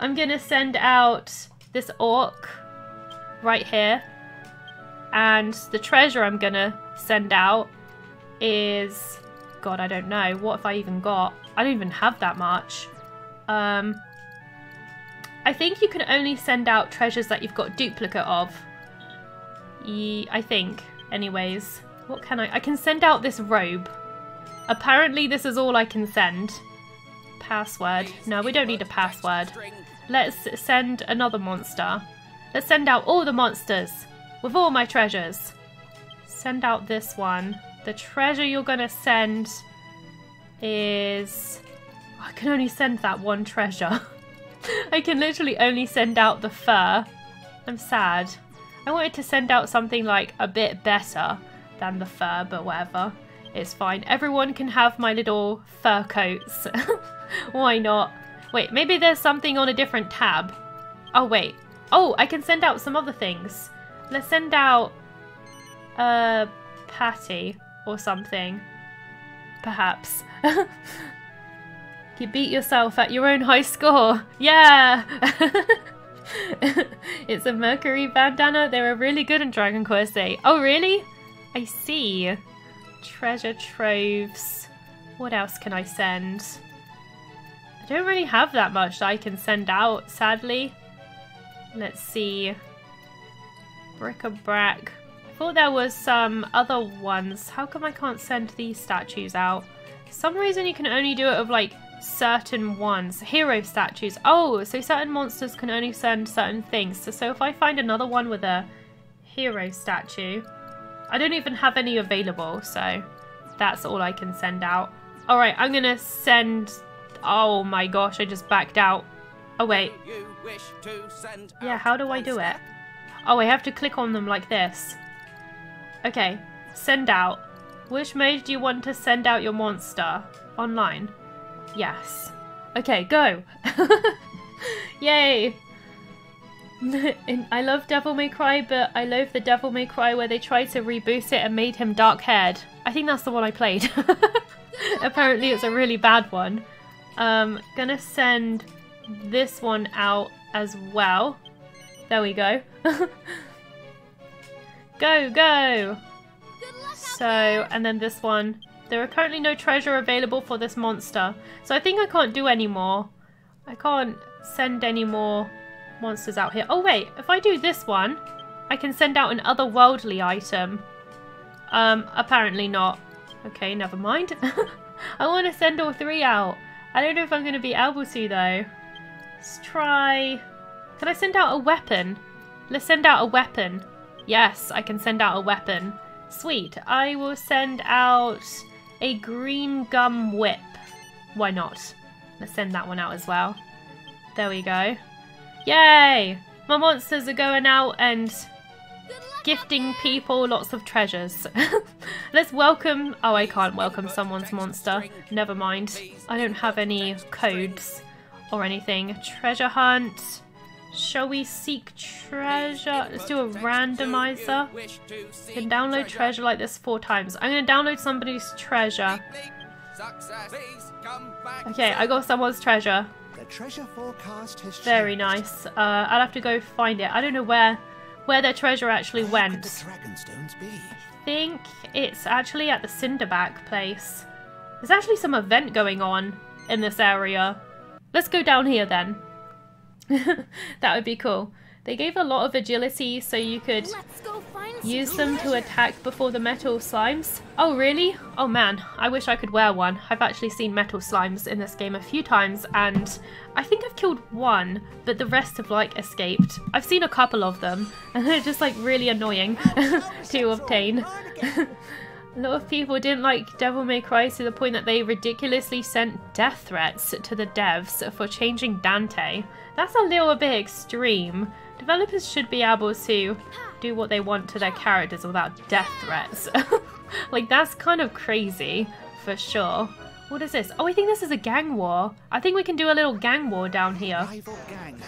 I'm gonna send out this orc right here. And the treasure I'm gonna send out is God, I don't know. What have I even got? I don't even have that much. Um I think you can only send out treasures that you've got duplicate of. I think. Anyways. What can I I can send out this robe. Apparently this is all I can send. Password. No, we don't need a password. Let's send another monster. Let's send out all the monsters with all my treasures. Send out this one. The treasure you're gonna send is. I can only send that one treasure. [LAUGHS] I can literally only send out the fur. I'm sad. I wanted to send out something like a bit better than the fur, but whatever. It's fine. Everyone can have my little fur coats. [LAUGHS] Why not? Wait, maybe there's something on a different tab. Oh, wait. Oh, I can send out some other things. Let's send out a patty or something. Perhaps. [LAUGHS] you beat yourself at your own high score. Yeah! [LAUGHS] it's a Mercury bandana. They were really good in Dragon Quest VIII. Oh, really? I see. Treasure troves. What else can I send? I don't really have that much that I can send out, sadly. Let's see. Bric-a-brac. I thought there was some other ones. How come I can't send these statues out? For some reason you can only do it of like certain ones. Hero statues. Oh, so certain monsters can only send certain things. So, so if I find another one with a hero statue, I don't even have any available, so that's all I can send out. Alright, I'm gonna send... Oh my gosh, I just backed out. Oh wait. Yeah, how do I do it? Oh, I have to click on them like this. Okay, send out. Which mode do you want to send out your monster? Online? Yes. Okay, go! [LAUGHS] Yay! [LAUGHS] In- I love Devil May Cry, but I loathe the Devil May Cry where they tried to reboot it and made him dark haired. I think that's the one I played. [LAUGHS] Apparently, it's a really bad one. Um, gonna send this one out as well. There we go. [LAUGHS] go, go! So, and then this one. There are currently no treasure available for this monster. So I think I can't do any more. I can't send any more monsters out here. Oh wait, if I do this one, I can send out an otherworldly item. Um, apparently not. Okay, never mind. [LAUGHS] I want to send all three out. I don't know if I'm going to be able to though. Let's try... Can I send out a weapon? Let's send out a weapon. Yes, I can send out a weapon. Sweet. I will send out a green gum whip. Why not? Let's send that one out as well. There we go. Yay! My monsters are going out and gifting people lots of treasures. [LAUGHS] Let's welcome. Oh, I can't welcome someone's monster. Never mind. I don't have any codes or anything. Treasure hunt. Shall we seek treasure? Let's do a randomizer. You Can download treasure like this four times. I'm gonna download somebody's treasure. Okay, I got someone's treasure. The treasure forecast has Very nice. Uh, I'll have to go find it. I don't know where where their treasure actually Where could went. the Dragonstones be? think it's actually at the Cinderback place. There's actually some event going on in this area. Let's go down here then. [LAUGHS] that would be cool. They gave a lot of agility so you could Let's go find some use them to attack before the metal slimes. Oh really? Oh man, I wish I could wear one. I've actually seen metal slimes in this game a few times and I think I've killed one, but the rest have like escaped. I've seen a couple of them [LAUGHS] and they're just like really annoying [LAUGHS] to obtain. [LAUGHS] A lot of people didn't like Devil May Cry to the point that they ridiculously sent death threats to the devs for changing Dante. That's a little bit extreme. Developers should be able to do what they want to their characters without death threats. [LAUGHS] like, that's kind of crazy, for sure. What is this? Oh, I think this is a gang war. I think we can do a little gang war down here.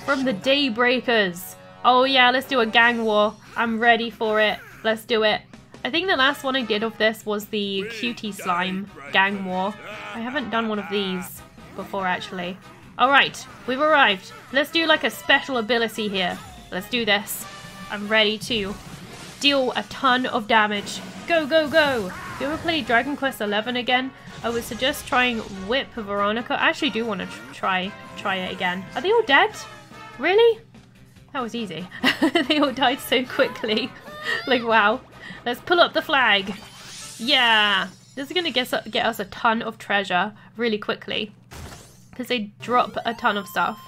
From the Daybreakers. Oh yeah, let's do a gang war. I'm ready for it. Let's do it. I think the last one I did of this was the cutie slime gang war. I haven't done one of these before actually. Alright, we've arrived. Let's do like a special ability here. Let's do this. I'm ready to deal a ton of damage. Go, go, go! If you ever play Dragon Quest XI again, I would suggest trying Whip Veronica. I actually do want to try try it again. Are they all dead? Really? That was easy. [LAUGHS] they all died so quickly. [LAUGHS] like, wow. Let's pull up the flag. Yeah! This is going to get, get us a ton of treasure really quickly. Because they drop a ton of stuff.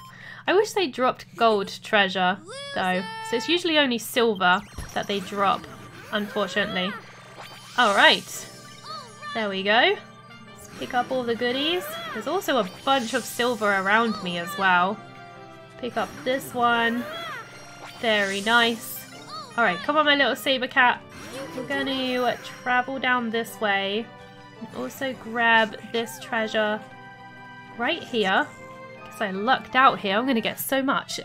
I wish they dropped gold treasure, though. So it's usually only silver that they drop, unfortunately. Alright. There we go. Let's pick up all the goodies. There's also a bunch of silver around me as well. Pick up this one. Very nice. Alright, come on my little saber cat. We're going to travel down this way. Also grab this treasure right here. Because I lucked out here. I'm going to get so much.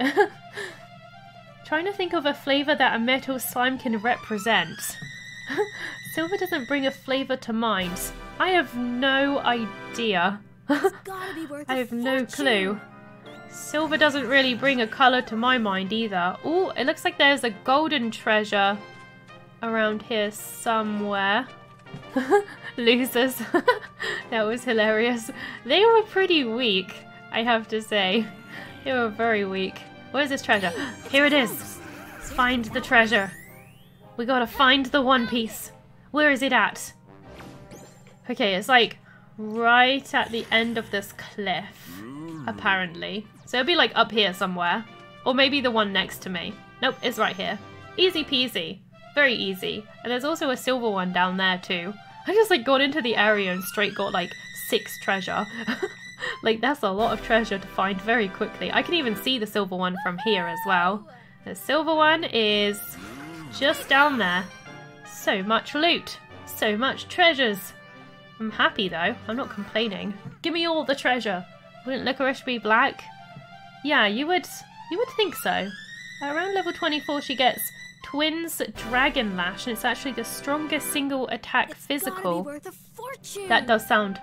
[LAUGHS] Trying to think of a flavour that a metal slime can represent. [LAUGHS] Silver doesn't bring a flavour to mind. I have no idea. It's [LAUGHS] gotta be worth I have no clue. Silver doesn't really bring a colour to my mind either. Oh, it looks like there's a golden treasure around here somewhere. Losers. that was hilarious. They were pretty weak, I have to say. They were very weak. Where's this treasure? [GASPS] Here it is. Find the treasure. We gotta find the One Piece. Where is it at? Okay, it's like right at the end of this cliff, apparently. So it'll be like up here somewhere. Or maybe the one next to me. Nope, it's right here. Easy peasy. Very easy. And there's also a silver one down there too. I just like got into the area and straight got like six treasure. [LAUGHS] like that's a lot of treasure to find very quickly. I can even see the silver one from here as well. The silver one is just down there. So much loot. So much treasures. I'm happy though. I'm not complaining. Give me all the treasure. Wouldn't licorice be black? Yeah, you would. You would think so. Around level 24, she gets Twins Dragon Lash, and it's actually the strongest single attack It's physical. Be worth a fortune. That does sound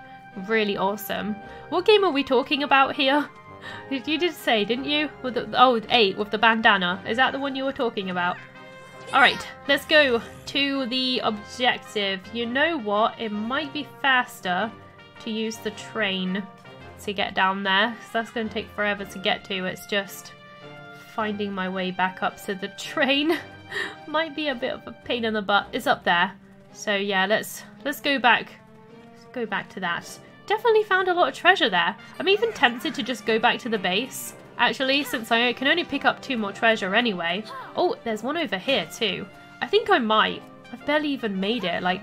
really awesome. What game are we talking about here? [LAUGHS] You did say, didn't you? With the, oh, eight with the bandana. Is that the one you were talking about? Alright, let's go to the objective. You know what? It might be faster to use the train to get down there. 'cause that's going to take forever to get to. It's just finding my way back up. So the train [LAUGHS] might be a bit of a pain in the butt. It's up there. So yeah, let's let's go back. Go back to that. Definitely found a lot of treasure there. I'm even tempted to just go back to the base. Actually, since I can only pick up two more treasure anyway. Oh, there's one over here too. I think I might. I've barely even made it, like,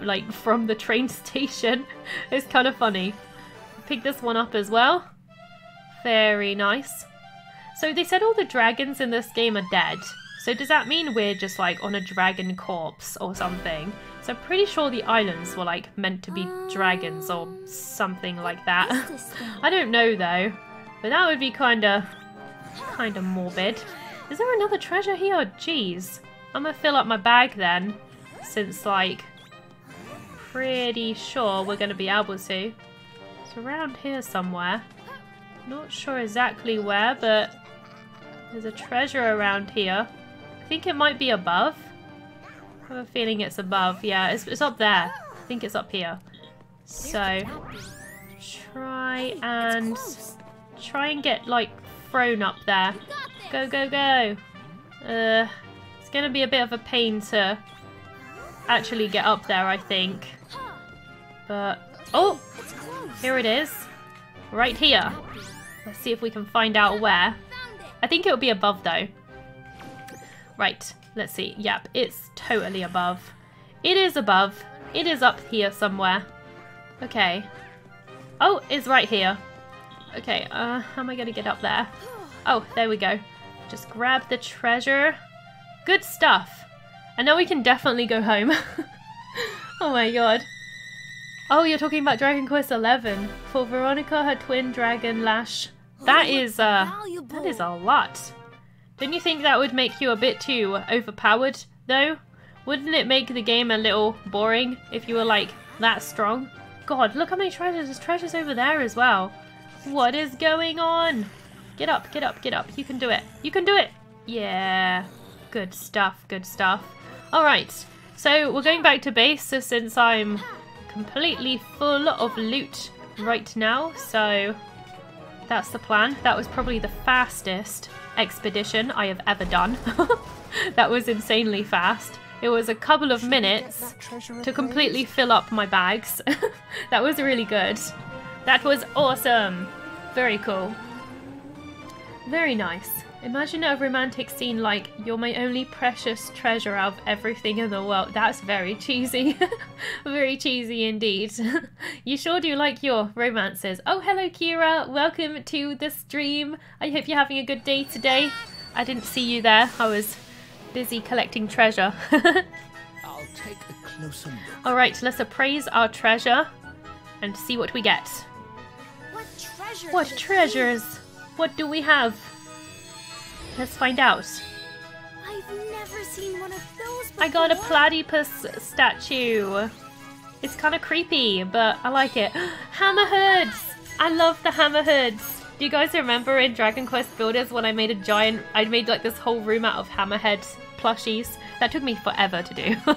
like from the train [LAUGHS] station. it's kind of funny. pick this one up as well. Very nice. So they said all the dragons in this game are dead. So does that mean we're just like on a dragon corpse or something? So I'm pretty sure the islands were like meant to be dragons or something like that. [LAUGHS] I don't know though, but that would be kinda, kinda morbid. Is there another treasure here? Jeez. I'm gonna fill up my bag then, since like, pretty sure we're gonna be able to. It's around here somewhere. Not sure exactly where, but there's a treasure around here. I think it might be above. I have a feeling it's above. Yeah, it's, it's up there. I think it's up here. So, try and try and get like thrown up there. Go, go, go. Uh, it's gonna be a bit of a pain to actually get up there, I think. But oh, here it is, right here. Let's see if we can find out where. I think it'll be above though. Right, let's see. Yep, it's totally above. It is above. It is up here somewhere. Okay. Oh, it's right here. Okay, uh, how am I going to get up there? Oh, there we go. Just grab the treasure. Good stuff. And now we can definitely go home. [LAUGHS] oh my god. Oh, you're talking about Dragon Quest XI. For Veronica, her twin dragon Lash. That is, uh, that is a lot. Don't you think that would make you a bit too overpowered, though? Wouldn't it make the game a little boring if you were, like, that strong? God, look how many treasures. There's treasures over there as well. What is going on? Get up, get up, get up. You can do it. You can do it. Yeah. Good stuff, good stuff. Alright, so we're going back to base so since I'm completely full of loot right now, so that's the plan. That was probably the fastest expedition I have ever done. [LAUGHS] that was insanely fast. It was a couple of minutes to completely fill up my bags. [LAUGHS] that was really good. That was awesome. Very cool. Very nice. Imagine a romantic scene like, you're my only precious treasure out of everything in the world. That's very cheesy. [LAUGHS] very cheesy indeed. [LAUGHS] you sure do like your romances. Oh, hello, Kira. Welcome to the stream. I hope you're having a good day today. I didn't see you there. I was busy collecting treasure. [LAUGHS] I'll take a closer look. Alright, let's appraise our treasure and see what we get. What treasure? What could it be? treasures? What do we have? Let's find out. I've never seen one of those before. I got a platypus statue. It's kind of creepy, but I like it. [GASPS] Hammerhoods! I love the hammerhoods. Do you guys remember in Dragon Quest Builders when I made a giant, I made like this whole room out of hammerhead plushies? That took me forever to do. [LAUGHS]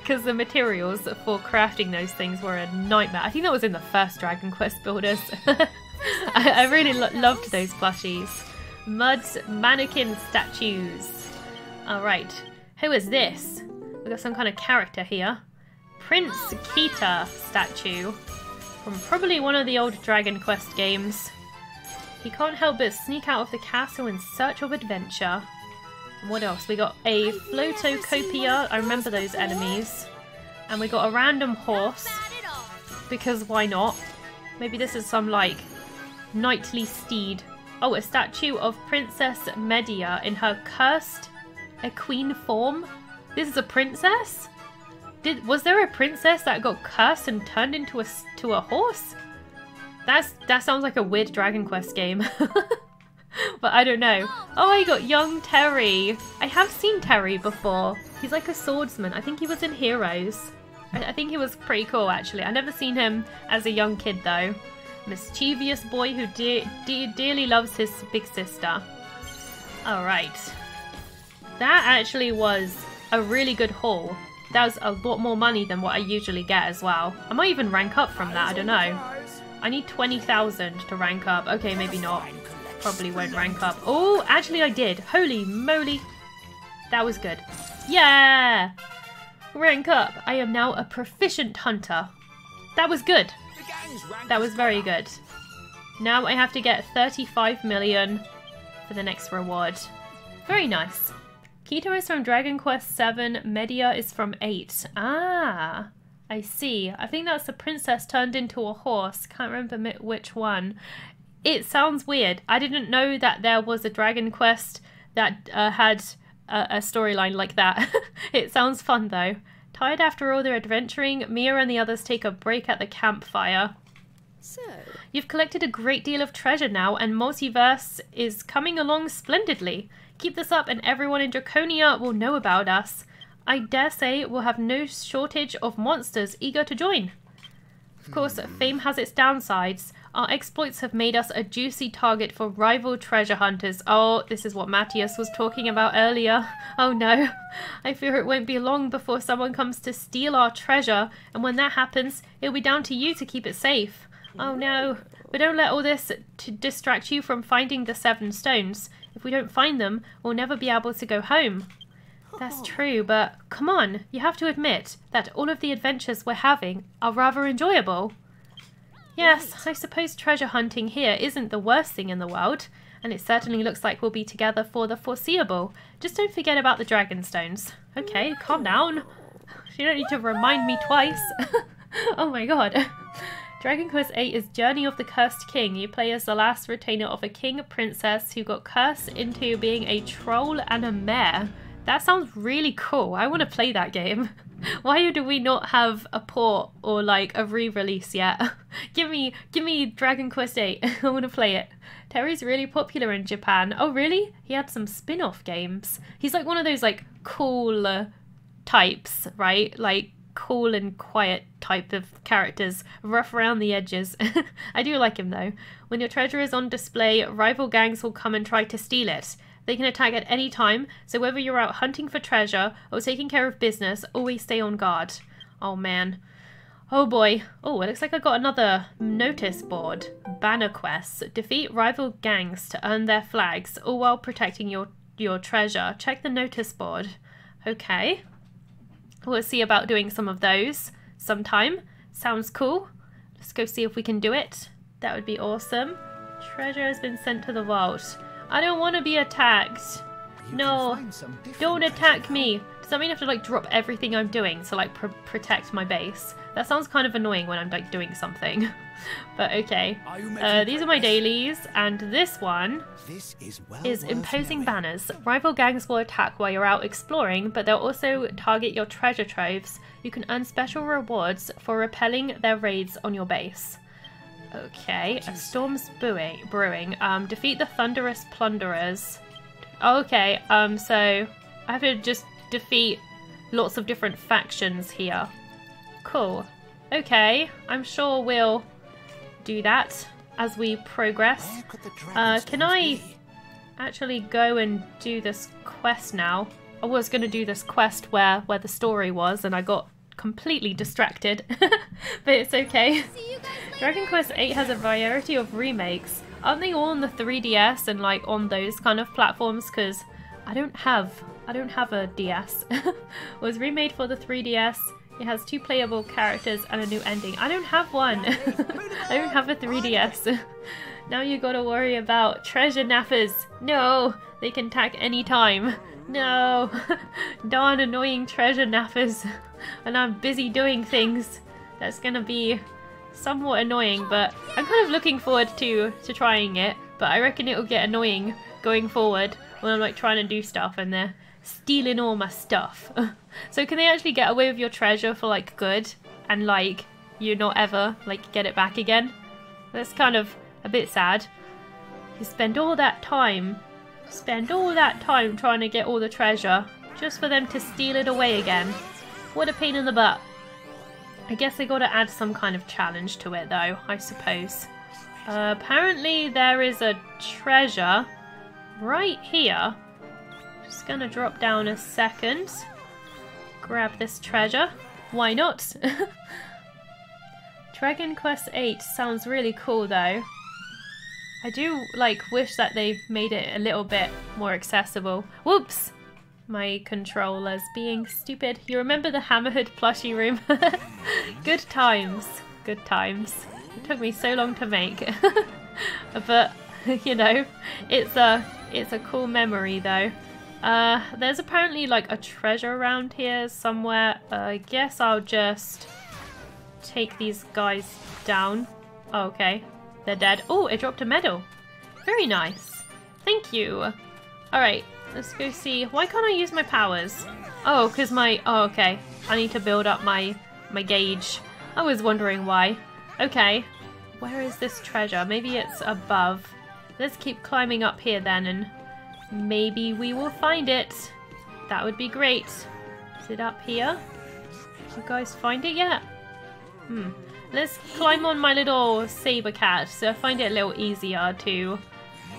Because the materials for crafting those things were a nightmare. I think that was in the first Dragon Quest Builders. [LAUGHS] I, I really lo- loved those plushies. Mud mannequin statues. Alright, who is this? We've got some kind of character here. Prince Kita statue from probably one of the old Dragon Quest games. He can't help but sneak out of the castle in search of adventure. What else? We got a Flotocopia. I remember those enemies. And we got a random horse because why not? Maybe this is some like knightly steed. Oh, a statue of Princess Medea in her cursed equine form. This is a princess. Did was there a princess that got cursed and turned into a to a horse? That's that sounds like a weird Dragon Quest game. [LAUGHS] but I don't know. Oh, I got young Terry. I have seen Terry before. He's like a swordsman. I think he was in Heroes. I, I think he was pretty cool actually. I never seen him as a young kid though. Mischievous boy who de- de- dearly loves his big sister. Alright. That actually was a really good haul. That was a lot more money than what I usually get as well. I might even rank up from that, I don't know. I need 20,000 to rank up. Okay, maybe not. Probably won't rank up. Oh, actually I did. Holy moly. That was good. Yeah! Rank up. I am now a proficient hunter. That was good. That was very good. Now I have to get 35 million for the next reward. Very nice. Keto is from Dragon Quest 7, Medea is from 8. Ah, I see. I think that's the princess turned into a horse. Can't remember which one. It sounds weird. I didn't know that there was a Dragon Quest that uh, had a, a storyline like that. [LAUGHS] it sounds fun though. Tired after all their adventuring, Mia and the others take a break at the campfire. So, You've collected a great deal of treasure now, and Multiverse is coming along splendidly. Keep this up, and everyone in Draconia will know about us. I dare say we'll have no shortage of monsters eager to join. Of course, hmm. fame has its downsides. Our exploits have made us a juicy target for rival treasure hunters. Oh, this is what Matthias was talking about earlier. [LAUGHS] Oh no. I fear it won't be long before someone comes to steal our treasure, and when that happens, it'll be down to you to keep it safe. Oh no. But don't let all this to distract you from finding the seven stones. If we don't find them, we'll never be able to go home. That's [LAUGHS] true, but come on, you have to admit that all of the adventures we're having are rather enjoyable. Yes, I suppose treasure hunting here isn't the worst thing in the world, and it certainly looks like we'll be together for the foreseeable. Just don't forget about the dragon stones. Okay, calm down. You don't need to remind me twice. [LAUGHS] oh my god. Dragon Quest VIII is Journey of the Cursed King. You play as the last retainer of a king princess who got cursed into being a troll and a mare. That sounds really cool. I want to play that game. [LAUGHS] Why do we not have a port or like a re-release yet? [LAUGHS] give me, give me Dragon Quest VIII. [LAUGHS] I want to play it. Terry's really popular in Japan. Oh, really? He had some spin-off games. He's like one of those like cool types, right? Like cool and quiet type of characters, rough around the edges. [LAUGHS] I do like him though. When your treasure is on display, rival gangs will come and try to steal it. They can attack at any time, so whether you're out hunting for treasure or taking care of business, always stay on guard. Oh man. Oh boy. Oh, it looks like I got another notice board. Banner quests. Defeat rival gangs to earn their flags, all while protecting your, your treasure. Check the notice board. Okay. We'll see about doing some of those sometime. Sounds cool. Let's go see if we can do it. That would be awesome. Treasure has been sent to the vault. I don't want to be attacked. You No, can find some different Don't attack me. Does that mean I have to like drop everything I'm doing to like pr- protect my base? That sounds kind of annoying when I'm like doing something. [LAUGHS] but okay. Uh, these are my dailies, and this one This is well is imposing knowing. banners. Rival gangs will attack while you're out exploring, but they'll also target your treasure troves. You can earn special rewards for repelling their raids on your base. Okay, a storm's brewing. brewing. Um, defeat the thunderous plunderers. Okay, um, so I have to just defeat lots of different factions here. Cool. Okay, I'm sure we'll do that as we progress Where could the Uh, can I- actually go and do this quest now. I was going to do this quest where where the story was and I got completely distracted. [LAUGHS] but it's okay. see you guys later. Dragon Quest VIII has a variety of remakes. Aren't they all on the 3DS and like on those kind of platforms cuz I don't have I don't have a DS. [LAUGHS] was remade for the 3DS. It has two playable characters and a new ending. I don't have one. [LAUGHS] I don't have a 3DS. [LAUGHS] Now you gotta worry about treasure nappers. No, they can attack any time. No, darn annoying treasure nappers. And I'm busy doing things. That's gonna be somewhat annoying, but I'm kind of looking forward to to trying it. But I reckon it'll get annoying going forward when I'm like trying to do stuff and they're stealing all my stuff. [LAUGHS] so can they actually get away with your treasure for like good and like you not ever like get it back again? That's kind of a bit sad. You spend all that time, spend all that time trying to get all the treasure just for them to steal it away again. What a pain in the butt. I guess they gotta add some kind of challenge to it though, I suppose. Uh, apparently there is a treasure right here. Just gonna drop down a second. Grab this treasure. Why not? [LAUGHS] Dragon Quest VIII sounds really cool though. I do like wish that they made it a little bit more accessible. Whoops! My controller's being stupid. You remember the Hammerhead plushie room? [LAUGHS] Good times. Good times. It took me so long to make. [LAUGHS] but you know, it's a it's a cool memory though. Uh, there's apparently like a treasure around here somewhere. Uh, I guess I'll just take these guys down. Oh, okay. They're dead. Oh, it dropped a medal. Very nice. Thank you. Alright, let's go see. Why can't I use my powers? Oh, because my... Oh, okay. I need to build up my, my gauge. I was wondering why. Okay. Where is this treasure? Maybe it's above. Let's keep climbing up here then and maybe we will find it. That would be great. Is it up here? Did you guys find it yet? Hmm. Let's climb on my little saber cat so I find it a little easier to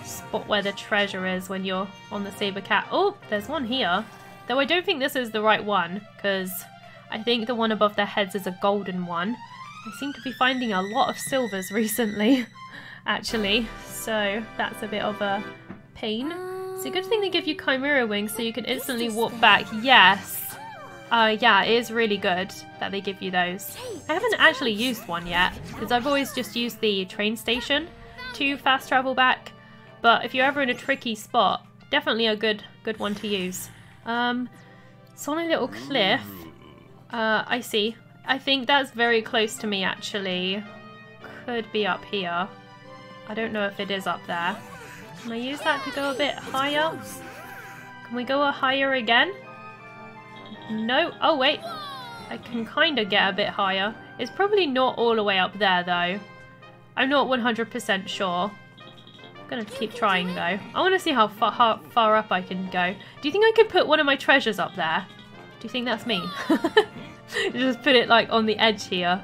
spot where the treasure is when you're on the saber cat. Oh, there's one here. Though I don't think this is the right one because I think the one above their heads is a golden one. I seem to be finding a lot of silvers [LAUGHS] recently, actually, so that's a bit of a pain. It's a good thing they give you Chimera Wings so you can instantly walk back. Yes! Uh, yeah, it is really good that they give you those. I haven't actually used one yet, because I've always just used the train station to fast travel back. But if you're ever in a tricky spot, definitely a good good one to use. Um, it's on a little cliff. Uh, I see. I think that's very close to me, actually. Could be up here. I don't know if it is up there. Can I use that to go a bit higher? Can we go a higher again? No. Oh, wait. I can kind of get a bit higher. It's probably not all the way up there, though. I'm not 100% sure. I'm gonna keep trying, though. I want to see how far, how far up I can go. Do you think I could put one of my treasures up there? Do you think that's me? [LAUGHS] Just put it, like, on the edge here.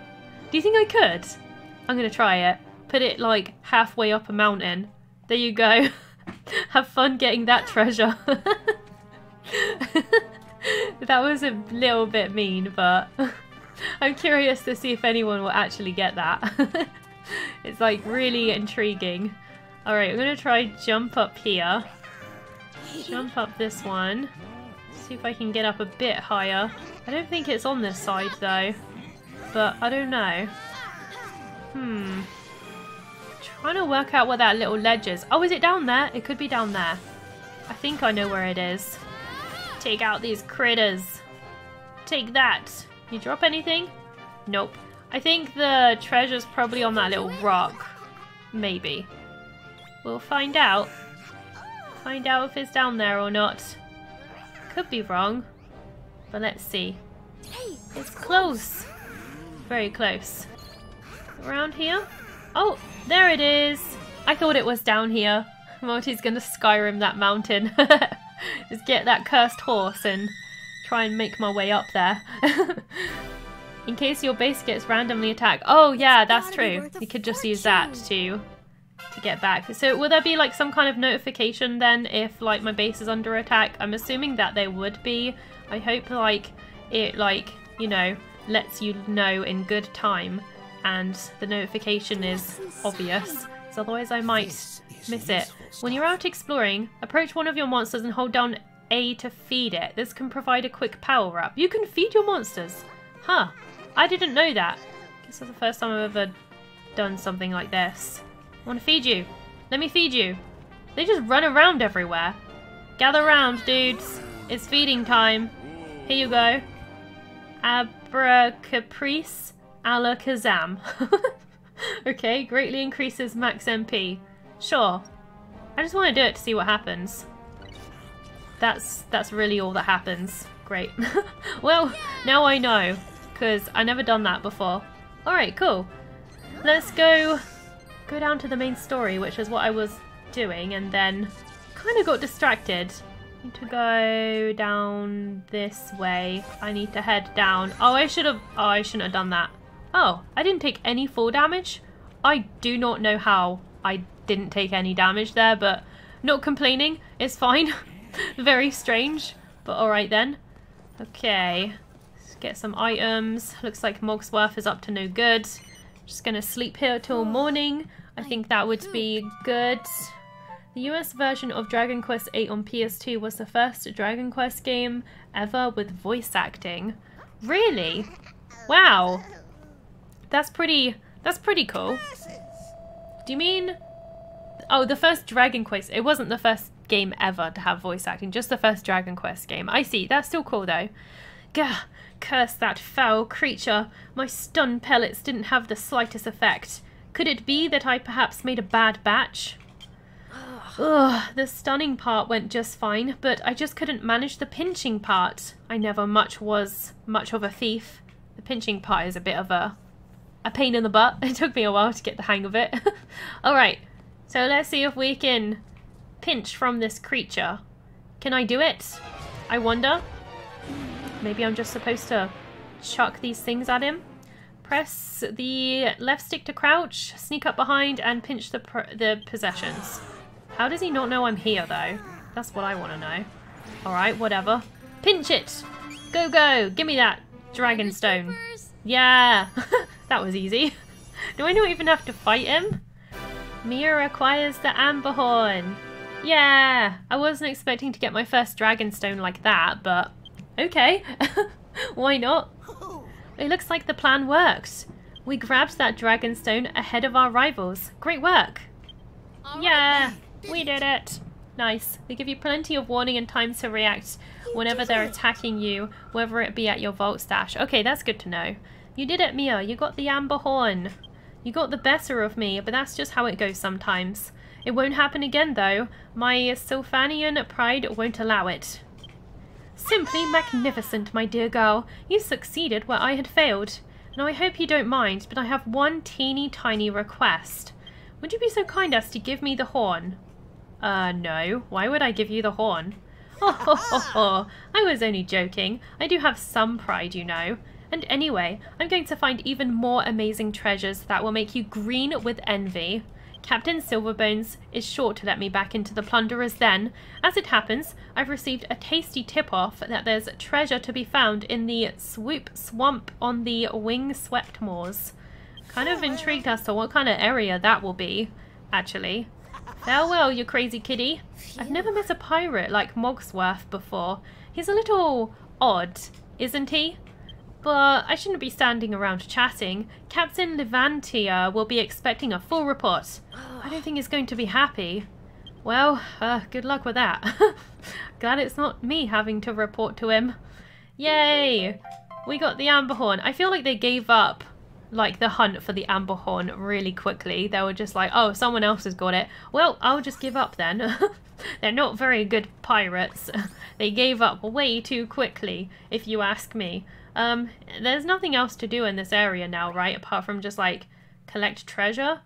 Do you think I could? I'm gonna try it. Put it, like, halfway up a mountain. There you go. [LAUGHS] Have fun getting that treasure. [LAUGHS] that was a little bit mean, but [LAUGHS] I'm curious to see if anyone will actually get that. it's like really intriguing. Alright, I'm gonna try jump up here. Jump up this one. See if I can get up a bit higher. I don't think it's on this side though. But I don't know. Hmm. Trying to work out where that little ledge is. Oh, is it down there? It could be down there. I think I know where it is. Take out these critters. Take that. You drop anything? Nope. I think the treasure's probably on that little rock. Maybe. We'll find out. Find out if it's down there or not. Could be wrong. But let's see. It's close. Very close. Around here? Oh, there it is. I thought it was down here. Morty's gonna Skyrim that mountain. [LAUGHS] Just get that cursed horse and try and make my way up there. [LAUGHS] In case your base gets randomly attacked. Oh yeah, that's true. You could just use that to to get back. So will there be like some kind of notification then if like my base is under attack? I'm assuming that there would be. I hope like it like, you know, lets you know in good time and the notification is obvious. So otherwise I might miss it. When you're out exploring, approach one of your monsters and hold down A to feed it. This can provide a quick power up. You can feed your monsters. Huh. I didn't know that. Guess that's the first time I've ever done something like this. I want to feed you. Let me feed you. They just run around everywhere. Gather round, dudes. It's feeding time. Here you go. Abracaprice Alakazam. [LAUGHS] okay, greatly increases max MP. Sure. I just want to do it to see what happens. That's that's really all that happens. Great. [LAUGHS] well, now I know, because I never done that before. Alright, cool. Let's go go down to the main story, which is what I was doing, and then kind of got distracted. Need to go down this way. I need to head down. Oh, I should have... Oh, I shouldn't have done that. Oh, I didn't take any fall damage? I do not know how I didn't take any damage there, but not complaining. It's fine. [LAUGHS] Very strange, but alright then. Okay, let's get some items. Looks like Mogsworth is up to no good. Just gonna sleep here till oh, morning. I think that would be good. The US version of Dragon Quest VIII on PS2 was the first Dragon Quest game ever with voice acting. Really? Wow. That's pretty, that's pretty cool. Do you mean... Oh, the first Dragon Quest. It wasn't the first game ever to have voice acting, just the first Dragon Quest game. I see. That's still cool though. Gah! Curse that foul creature! My stun pellets didn't have the slightest effect. Could it be that I perhaps made a bad batch? Ugh, the stunning part went just fine, but I just couldn't manage the pinching part. I never much was much of a thief. The pinching part is a bit of a a pain in the butt. [LAUGHS] It took me a while to get the hang of it. [LAUGHS] Alright, so let's see if we can pinch from this creature. Can I do it? I wonder. Maybe I'm just supposed to chuck these things at him. Press the left stick to crouch, sneak up behind, and pinch the the possessions. How does he not know I'm here, though? That's what I want to know. Alright, whatever. Pinch it! Go, go! Give me that dragon stone. Yeah! [LAUGHS] that was easy. [LAUGHS] Do I not even have to fight him? Mia acquires the Amber Horn. Yeah! I wasn't expecting to get my first dragon stone like that, but okay. [LAUGHS] Why not? It looks like the plan works. We grabbed that dragon stone ahead of our rivals. Great work! yeah! We did it! Nice. They give you plenty of warning and time to react whenever they're attacking you, whether it be at your vault stash. Okay, that's good to know. You did it, Mia. You got the amber horn. You got the better of me, but that's just how it goes sometimes. It won't happen again, though. My Sylphanian pride won't allow it. Simply magnificent, my dear girl. You succeeded where I had failed. Now I hope you don't mind, but I have one teeny tiny request. Would you be so kind as to give me the horn? Uh, no. Why would I give you the horn? [LAUGHS] Oh, ho, ho, ho. I was only joking. I do have some pride, you know. And anyway, I'm going to find even more amazing treasures that will make you green with envy. Captain Silverbones is sure to let me back into the plunderers then. As it happens, I've received a tasty tip-off that there's treasure to be found in the Swoop Swamp on the Wing-swept Moors. Kind of intrigued as to what kind of area that will be, actually. Farewell, you crazy kitty. I've never met a pirate like Mogsworth before. He's a little odd, isn't he? But I shouldn't be standing around chatting. Captain Levantia will be expecting a full report. I don't think he's going to be happy. Well, uh, good luck with that. [LAUGHS] Glad it's not me having to report to him. Yay! We got the Amber Horn. I feel like they gave up like the hunt for the Amber Horn really quickly. They were just like, oh, someone else has got it. Well, I'll just give up then. [LAUGHS] They're not very good pirates. [LAUGHS] they gave up way too quickly, if you ask me. Um, there's nothing else to do in this area now, right? Apart from just like collect treasure,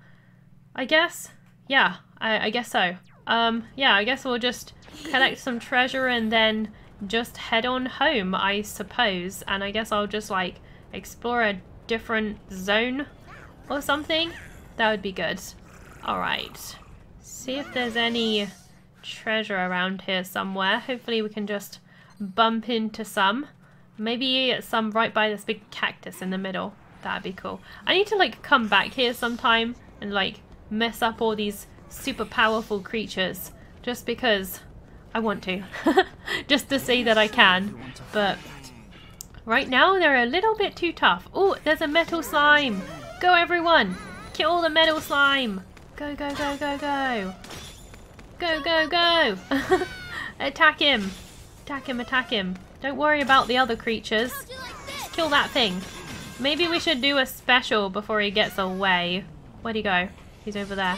I guess. Yeah, I, I guess so. Um, yeah, I guess we'll just collect some treasure and then just head on home, I suppose. And I guess I'll just like explore a different zone or something. That would be good. Alright. See if there's any treasure around here somewhere. Hopefully we can just bump into some. Maybe some right by this big cactus in the middle. That'd be cool. I need to like come back here sometime and like mess up all these super powerful creatures just because I want to. [LAUGHS] just to say that I can. But right now they're a little bit too tough. Oh, there's a metal slime. Go everyone. Kill the metal slime. Go, go, go, go, go. Go, go, go. [LAUGHS] attack him. Attack him, attack him. Don't worry about the other creatures. Kill that thing. Maybe we should do a special before he gets away. Where'd he go? He's over there.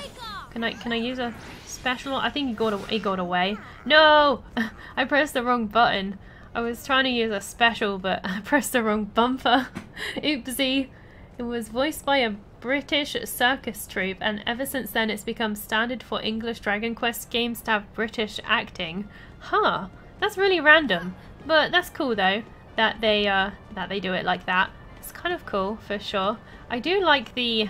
Can I can I use a special? I think he got he got away. No! [LAUGHS] I pressed the wrong button. I was trying to use a special, but [LAUGHS] I pressed the wrong bumper. [LAUGHS] Oopsie. It was voiced by a British circus troupe, and ever since then it's become standard for English Dragon Quest games to have British acting. Huh, that's really random. But that's cool though, that they uh, that they do it like that. It's kind of cool for sure. I do like the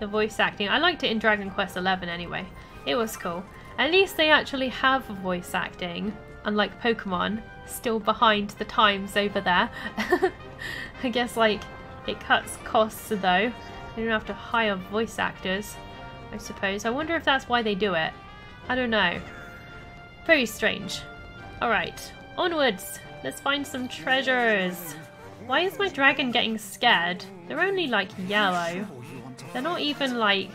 the voice acting. I liked it in Dragon Quest XI anyway. It was cool. At least they actually have voice acting, unlike Pokemon, still behind the times over there. [LAUGHS] I guess like it cuts costs though. They don't have to hire voice actors, I suppose. I wonder if that's why they do it. I don't know. Very strange. Alright, onwards. Let's find some treasures. Why is my dragon getting scared? They're only like yellow. They're not even like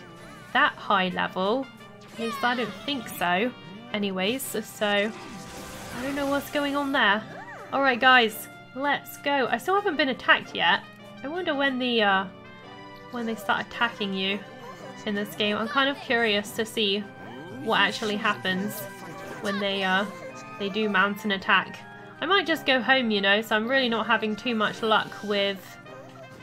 that high level. At least I don't think so. Anyways, so I don't know what's going on there. Alright guys, Let's go. I still haven't been attacked yet. I wonder when the uh, when they start attacking you in this game. I'm kind of curious to see what actually happens when they uh, they do mount an attack. I might just go home, you know, so I'm really not having too much luck with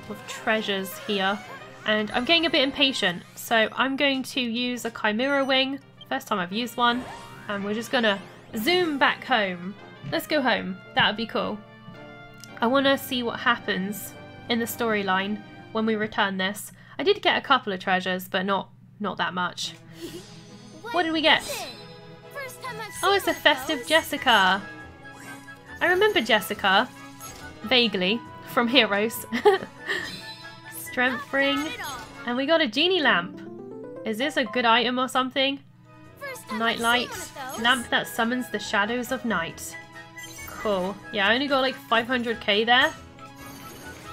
with treasures here. And I'm getting a bit impatient, so I'm going to use a Chimera Wing. First time I've used one. And we're just gonna zoom back home. Let's go home. That would be cool. I want to see what happens in the storyline when we return this. I did get a couple of treasures, but not not that much. [LAUGHS] What did we get? it? First time I've Oh, it's a festive those. Jessica. I remember Jessica, vaguely, from Heroes. [LAUGHS] Strength ring, Got it all. and we got a genie lamp. Is this a good item or something? First time Night light, seen one of those. lamp that summons the shadows of night. Cool. Yeah, I only got like 500k there,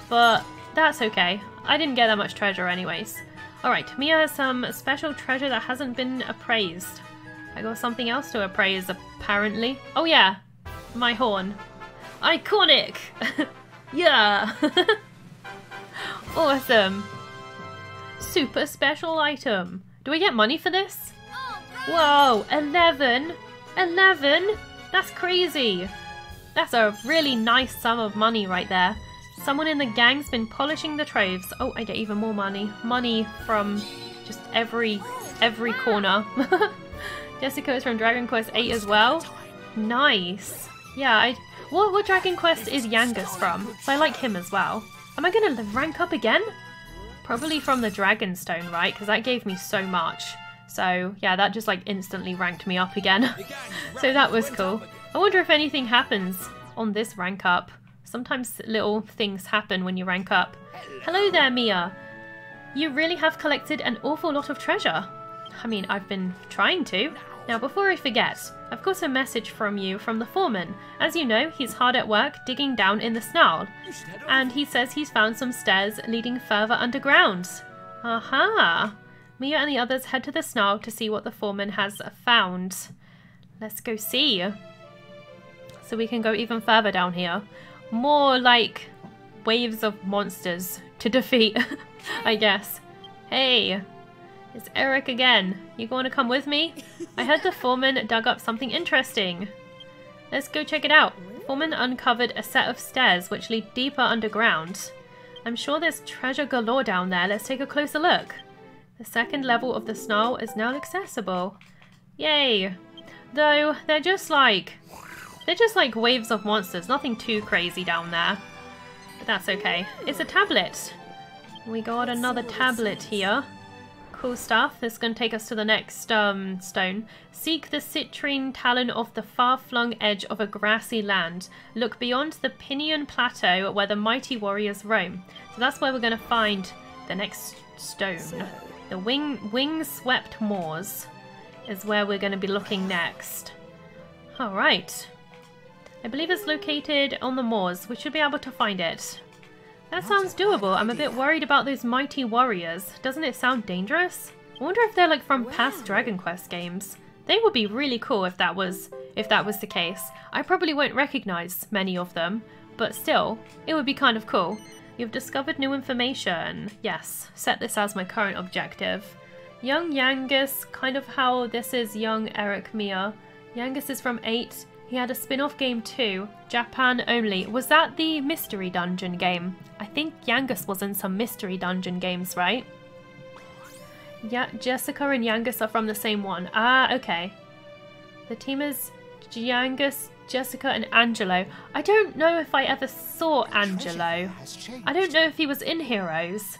but that's okay. I didn't get that much treasure anyways. Alright, Mia has some special treasure that hasn't been appraised. I got something else to appraise, apparently. Oh yeah, my horn. Iconic! [LAUGHS] yeah! [LAUGHS] awesome! Super special item. Do I get money for this? Whoa, 11? 11? That's crazy. That's a really nice sum of money right there. Someone in the gang's been polishing the troves. Oh, I get even more money. Money from just every every corner. [LAUGHS] Jessica is from Dragon Quest 8 as well. Nice. Yeah, I what what Dragon Quest is Yangus from? So I like him as well. Am I gonna rank up again? Probably from the Dragonstone, right? Because that gave me so much. So yeah, that just like instantly ranked me up again. [LAUGHS] so that was cool. I wonder if anything happens on this rank up. Sometimes little things happen when you rank up. Hello there, Mia. You really have collected an awful lot of treasure. I mean, I've been trying to. Now, before I forget, I've got a message from you from the foreman. As you know, he's hard at work digging down in the snarl. And he says he's found some stairs leading further underground. Aha! Mia and the others head to the snarl to see what the foreman has found. Let's go see. So we can go even further down here. More like waves of monsters to [LAUGHS] defeat, I guess. Hey, it's Erik again. You going to come with me? I heard the foreman dug up something interesting. Let's go check it out. Foreman uncovered a set of stairs which lead deeper underground. I'm sure there's treasure galore down there. Let's take a closer look. The second level of the snarl is now accessible. Yay! Though, they're just like... They're just like waves of monsters. Nothing too crazy down there. But that's okay. It's a tablet. We got another tablet here. Cool stuff. This is going to take us to the next um, stone. Seek the citrine talon of the far-flung edge of a grassy land. Look beyond the Pinion Plateau where the mighty warriors roam. So that's where we're going to find the next stone. The wing wing-swept moors is where we're going to be looking next. All right. I believe it's located on the moors. We should be able to find it. That sounds doable. I'm a bit worried about those mighty warriors. Doesn't it sound dangerous? I wonder if they're like from past Dragon Quest games. They would be really cool if that was if that was the case. I probably won't recognize many of them, but still, it would be kind of cool. You've discovered new information. Yes, set this as my current objective. Young Yangus, kind of how this is young Erik Mia. Yangus is from 8. He had a spin-off game too, Japan only. Was that the Mystery Dungeon game? I think Yangus was in some Mystery Dungeon games, right? Yeah, Jessica and Yangus are from the same one. Ah, okay. The team is Yangus, Jessica, and Angelo. I don't know if I ever saw Angelo. I don't know if he was in Heroes.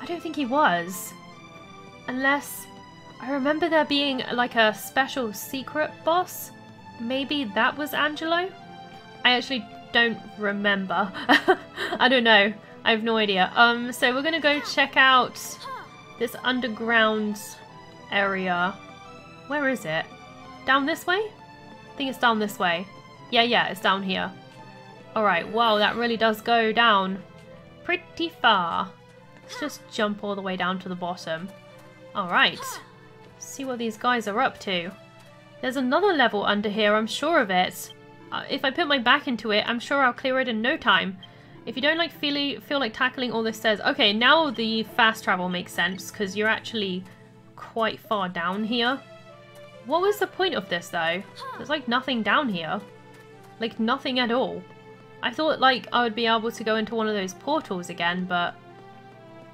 I don't think he was. Unless I remember there being like a special secret boss. Maybe that was Angelo? I actually don't remember. [LAUGHS] I don't know. I have no idea. Um, so we're gonna go check out this underground area. Where is it? Down this way? I think it's down this way. Yeah, yeah, it's down here. Alright, wow, that really does go down pretty far. Let's just jump all the way down to the bottom. Alright. See what these guys are up to. There's another level under here, I'm sure of it. uh, if I put my back into it, I'm sure I'll clear it in no time. If you don't like feel, feel like tackling all this stairs... Okay, now the fast travel makes sense, because you're actually quite far down here. What was the point of this, though? There's, like, nothing down here. Like, nothing at all. I thought, like, I would be able to go into one of those portals again, but...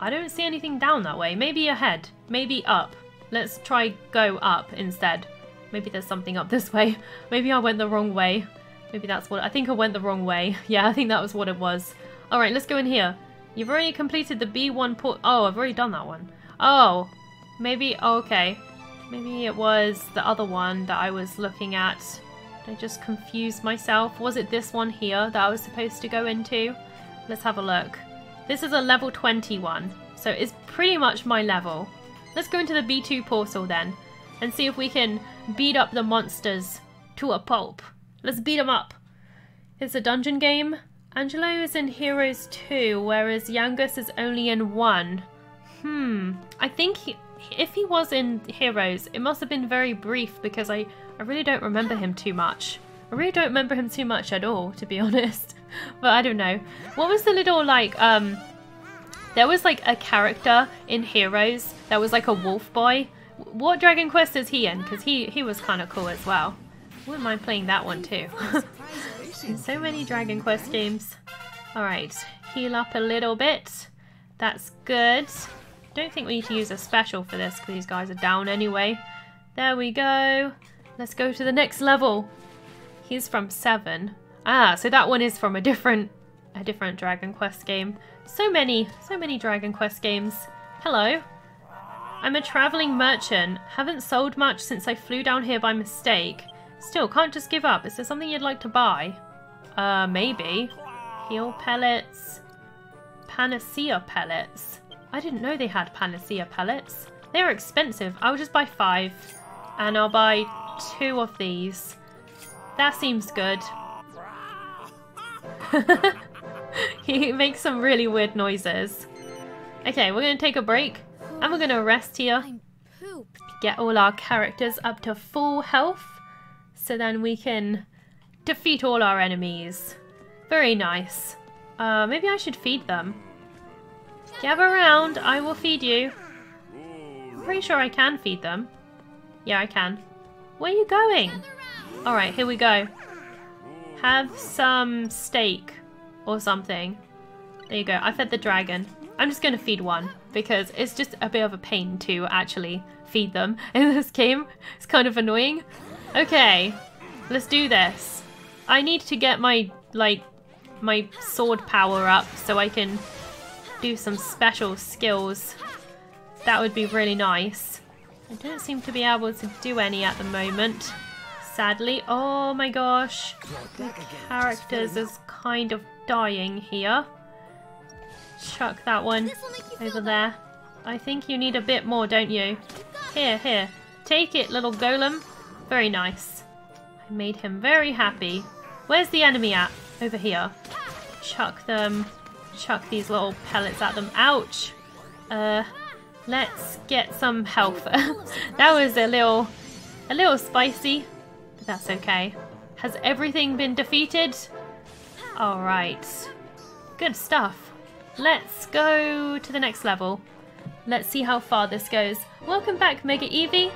I don't see anything down that way. Maybe ahead. Maybe up. Let's try go up instead. Maybe there's something up this [LAUGHS] way. Maybe I went the wrong way. Maybe that's what- I think I went the wrong way. [LAUGHS] Yeah, I think that was what it was. Alright, let's go in here. You've already completed the B1 port- Oh, I've already done that one. Oh. Maybe- oh, okay. Maybe it was the other one that I was looking at. Did I just confuse myself? Was it this one here that I was supposed to go into? Let's have a look. This is a level 21, so it's pretty much my level. Let's go into the B2 portal then, and see if we can beat up the monsters to a pulp. Let's beat them up. It's a dungeon game. Angelo is in Heroes 2, whereas Yangus is only in 1. Hmm. I think he, if he was in Heroes, it must have been very brief because I, I really don't remember him too much. I really don't remember him too much at all, to be [LAUGHS] honest. but I don't know. What was the little, like, um... There was, like, a character in Heroes that was, like, a wolf boy. What Dragon Quest is he in? Because he, he was kind of cool as well. Wouldn't mind playing that one, too. [LAUGHS] so many Dragon Quest games. Alright, heal up a little bit. That's good. Don't think we need to use a special for this because these guys are down anyway. There we go. Let's go to the next level. He's from 7. Ah, so that one is from a different a different Dragon Quest game. So many, so many Dragon Quest games. Hello. I'm a travelling merchant. Haven't sold much since I flew down here by mistake. Still, can't just give up. Is there something you'd like to buy? Uh, maybe. Heal pellets. Panacea pellets. I didn't know they had panacea pellets. They're expensive. I'll just buy five. And I'll buy two of these. That seems good. [LAUGHS] he makes some really weird noises. Okay, we're going to take a break. And we're going to rest here. I'm pooped. Get all our characters up to full health. So then we can defeat all our enemies. Very nice. Uh, maybe I should feed them. Gather around, I will feed you. I'm pretty sure I can feed them. Yeah, I can. Where are you going? Alright, here we go. Have some steak or something. There you go. I fed the dragon. I'm just going to feed one because it's just a bit of a pain to actually feed them [LAUGHS] in this game. It's kind of annoying. Okay, let's do this. I need to get my, like, my sword power up so I can do some special skills. That would be really nice. I don't seem to be able to do any at the moment. Sadly. Oh my gosh. The characters is kind of dying here. Chuck that one over there. I think you need a bit more, don't you? Here, here. Take it, little golem. Very nice. I made him very happy. Where's the enemy at? Over here. Chuck them. Chuck these little pellets at them. Ouch! Uh, let's get some health. [LAUGHS] that was a little, a little spicy, but that's okay. Has everything been defeated? Alright. Good stuff. Let's go to the next level. Let's see how far this goes. Welcome back, Mega Eevee.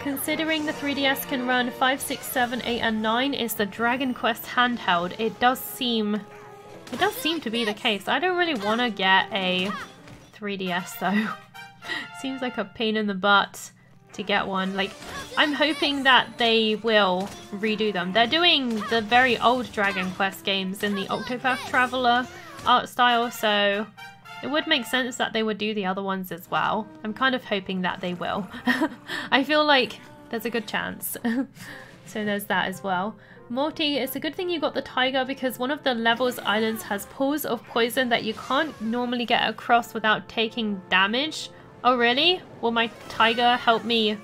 Considering the 3DS can run 5, 6, 7, 8, and 9 is the Dragon Quest handheld, it does seem it does seem to be the case. I don't really want to get a 3DS though. [LAUGHS] Seems like a pain in the butt to get one. Like, I'm hoping that they will redo them. They're doing the very old Dragon Quest games in the Octopath Traveler art style, so it would make sense that they would do the other ones as well. I'm kind of hoping that they will. [LAUGHS] I feel like there's a good chance. [LAUGHS] so there's that as well. Morty, it's a good thing you got the tiger because one of the levels islands has pools of poison that you can't normally get across without taking damage. Oh really? Will my tiger help me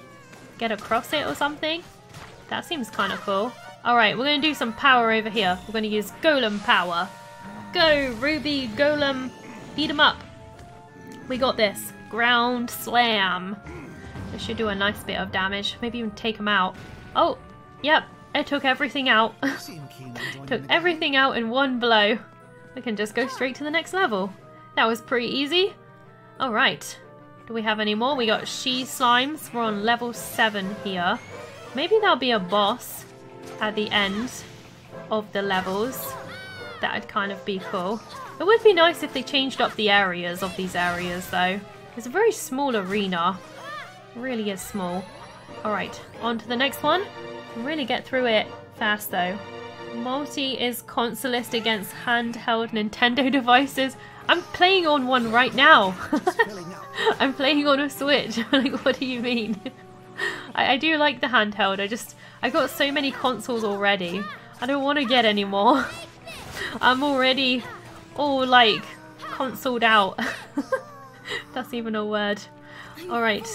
get across it or something? That seems kind of cool. Alright, we're going to do some power over here. We're going to use golem power. Go, Ruby, golem. Beat him up. We got this. Ground slam. This should do a nice bit of damage. Maybe even take him out. Oh, yep. it took everything out. [LAUGHS] Took everything out in one blow. We can just go straight to the next level. That was pretty easy. Alright. Do we have any more? We got she slimes. We're on level 7 here. Maybe there'll be a boss at the end of the levels. That'd kind of be cool. It would be nice if they changed up the areas of these areas though. It's a very small arena. Really is small. Alright, on to the next one. Really get through it fast though. Multi is consolist against handheld Nintendo [LAUGHS] devices. I'm playing on one right now. [LAUGHS] I'm playing on a Switch. [LAUGHS] like, what do you mean? I, I do like the handheld. I just, I got so many consoles already. I don't want to get any more. [LAUGHS] I'm already all like consoled out. [LAUGHS] That's even a word. All right,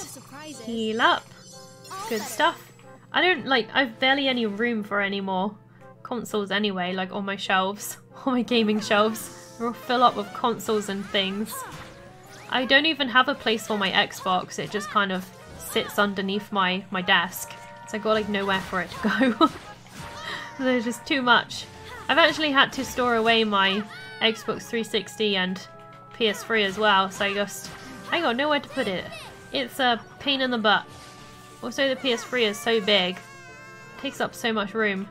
heal up. Good stuff. I don't like. I've barely any room for any more consoles anyway. Like on my shelves, [LAUGHS] on my gaming shelves, they're all fill up with consoles and things. I don't even have a place for my Xbox. It just kind of sits underneath my my desk. So I got like nowhere for it to go. There's just too much. I've actually had to store away my Xbox 360 and PS3 as well. So I just I got nowhere to put it. It's a pain in the butt. Also, the PS3 is so big. takes up so much room.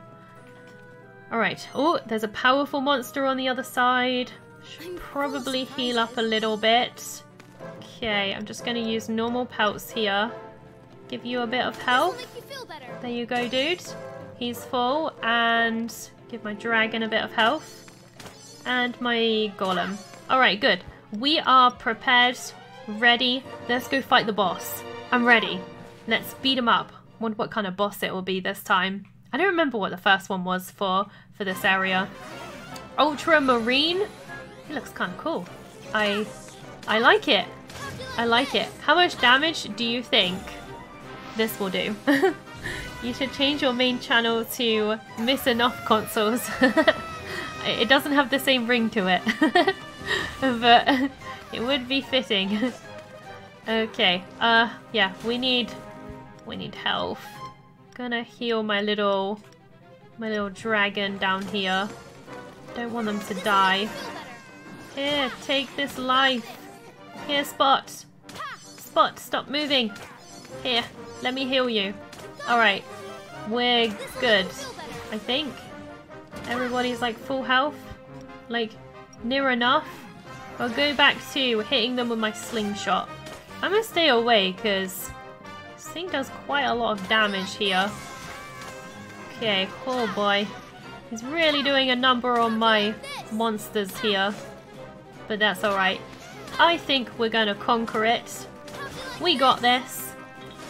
Alright. Oh, there's a powerful monster on the other side. Should probably heal up a little bit. Okay, I'm just going to use normal pelts here. Give you a bit of health. Make you feel better. There you go, dude. He's full. And give my dragon a bit of health. And my golem. Alright, good. We are prepared, ready. Let's go fight the boss. I'm ready. Let's beat him up. Wonder what kind of boss it will be this time. I don't remember what the first one was for for this area. Ultramarine? It looks kind of cool. I I like it. I like it. How much damage do you think this will do? [LAUGHS] you should change your main channel to Miss Enough Consoles. [LAUGHS] it doesn't have the same ring to it. [LAUGHS] but it would be fitting. okay. Uh yeah, we need we need health. Gonna heal my little my little dragon down here. Don't want them to die. Here, take this life. Here, Spot. Spot, stop moving. Here, let me heal you. Alright, we're good. I think. Everybody's like full health. Like, near enough. I'll go back to hitting them with my slingshot. I'm gonna stay away because this thing does quite a lot of damage here. Okay, oh boy. He's really doing a number on my monsters here. But that's alright. I think we're gonna conquer it. We got this.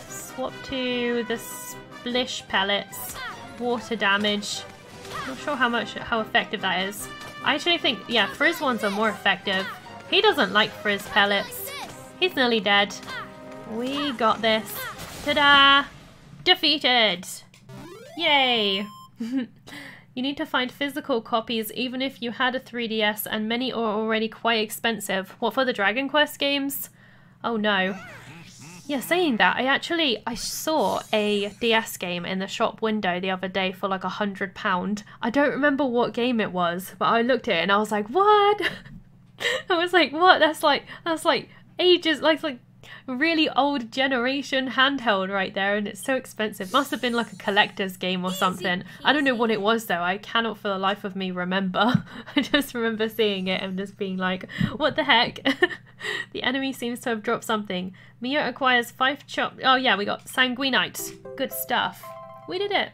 Swap to the splish pellets. Water damage. Not sure how much how effective that is. I actually think yeah, frizz ones are more effective. He doesn't like frizz pellets. He's nearly dead. We got this. Ta-da! Defeated! Yay! [LAUGHS] you need to find physical copies even if you had a 3DS and many are already quite expensive. What for the Dragon Quest games? Oh no. Yeah, saying that, I actually I saw a DS game in the shop window the other day for like a hundred pound. I don't remember what game it was, but I looked at it and I was like, what? [LAUGHS] I was like, what? That's like that's like ages like like really old generation handheld right there and it's so expensive. Must have been like a collector's game or something. I don't know what it was though. I cannot for the life of me remember. [LAUGHS] I just remember seeing it and just being like, what the heck? [LAUGHS] the enemy seems to have dropped something. Mia acquires five chop. Oh yeah, we got Sanguinite. Good stuff. We did it.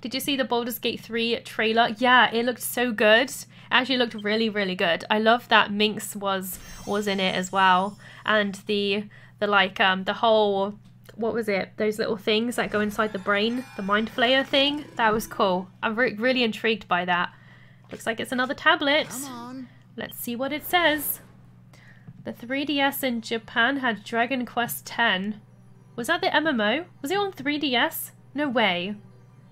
Did you see the Baldur's Gate 3 trailer? Yeah, it looked so good. Actually looked really, really good. I love that Minsc was was in it as well. And the the like um the whole what was it? Those little things that go inside the brain, the mind flayer thing. That was cool. I'm re- really intrigued by that. Looks like it's another tablet. Come on. Let's see what it says. The 3DS in Japan had Dragon Quest X. Was that the MMO? Was it on 3DS? No way.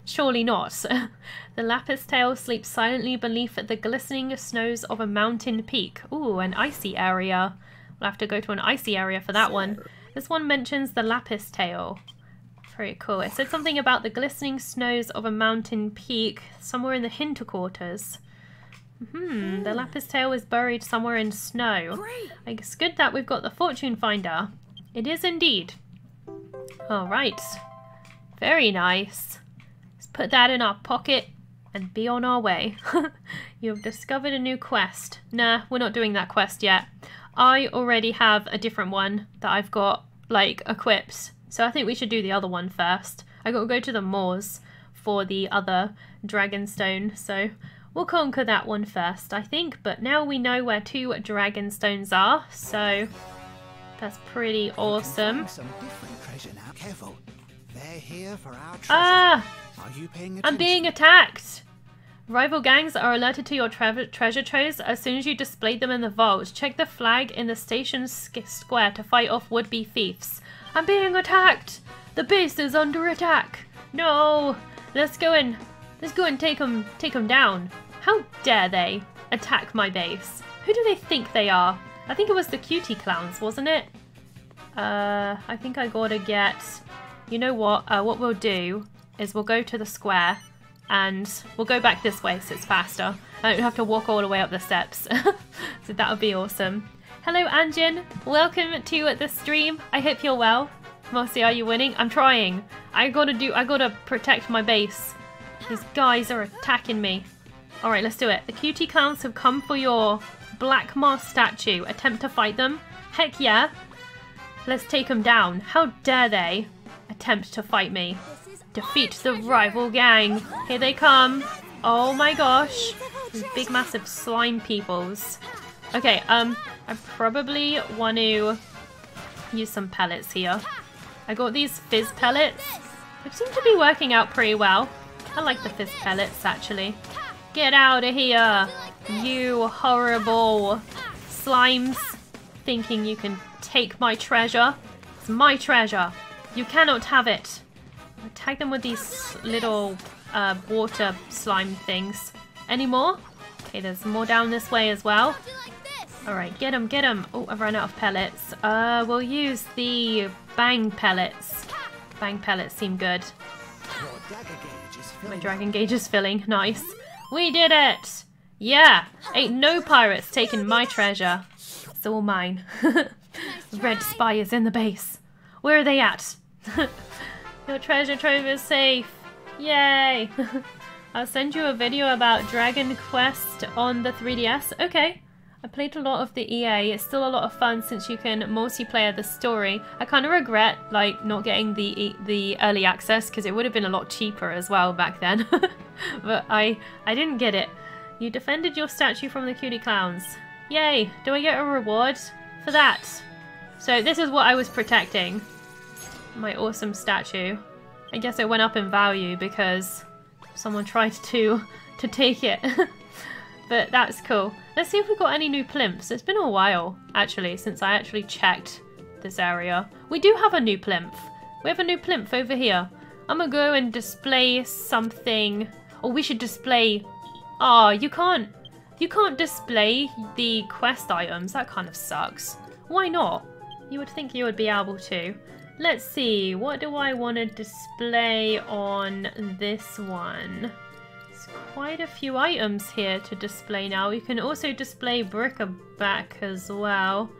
Surely not. [LAUGHS] the lapis tail sleeps silently beneath the glistening snows of a mountain peak. Ooh, an icy area. We'll have to go to an icy area for that one. This one mentions the lapis tail. Very cool. It said something about the glistening snows of a mountain peak somewhere in the hinterquarters. Hmm, the lapis tail is buried somewhere in snow. Great. It's good that we've got the fortune finder. It is indeed. All right. Very nice. Put that in our pocket and be on our way. [LAUGHS] You've discovered a new quest. Nah, we're not doing that quest yet. I already have a different one that I've got, like, equipped. So I think we should do the other one first. I gotta go to the moors for the other Dragonstone, so we'll conquer that one first, I think. But now we know where two Dragonstones are, so that's pretty awesome. Some different treasure now. Careful. They're here for our treasure. Ah! Are you paying attention? I'm being attacked! Rival gangs are alerted to your tre- treasure troves as soon as you display them in the vault. Check the flag in the station square to fight off would-be thieves. I'm being attacked! The base is under attack! No! Let's go and let's go and take them take them down. How dare they attack my base? Who do they think they are? I think it was the cutie clowns, wasn't it? Uh, I think I gotta get. You know what? Uh, what we'll do is we'll go to the square and we'll go back this way so it's faster. I don't have to walk all the way up the steps. [LAUGHS] so that would be awesome. Hello, Anjin. Welcome to the stream. I hope you're well. Mossy, are you winning? I'm trying. I gotta do. I gotta protect my base. These guys are attacking me. All right, let's do it. The cutie clowns have come for your black moss statue. Attempt to fight them? Heck yeah. Let's take them down. How dare they attempt to fight me? Defeat the rival gang. Here they come. Oh my gosh. These big massive slime peoples. Okay, um, I probably want to use some pellets here. I got these fizz pellets. They seem to be working out pretty well. I like the fizz pellets actually. Get out of here, you horrible slimes. Thinking you can take my treasure. It's my treasure. You cannot have it. Tag them with these little uh, water slime things. Any more? Okay, there's more down this way as well. Alright, get them, get them. Oh, I've run out of pellets. Uh, we'll use the bang pellets. Bang pellets seem good. My dragon gauge is filling. Nice. We did it! Yeah! Ain't no pirates taking my treasure. It's all mine. [LAUGHS] Red spy is in the base. Where are they at? [LAUGHS] Your treasure trove is safe. Yay! [LAUGHS] I'll send you a video about Dragon Quest on the 3DS. Okay. I played a lot of the EA. It's still a lot of fun since you can multiplayer the story. I kind of regret like not getting the the early access because it would have been a lot cheaper as well back then. [LAUGHS] but I I didn't get it. You defended your statue from the cutie clowns. Yay! Do I get a reward for that? So this is what I was protecting. My awesome statue. I guess it went up in value because someone tried to [LAUGHS] to take it. [LAUGHS] but that's cool. Let's see if we've got any new plimps. It's been a while, actually, since I actually checked this area. We do have a new plimp. We have a new plimp over here. I'm gonna go and display something. Or we should display... Ah, you can't... You can't display the quest items. That kind of sucks. Why not? You would think you would be able to. Let's see, what do I want to display on this one? There's quite a few items here to display now. You can also display bric-a-brac as well.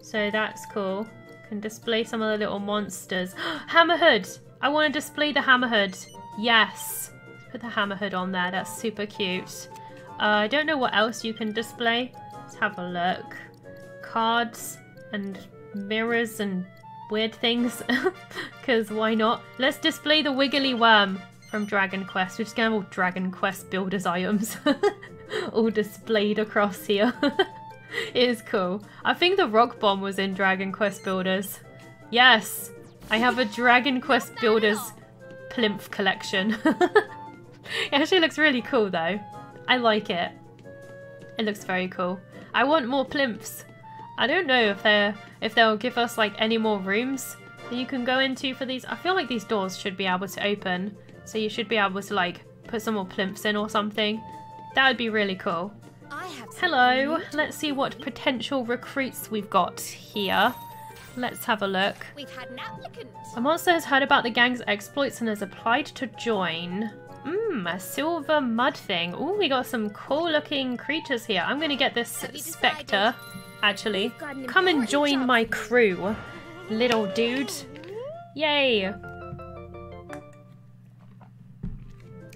So that's cool. Can display some of the little monsters. [GASPS] Hammerhood! I want to display the Hammerhood. Yes! Put the Hammerhood on there. That's super cute. Uh, I don't know what else you can display. Let's have a look. Cards and mirrors and weird things. [LAUGHS] Because why not? Let's display the Wiggly Worm from Dragon Quest. We're just to have all Dragon Quest builders items. [LAUGHS] all displayed across here. [LAUGHS] it is cool. I think the Rock Bomb was in Dragon Quest Builders. Yes! I have a Dragon Quest Builders plinth collection. it actually looks really cool though. I like it. It looks very cool. I want more plimps. I don't know if they're if they'll give us like any more rooms that you can go into for these. I feel like these doors should be able to open, so you should be able to like put some more plimps in or something. That would be really cool. I have Hello, let's see what potential recruits we've got here. Let's have a look. We've had an applicant. A monster has heard about the gang's exploits and has applied to join. Mmm, a silver mud thing. Ooh, we got some cool looking creatures here. I'm gonna get this spectre, actually. We've got an Come and join my crew, little dude. Yay!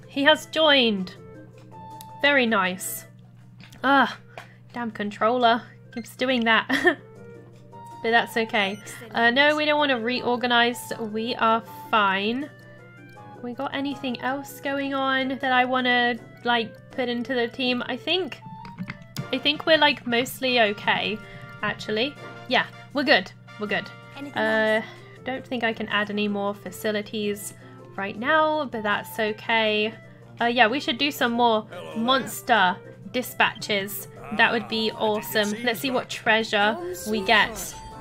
He has joined. Very nice. Ah, damn controller. Keeps doing that. [LAUGHS] but that's okay. Uh, no, we don't want to reorganize. We are fine. We got anything else going on that I want to like put into the team? I think, I think we're like mostly okay, actually. Yeah, we're good. We're good. Anything Uh, else? don't think I can add any more facilities right now, but that's okay. Uh, yeah, we should do some more monster dispatches. That would be awesome. Let's see what treasure we get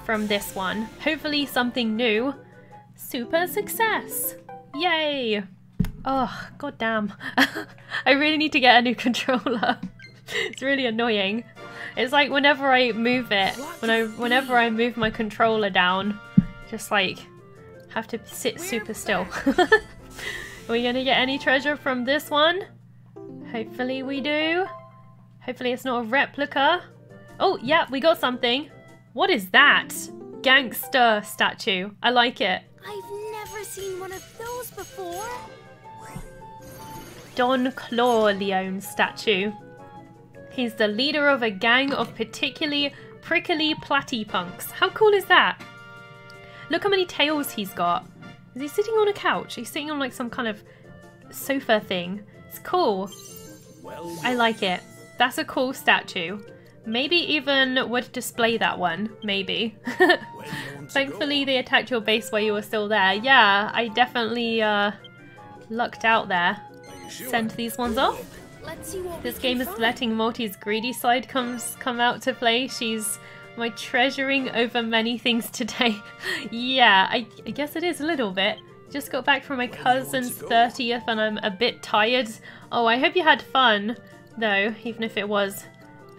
from this one. Hopefully something new. Super success! Yay! Oh, goddamn. [LAUGHS] I really need to get a new [LAUGHS] controller. it's really annoying. It's like whenever I move it, when I whenever I move my controller down, just like have to sit super still. [LAUGHS] Are we gonna get any treasure from this one? Hopefully we do. Hopefully it's not a replica. Oh, yeah, we got something. What is that? Gangster statue. I like it. I've never seen one of those before. Don Clawleone statue. He's the leader of a gang of particularly prickly platypunks. How cool is that? Look how many tails he's got. Is he sitting on a couch? He's sitting on like some kind of sofa thing. It's cool. Well, I like it. That's a cool statue. Maybe even would display that one. Maybe. where do you want to Thankfully, they attacked your base while you were still there. Yeah, I definitely uh, lucked out there. Sure? Send these ones off. Let's see what This game is find. letting Morty's greedy side comes come out to play. She's my treasuring over many things today. [LAUGHS] yeah, I, I guess it is a little bit. Just got back from my Where do you want cousin's 30th and I'm a bit tired. Oh, I hope you had fun, though, even if it was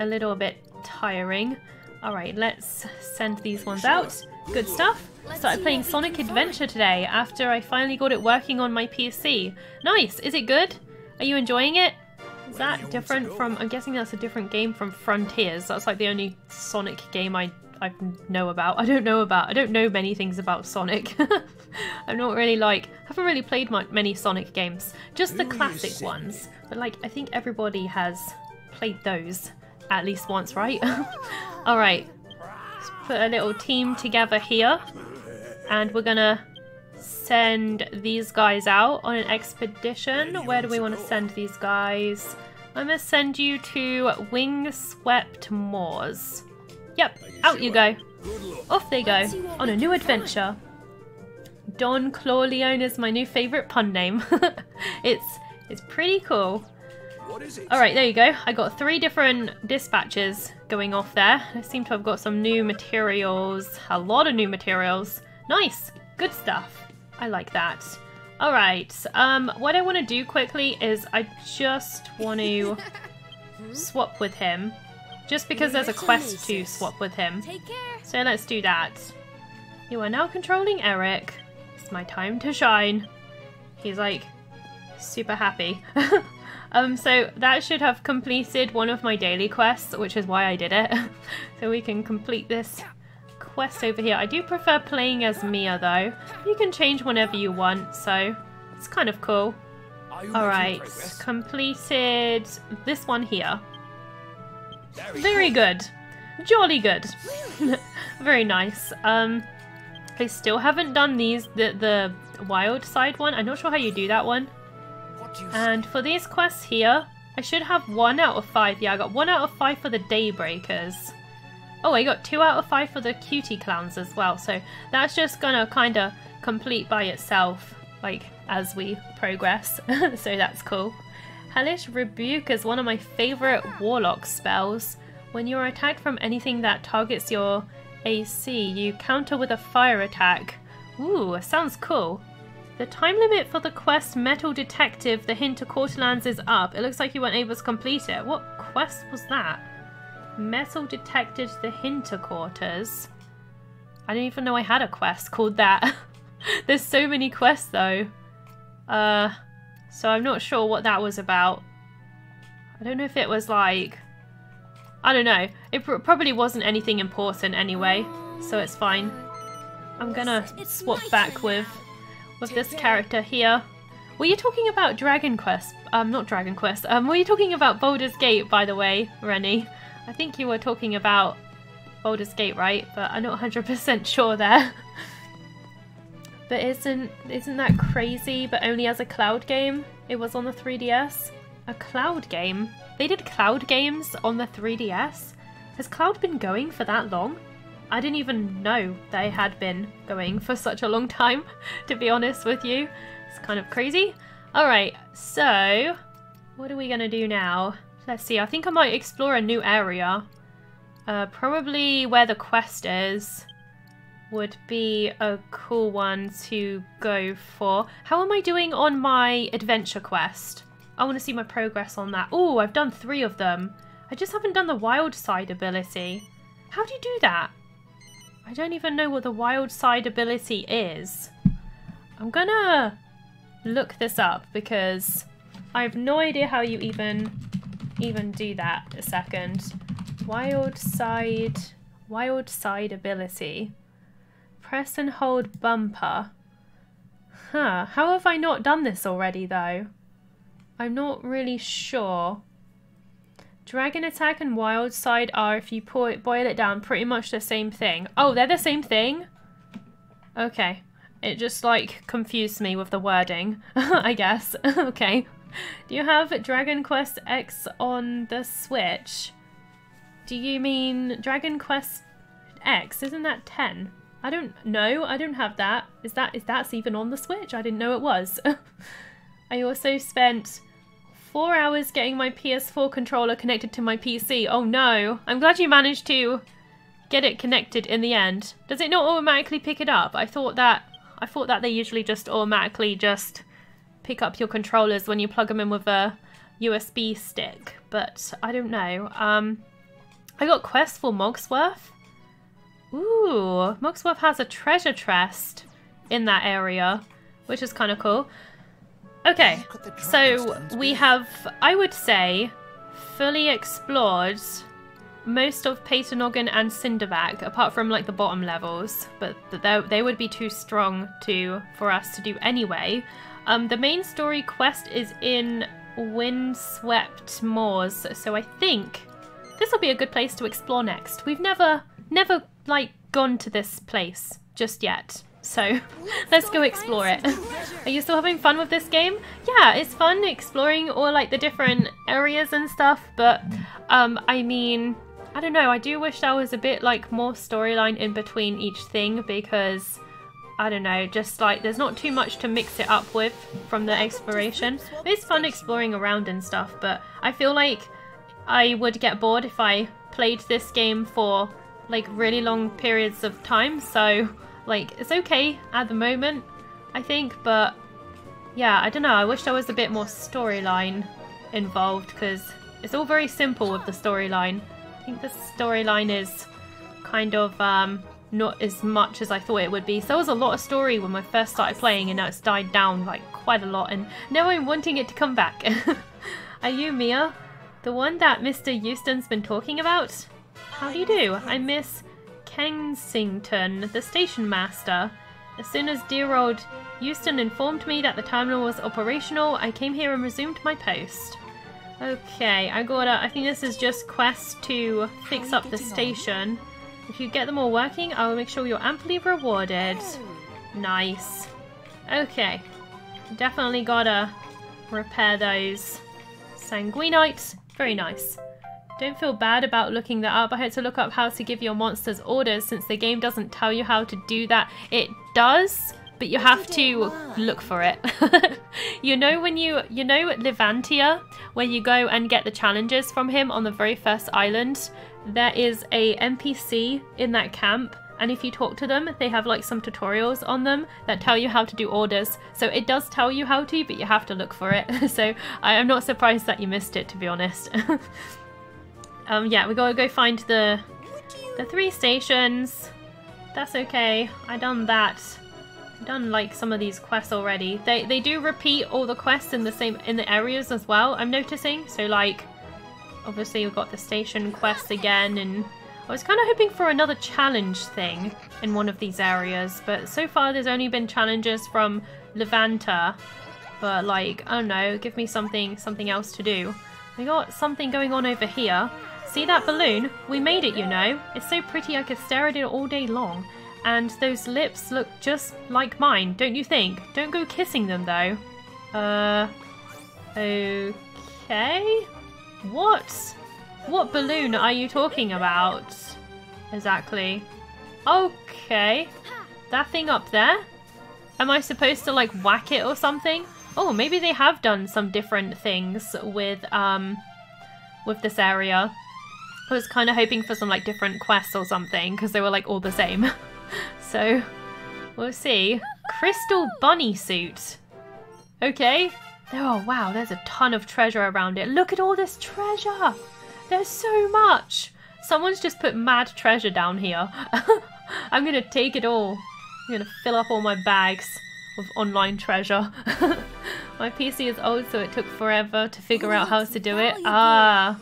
a little bit tiring. Alright, let's send these ones out. Good stuff. Started playing Sonic Adventure today after I finally got it working on my PC. Nice! Is it good? Are you enjoying it? Is that different from? I'm guessing that's a different game from Frontiers. That's like the only Sonic game I I know about. I don't know about. I don't know many things about Sonic. [LAUGHS] I'm not really like haven't really played much, many Sonic games. Just the classic ones. But like I think everybody has played those at least once, right? [LAUGHS] All right. Let's put a little team together here, and we're gonna send these guys out on an expedition. Where do you Where do want we want to send these guys? I'm gonna send you to Windswept Moors. Yep, out you go. Off they go Let's see what on a new adventure. Don Clawleone is my new favorite pun name. [LAUGHS] it's it's pretty cool. What is it? All right, there you go. I got three different dispatches going off there. I seem to have got some new materials, a lot of new materials. Nice, good stuff. I like that. All right, um, what I want to do quickly is I just want to [LAUGHS] swap with him, just because there's a quest to swap with him. So let's do that. You are now controlling Erik. It's my time to shine. He's like super happy. [LAUGHS] um, so that should have completed one of my daily quests, which is why I did it. [LAUGHS] so we can complete this quest over here. I do prefer playing as Mia though. You can change whenever you want, so it's kind of cool. Alright, completed this one here. Very Very good. Jolly good. [LAUGHS] Very nice. Um I still haven't done these the the wild side one. I'm not sure how you do that one. And for these quests here, I should have one out of five. Yeah, I got one out of five for the Daybreakers. Oh, I got two out of five for the Cutie Clowns as well. So that's just gonna kind of complete by itself, like as we progress. [LAUGHS] so that's cool. Hellish Rebuke is one of my favorite Warlock spells. When you're attacked from anything that targets your AC, you counter with a fire attack. Ooh, sounds cool. The time limit for the quest Metal Detective The Hint to Quarterlands is up. It looks like you weren't able to complete it. What quest was that? Metal Detective The Hinter Quarters. I didn't even know I had a quest called that. [LAUGHS] There's so many quests though. Uh, so I'm not sure what that was about. I don't know if it was like... I don't know. It pr probably wasn't anything important anyway, so it's fine. I'm gonna swap back with. With this character here. Were you talking about Dragon Quest? Um, not Dragon Quest. Um, were you talking about Baldur's Gate, by the way, Rennie? I think you were talking about Baldur's Gate, right? But I'm not 100% [LAUGHS] sure there. [LAUGHS] but isn't isn't that crazy? But only as a cloud game. It was on the 3DS. A cloud game. They did cloud games on the 3DS. Has cloud been going for that long? I didn't even know they had been going for such a long time, [LAUGHS] to be honest with you. It's kind of crazy. Alright, so what are we gonna do now? Let's see, I think I might explore a new area. Uh, probably where the quest is would be a cool one to go for. How am I doing on my adventure quest? I want to see my progress on that. Oh, I've done three of them. I just haven't done the wild side ability. How do you do that? I don't even know what the wild side ability is. I'm gonna look this up because I have no idea how you even even do that a second. Wild side wild side ability. Press and hold bumper. Huh, how have I not done this already though? I'm not really sure. Dragon attack and wild side are, if you pour it, boil it down, pretty much the same thing. Oh, they're the same thing? Okay. It just, like, confused me with the wording, [LAUGHS] I guess. [LAUGHS] okay. Do you have Dragon Quest X on the Switch? Do you mean Dragon Quest X? Isn't that 10? I don't know. I don't have that. Is that is that's even on the Switch? I didn't know it was. [LAUGHS] I also spent four hours getting my PS4 controller connected to my PC. Oh no. I'm glad you managed to get it connected in the end. Does it not automatically pick it up? I thought that I thought that they usually just automatically just pick up your controllers when you plug them in with a USB stick, but I don't know. Um I got quest for Mogsworth. Ooh, Mogsworth has a treasure chest in that area, which is kind of cool. Okay, Look at the dragon so we have, I would say, fully explored most of Paternoggin and Cinderback, apart from like the bottom levels, but they they would be too strong to for us to do anyway. Um, the main story quest is in Windswept Moors, so I think this will be a good place to explore next. We've never, never like gone to this place just yet, so [LAUGHS] let's go explore it. Are you still having fun with this game? Yeah, it's fun exploring all like the different areas and stuff, but um, I mean, I don't know. I do wish there was a bit like more storyline in between each thing because I don't know, just like there's not too much to mix it up with from the exploration. It's fun exploring around and stuff, but I feel like I would get bored if I played this game for like really long periods of time. So like it's okay at the moment, I think, but yeah, I don't know. I wish there was a bit more storyline involved because it's all very simple with the storyline. I think the storyline is kind of um, not as much as I thought it would be. So there was a lot of story when I first started playing, and now it's died down like quite a lot. And now I'm wanting it to come back. [LAUGHS] Are you Mia, the one that Mr. Euston's been talking about? How do you do? I miss Kensington, the station master. As soon as dear old Euston informed me that the terminal was operational, I came here and resumed my post. Okay, I gotta. I think this is just quest to fix up the getting on? station. If you get them all working, I will make sure you're amply rewarded. Oh. Nice. Okay. Definitely gotta repair those sanguinites. Very nice. Don't feel bad about looking that up. I had to look up how to give your monsters orders since the game doesn't tell you how to do that. It does, but you have to look for it. [LAUGHS] you know when you you know Levantia, where you go and get the challenges from him on the very first island. There is a NPC in that camp, and if you talk to them, they have like some tutorials on them that tell you how to do orders. So it does tell you how to, but you have to look for it. [LAUGHS] so I am not surprised that you missed it, to be honest. [LAUGHS] um, yeah, we gotta go find the the three stations. That's okay. I done that. I done like some of these quests already. They they do repeat all the quests in the same in the areas as well. I'm noticing. So like, obviously we've got the station quest again, and I was kind of hoping for another challenge thing in one of these areas, but so far there's only been challenges from Levanta. But like, I don't know, give me something something else to do. We got something going on over here. See that balloon? We made it, you know. It's so pretty I could stare at it all day long. And those lips look just like mine, don't you think? Don't go kissing them though. Uh, okay. What? What balloon are you talking about? Exactly. Okay. That thing up there? Am I supposed to like whack it or something? Oh, maybe they have done some different things with um with this area. I was kind of hoping for some like different quests or something because they were like all the same. [LAUGHS] so we'll see. Crystal bunny suit. Okay. Oh wow, there's a ton of treasure around it. Look at all this treasure. There's so much. Someone's just put mad treasure down here. [LAUGHS] I'm gonna take it all. I'm gonna fill up all my bags with online treasure. [LAUGHS] my PC is old, so it took forever to figure out how to do it. Ah,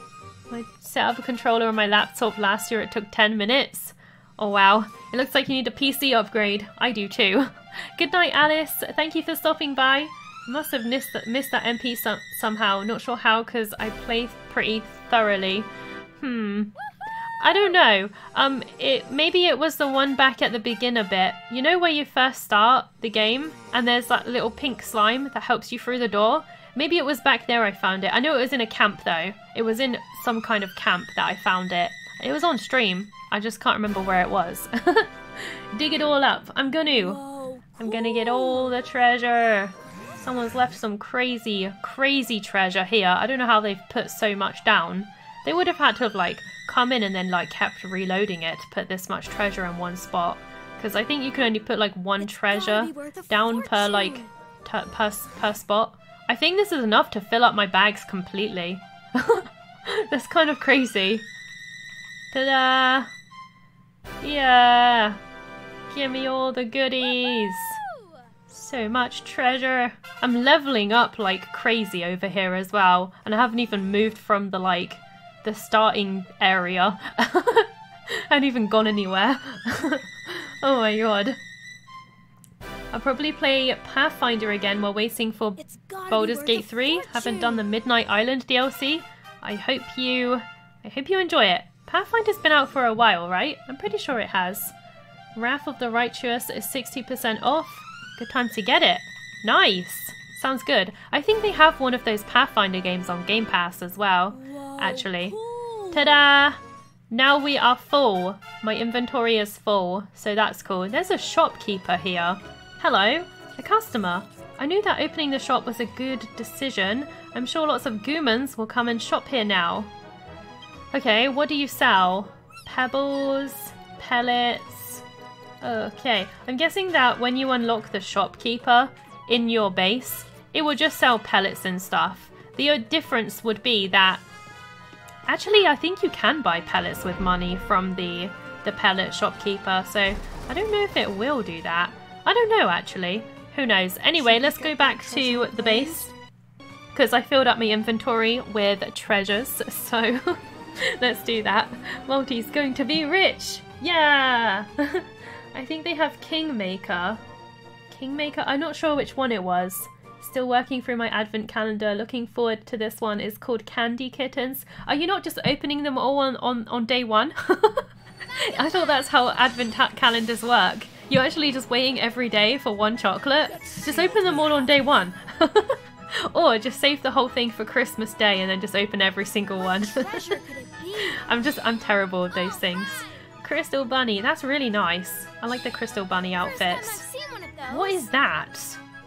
I set up a controller on my laptop last year. It took 10 minutes. Oh wow, it looks like you need a PC upgrade. I do too. [LAUGHS] Good night, Alice. Thank you for stopping by. Must have missed that, missed that MP some, somehow. Not sure how, because I play pretty thoroughly. Hmm. I don't know. Um, it maybe it was the one back at the beginner bit. You know where you first start the game, and there's that little pink slime that helps you through the door. Maybe it was back there I found it. I know it was in a camp though. It was in some kind of camp that I found it. It was on stream. I just can't remember where it was. [LAUGHS] Dig it all up. I'm gonna. Whoa, I'm gonna get all the treasure. Someone's left some crazy, crazy treasure here. I don't know how they've put so much down. They would have had to have like come in and then like kept reloading it to put this much treasure in one spot. Because I think you can only put like one It's treasure gotta be worth a down per like per, per spot. I think this is enough to fill up my bags completely. [LAUGHS] [LAUGHS] That's kind of crazy. Ta-da! Yeah! Give me all the goodies! So much treasure. I'm leveling up like crazy over here as well. And I haven't even moved from the like the starting area. [LAUGHS] I haven't even gone anywhere. [LAUGHS] oh my god. I'll probably play Pathfinder again while waiting for It's gotta be Baldur's Gate 3. Haven't done the. Midnight Island DLC. I hope you I hope you enjoy it. Pathfinder's been out for a while, right? I'm pretty sure it has. Wrath of the Righteous is 60% off. Good time to get it. Nice. Sounds good. I think they have one of those Pathfinder games on Game Pass as well, actually. Ta-da! Now we are full. My inventory is full, so that's cool. There's a shopkeeper here. Hello, a customer. I knew that opening the shop was a good decision. I'm sure lots of Goomans will come and shop here now. Okay, what do you sell? Pebbles, pellets. Okay, I'm guessing that when you unlock the shopkeeper in your base, it will just sell pellets and stuff. The difference would be that Actually, I think you can buy pellets with money from the the pellet shopkeeper, so I don't know if it will do that. I don't know actually. Who knows? Anyway, let's go back to the base because I filled up my inventory with treasures. [LAUGHS] So [LAUGHS] let's do that. Multi's going to be rich. Yeah. [LAUGHS] I think they have Kingmaker. Kingmaker. I'm not sure which one it was. Still working through my advent calendar. Looking forward to this one. It's called Candy Kittens. Are you not just opening them all on, on, on day one? I thought that's how advent calendars work. You're actually just waiting every day for one chocolate. Just open them all on day one. [LAUGHS] or just save the whole thing for Christmas Day and then just open every single one. [LAUGHS] treasure could it be? I'm just, I'm terrible at those things. Crystal Bunny, that's really nice. I like the Crystal Bunny outfits. seen one of those. What is that?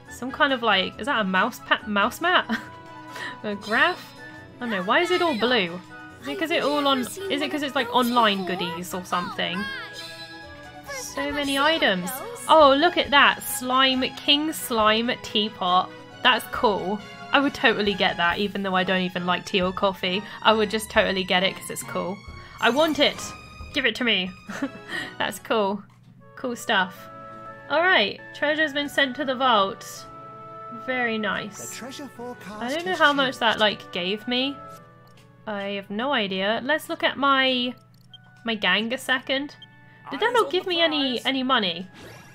Some kind of like, is that a mouse pa- mouse mat? [LAUGHS] a graph? I don't know. Why is it all blue? Is it because it all on? Is it because it's like online goodies or something? So many seen one of items. Oh, look at that slime king slime teapot. That's cool. I would totally get that, even though I don't even like tea or coffee. I would just totally get it because it's cool. I want it. Give it to me. [LAUGHS] That's cool. Cool stuff. Alright, treasure's been sent to the vault. Very nice. I don't know how much that like gave me. I have no idea. Let's look at my my gang a second. Did that not give me any any money?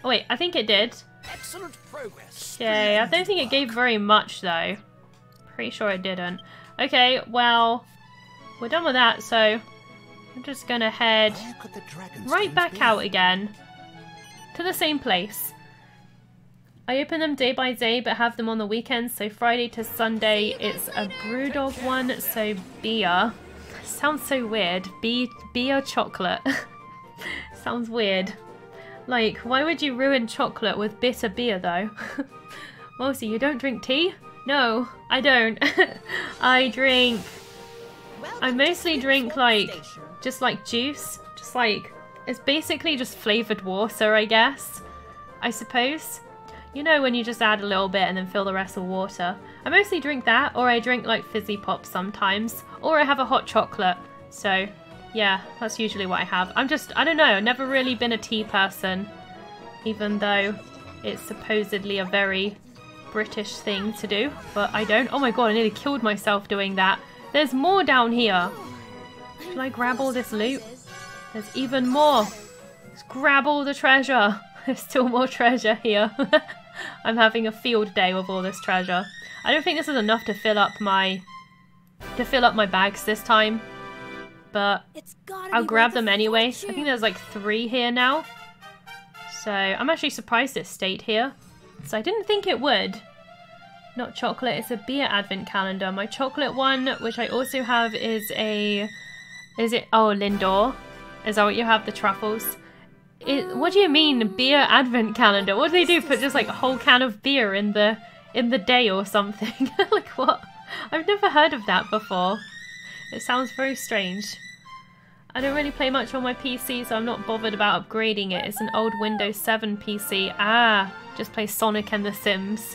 Oh wait, I think it did. Excellent progress. Okay, I don't think it gave very much though. Pretty sure it didn't. Okay, well, we're done with that, so I'm just gonna head Where could the dragon right back be? out again to the same place. I open them day by day but have them on the weekends, so Friday to Sunday it's a Brewdog one, so beer. Sounds so weird. Be beer chocolate. [LAUGHS] Sounds weird. Like, why would you ruin chocolate with bitter beer though? [LAUGHS] Mostly, you don't drink tea? No, I don't. [LAUGHS] I drink I mostly drink like just like juice, just like it's basically just flavored water, I guess. I suppose. You know when you just add a little bit and then fill the rest with water. I mostly drink that or I drink like fizzy pop sometimes or I have a hot chocolate. So, yeah, that's usually what I have. I'm just I don't know, I've never really been a tea person even though it's supposedly a very British thing to do, but I don't. Oh my god, I nearly killed myself doing that. There's more down here. Shall I grab all this loot? There's even more. Let's grab all the treasure. [LAUGHS] There's still more treasure here. [LAUGHS] I'm having a field day with all this treasure. I don't think this is enough to fill up my to fill up my bags this time. But I'll grab them anyway. I think there's like three here now. So I'm actually surprised it stayed here. So I didn't think it would. Not chocolate, it's a beer advent calendar. My chocolate one, which I also have, is a. Is it. Oh, Lindor. Is that what you have? The truffles? It, what do you mean, beer advent calendar? What do they do? Put just like a whole can of beer in the in the day or something? [LAUGHS] like what? I've never heard of that before. It sounds very strange. I don't really play much on my PC, so I'm not bothered about upgrading it. It's an old Windows 7 PC. Ah, just play Sonic and The Sims.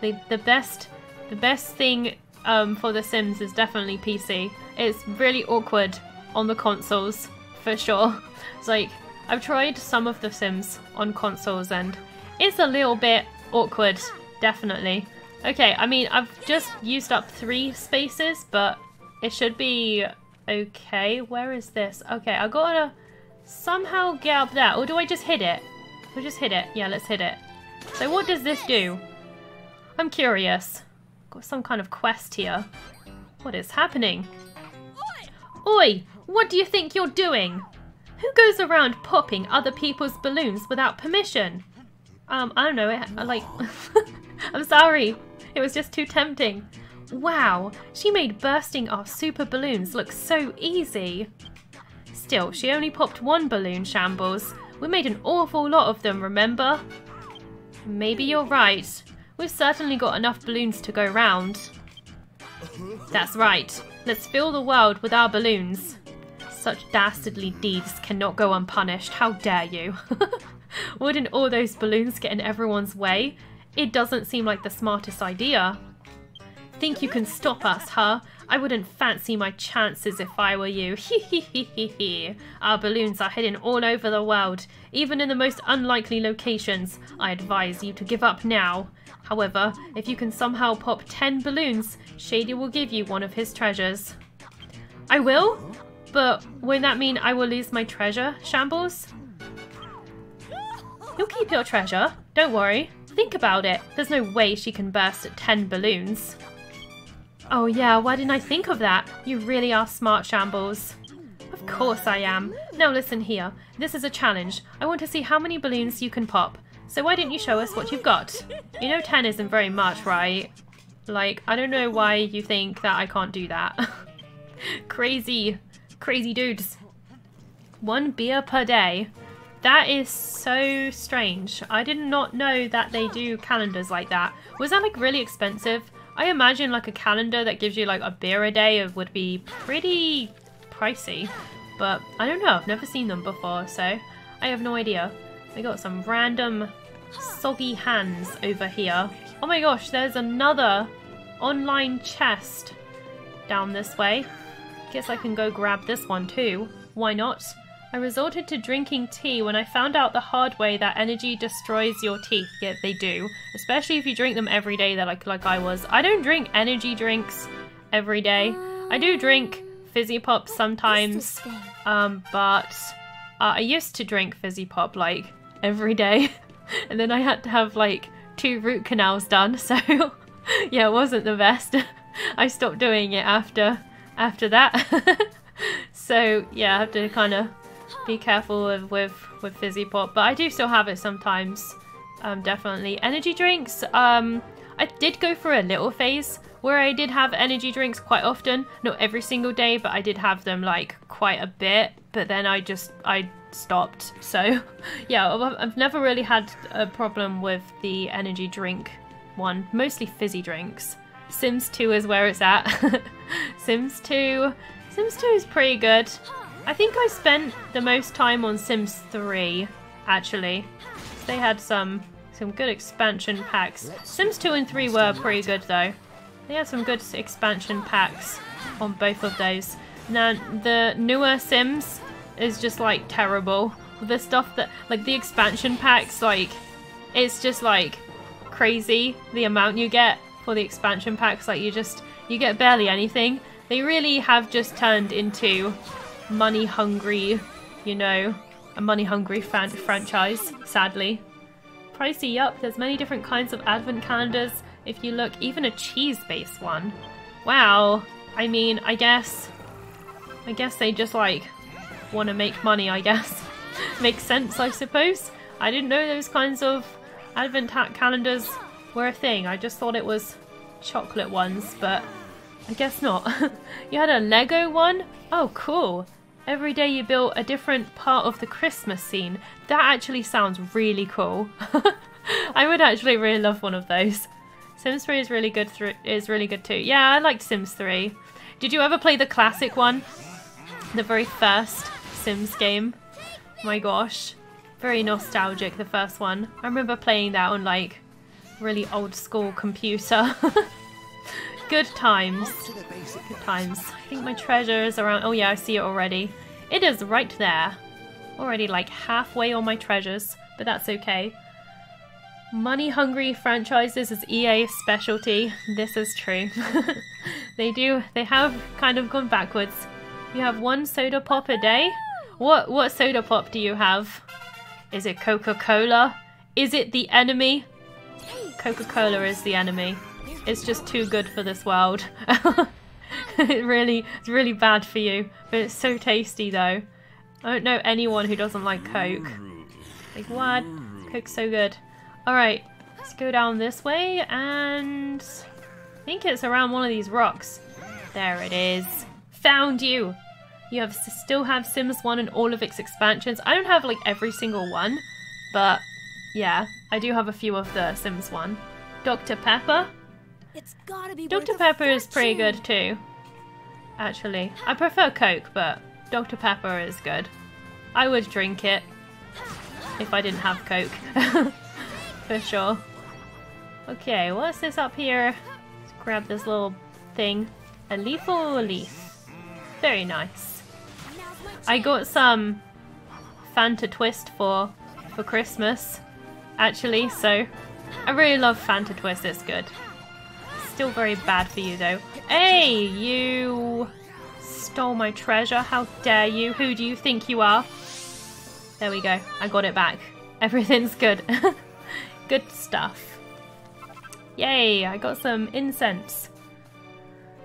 The the best the best thing um, for The Sims is definitely PC. It's really awkward on the consoles for sure. [LAUGHS] It's like I've tried some of The Sims on consoles and it's a little bit awkward, definitely. Okay, I mean I've just used up three spaces, but it should be okay. Where is this? Okay, I gotta somehow get up there. Or do I just hit it? We'll just hit it. Yeah, let's hit it. So what does this do? I'm curious. Got some kind of quest here. What is happening? Oi! What do you think you're doing? Who goes around popping other people's balloons without permission? Um, I don't know. It, like, [LAUGHS] I'm sorry. It was just too tempting. Wow, she made bursting our super balloons look so easy. Still, she only popped one balloon, Shambles. We made an awful lot of them, remember? Maybe you're right. We've certainly got enough balloons to go round. That's right. Let's fill the world with our balloons. Such dastardly deeds cannot go unpunished. How dare you? [LAUGHS] Wouldn't all those balloons get in everyone's way? It doesn't seem like the smartest idea. Think you can stop us, huh? I wouldn't fancy my chances if I were you. [LAUGHS] Hee. Our balloons are hidden all over the world, even in the most unlikely locations. I advise you to give up now. However, if you can somehow pop 10 balloons, Shady will give you one of his treasures. I will? But won't that mean I will lose my treasure, Shambles? You'll keep your treasure. Don't worry. Think about it. There's no way she can burst at 10 balloons. Oh yeah, why didn't I think of that? You really are smart, Shambles. Of course I am. Now listen here. This is a challenge. I want to see how many balloons you can pop. So why don't you show us what you've got? You know 10 isn't very much, right? Like, I don't know why you think that I can't do that. [LAUGHS] crazy, crazy dudes. One beer per day. That is so strange. I did not know that they do calendars like that. Was that like really expensive? I imagine like a calendar that gives you like a beer a day would be pretty pricey. But I don't know, I've never seen them before, so I have no idea. We got some random soggy hands over here. Oh my gosh, there's another online chest down this way. Guess I can go grab this one too. Why not? I resorted to drinking tea when I found out the hard way that energy destroys your teeth. Yeah, they do. Especially if you drink them every day, that like like I was. I don't drink energy drinks every day. I do drink fizzy pop sometimes. Um, but uh, I used to drink fizzy pop like every day. [LAUGHS] and then I had to have like two root canals done, [LAUGHS] so yeah, it wasn't the best. [LAUGHS] I stopped doing it after after that. so yeah, I have to kind of be careful with, with with fizzy pop, but I do still have it sometimes. Um, definitely energy drinks. Um, I did go for a little phase where I did have energy drinks quite often, not every single day, but I did have them like quite a bit. But then I just I stopped. So [LAUGHS] yeah, I've never really had a problem with the energy drink one. Mostly fizzy drinks. Sims 2 is where it's at. [LAUGHS] Sims 2. Sims 2 is pretty good. I think I spent the most time on Sims 3, actually. They had some some good expansion packs. Sims 2 and 3 were pretty good though. They had some good expansion packs on both of those. Now, the newer Sims is just like terrible. The stuff that, like the expansion packs, like, it's just like crazy the amount you get for the expansion packs. Like, you just, you get barely anything. They really have just turned into money hungry, you know, a money hungry fan franchise, sadly. Pricey, yup, there's many different kinds of advent calendars if you look, even a cheese-based one. Wow, I mean, I guess, I guess they just like want to make money, I guess. [LAUGHS] Makes sense, I suppose. I didn't know those kinds of advent calendars were a thing. I just thought it was chocolate ones, but I guess not. [LAUGHS] you had a Lego one? Oh, cool. Every day you built a different part of the Christmas scene. That actually sounds really cool. [LAUGHS] I would actually really love one of those. Sims 3 is really good is really good too. Yeah, I liked Sims 3. Did you ever play the classic one? The very first Sims game? my gosh. Very nostalgic, the first one. I remember playing that on like really old school computer. [LAUGHS] good times. Good times. I think my treasure is around oh yeah, I see it already. It is right there. Already like halfway on my treasures, but that's okay. Money hungry franchises is EA's specialty. This is true. [LAUGHS] they do, they have kind of gone backwards. You have one soda pop a day? What, what soda pop do you have? Is it Coca-Cola? Is it the enemy? Coca-Cola is the enemy. It's just too good for this world. [LAUGHS] it really, it's really bad for you. But it's so tasty though. I don't know anyone who doesn't like Coke. Like what? Coke's so good. Alright, let's go down this way and I think it's around one of these rocks. There it is. Found you! You have still have Sims 1 and all of its expansions. I don't have like every single one, but yeah, I do have a few of the Sims 1. Dr. Pepper. It's gotta be Dr. Pepper is pretty good too. Actually, I prefer Coke, but Dr. Pepper is good. I would drink it if I didn't have Coke. [LAUGHS] for sure. Okay, what's this up here? Let's grab this little thing. A lethal leaf. Very nice. I got some Fanta Twist for for Christmas, actually, so I really love Fanta Twist, it's good. Still very bad for you though. Hey, you stole my treasure, how dare you? Who do you think you are? There we go, I got it back. [LAUGHS] Everything's good. [LAUGHS] Good stuff. Yay, I got some incense.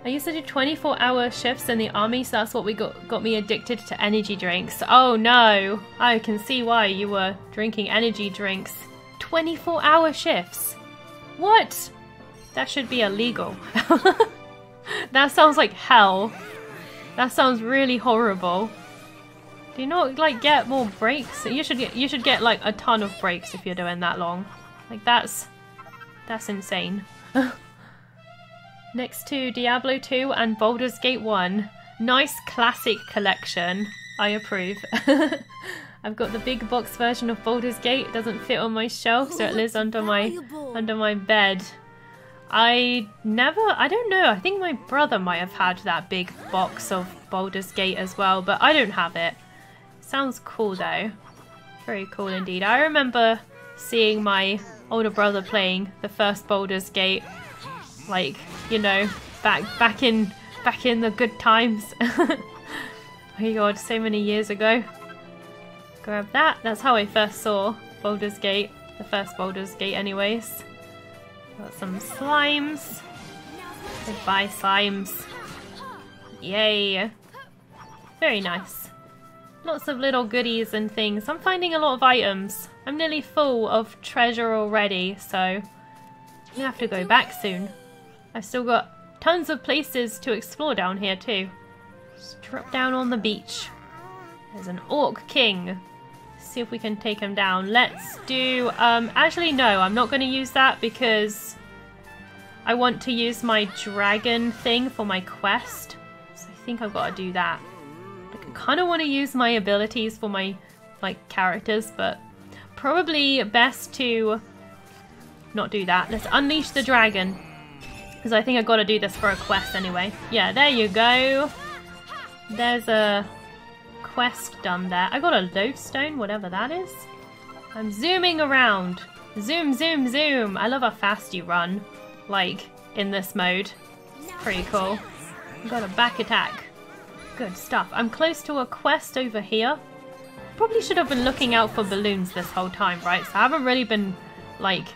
I used to do 24 hour shifts in the army, so that's what we got got me addicted to energy drinks. Oh no, I can see why you were drinking energy drinks. 24 hour shifts. What? That should be illegal. [LAUGHS] that sounds like hell. That sounds really horrible. Do you not like get more breaks? You should get you should get like a ton of breaks if you're doing that long. Like that's that's insane. [LAUGHS] Next to Diablo 2 and Baldur's Gate 1. Nice classic collection. I approve. [LAUGHS] I've got the big box version of Baldur's Gate. It doesn't fit on my shelf, so it lives under my under my bed. I never, I don't know, I think my brother might have had that big box of Baldur's Gate as well, but I don't have it. Sounds cool though. Very cool indeed. I remember seeing my older brother playing the first Baldur's Gate, like you know, back back in back in the good times. oh [LAUGHS] my god, so many years ago. Grab that. That's how I first saw Baldur's Gate, the first Baldur's Gate, anyways. Got some slimes. Goodbye, slimes. Yay. Very nice. Lots of little goodies and things. I'm finding a lot of items. I'm nearly full of treasure already, so I'm gonna have to go back soon. I've still got tons of places to explore down here too. Just drop down on the beach. There's an Orc King. See if we can take him down. Let's do... Um, actually, no, I'm not going to use that because I want to use my dragon thing for my quest. So I think I've got to do that. I kind of want to use my abilities for my like characters, but probably best to not do that. Let's unleash the dragon. Because I think I've got to do this for a quest anyway. Yeah, there you go. There's a quest done there. I got a lodestone, whatever that is. I'm zooming around. Zoom, zoom, zoom. I love how fast you run, like, in this mode. It's pretty cool. Got a back attack. Good stuff. I'm close to a quest over here. Probably should have been looking out for balloons this whole time, right? So I haven't really been, like,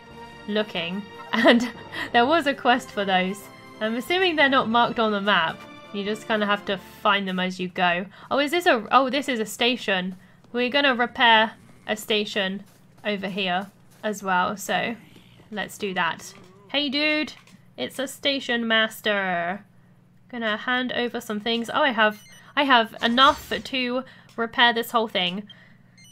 looking. [LAUGHS] And there was a quest for those. I'm assuming they're not marked on the map. You just kind of have to find them as you go. Oh, is this a... Oh, this is a station. We're going to repair a station over here as well. So let's do that. Hey, dude. It's a station master. Gonna hand over some things. Oh, I have... I have enough to repair this whole thing.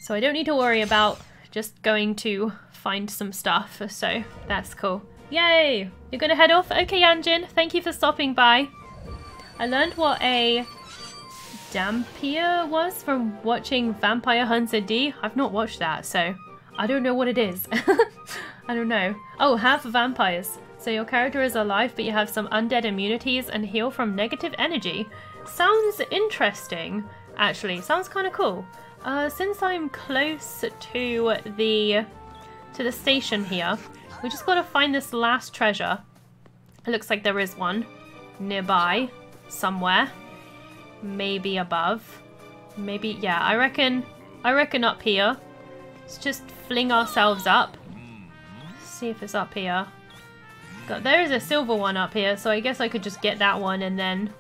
So I don't need to worry about just going to find some stuff. So that's cool. Yay! You're gonna head off? Okay, Anjin. Thank you for stopping by. I learned what a Dhampir was from watching Vampire Hunter D. I've not watched that, so I don't know what it is. [LAUGHS] I don't know. Oh, half vampires. So your character is alive, but you have some undead immunities and heal from negative energy. Sounds interesting, actually. Sounds kind of cool. Uh, since I'm close to the to the station here, we just got to find this last treasure. It looks like there is one nearby somewhere. Maybe above. Maybe, yeah, I reckon, I reckon up here. Let's just fling ourselves up. See if it's up here. God, there is a silver one up here, so I guess I could just get that one and then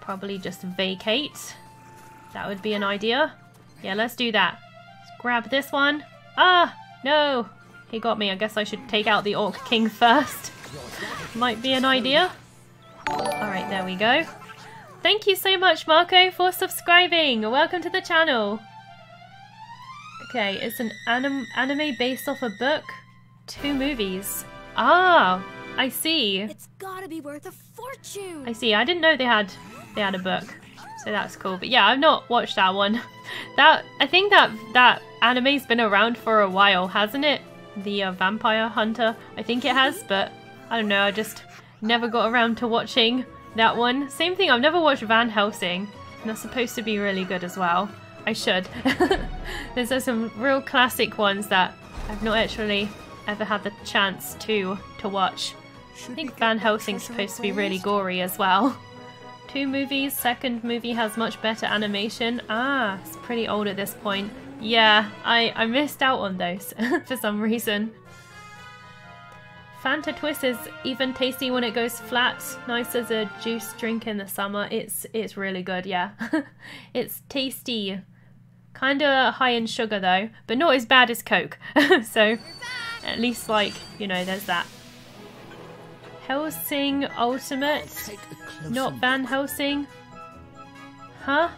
probably just vacate. That would be an idea. Yeah, let's do that. Let's grab this one. Ah, no. He got me. I guess I should take out the Orc King [LAUGHS] first. Might be an idea. Alright, there we go. Thank you so much, Marco, for subscribing. Welcome to the channel. Okay, it's an anim anime based off a book. Two movies. Ah, I see. It's gotta be worth a fortune. I see. I didn't know they had they had a book, so that's cool. But yeah, I've not watched that one. [LAUGHS] That I think that that anime's been around for a while, hasn't it? The uh, Vampire Hunter. I think it has, but I don't know. I just never got around to watching that one. Same thing. I've never watched Van Helsing, and that's supposed to be really good as well. I should. [LAUGHS] There's some real classic ones that I've not actually ever had the chance to to watch. I think Van Helsing's supposed to be really gory as well. [LAUGHS] Two movies, second movie has much better animation. Ah, it's pretty old at this point. Yeah, I, I missed out on those [LAUGHS] for some reason. Fanta Twist is even tasty when it goes flat. Nice as a juice drink in the summer. It's it's really good, yeah. [LAUGHS] it's tasty. Kinda high in sugar though, but not as bad as Coke. [LAUGHS] so at least like, you know, there's that. Hellsing Ultimate, not Van Helsing. Huh?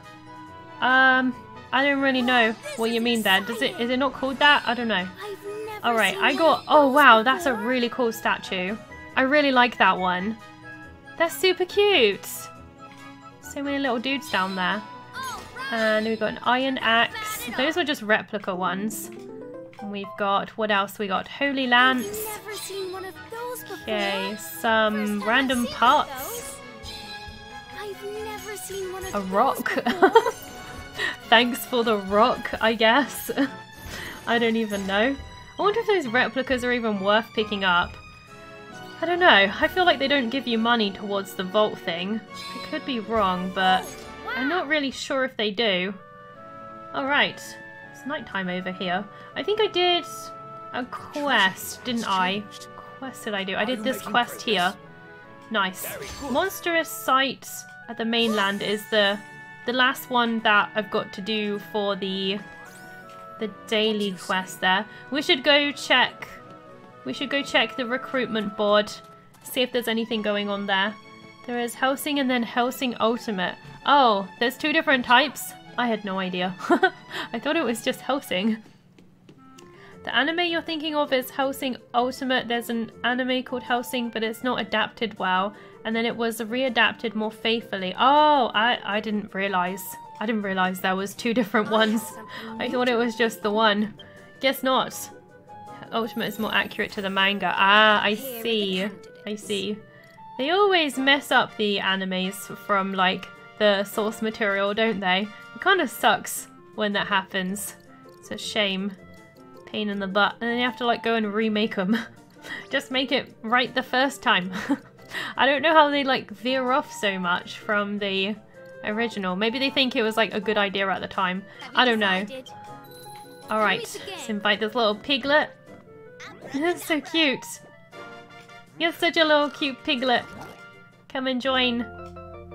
Um, I don't really know what you mean there. Does it, is it not called that? I don't know. Alright, I got, oh wow, that's a really cool statue. I really like that one. That's super cute. So many little dudes down there. And we've got an iron axe. Those were just replica ones. And we've got, what else? We got Holy Lance. Okay, some random parts. A rock. [LAUGHS] thanks for the rock, I guess. [LAUGHS] I don't even know. I wonder if those replicas are even worth picking up. I don't know. I feel like they don't give you money towards the vault thing. I could be wrong, but I'm not really sure if they do. Alright. It's nighttime over here. I think I did a quest, didn't I? Quest did I do? I did this quest here. Nice. Monstrous Sight at the mainland is the the last one that I've got to do for the the daily quest there. We should go check we should go check the recruitment board, see if there's anything going on there. There is Hellsing and then Hellsing Ultimate. Oh, there's two different types? I had no idea. [LAUGHS] I thought it was just Hellsing. The anime you're thinking of is Hellsing Ultimate. There's an anime called Hellsing, but it's not adapted well. And then it was readapted more faithfully. Oh, I, I didn't realise. I didn't realise there was two different ones. I thought it was just the one. Guess not. Ultimate is more accurate to the manga. Ah, I see. I see. They always mess up the animes from, like, the source material, don't they? It kind of sucks when that happens. It's a shame pain in the butt. And then you have to like go and remake them. [LAUGHS] Just make it right the first time. [LAUGHS] I don't know how they like veer off so much from the original. Maybe they think it was like a good idea at the time. I don't know. Alright, let's invite this little piglet. That's [LAUGHS] so cute. You're such a little cute piglet. Come and join.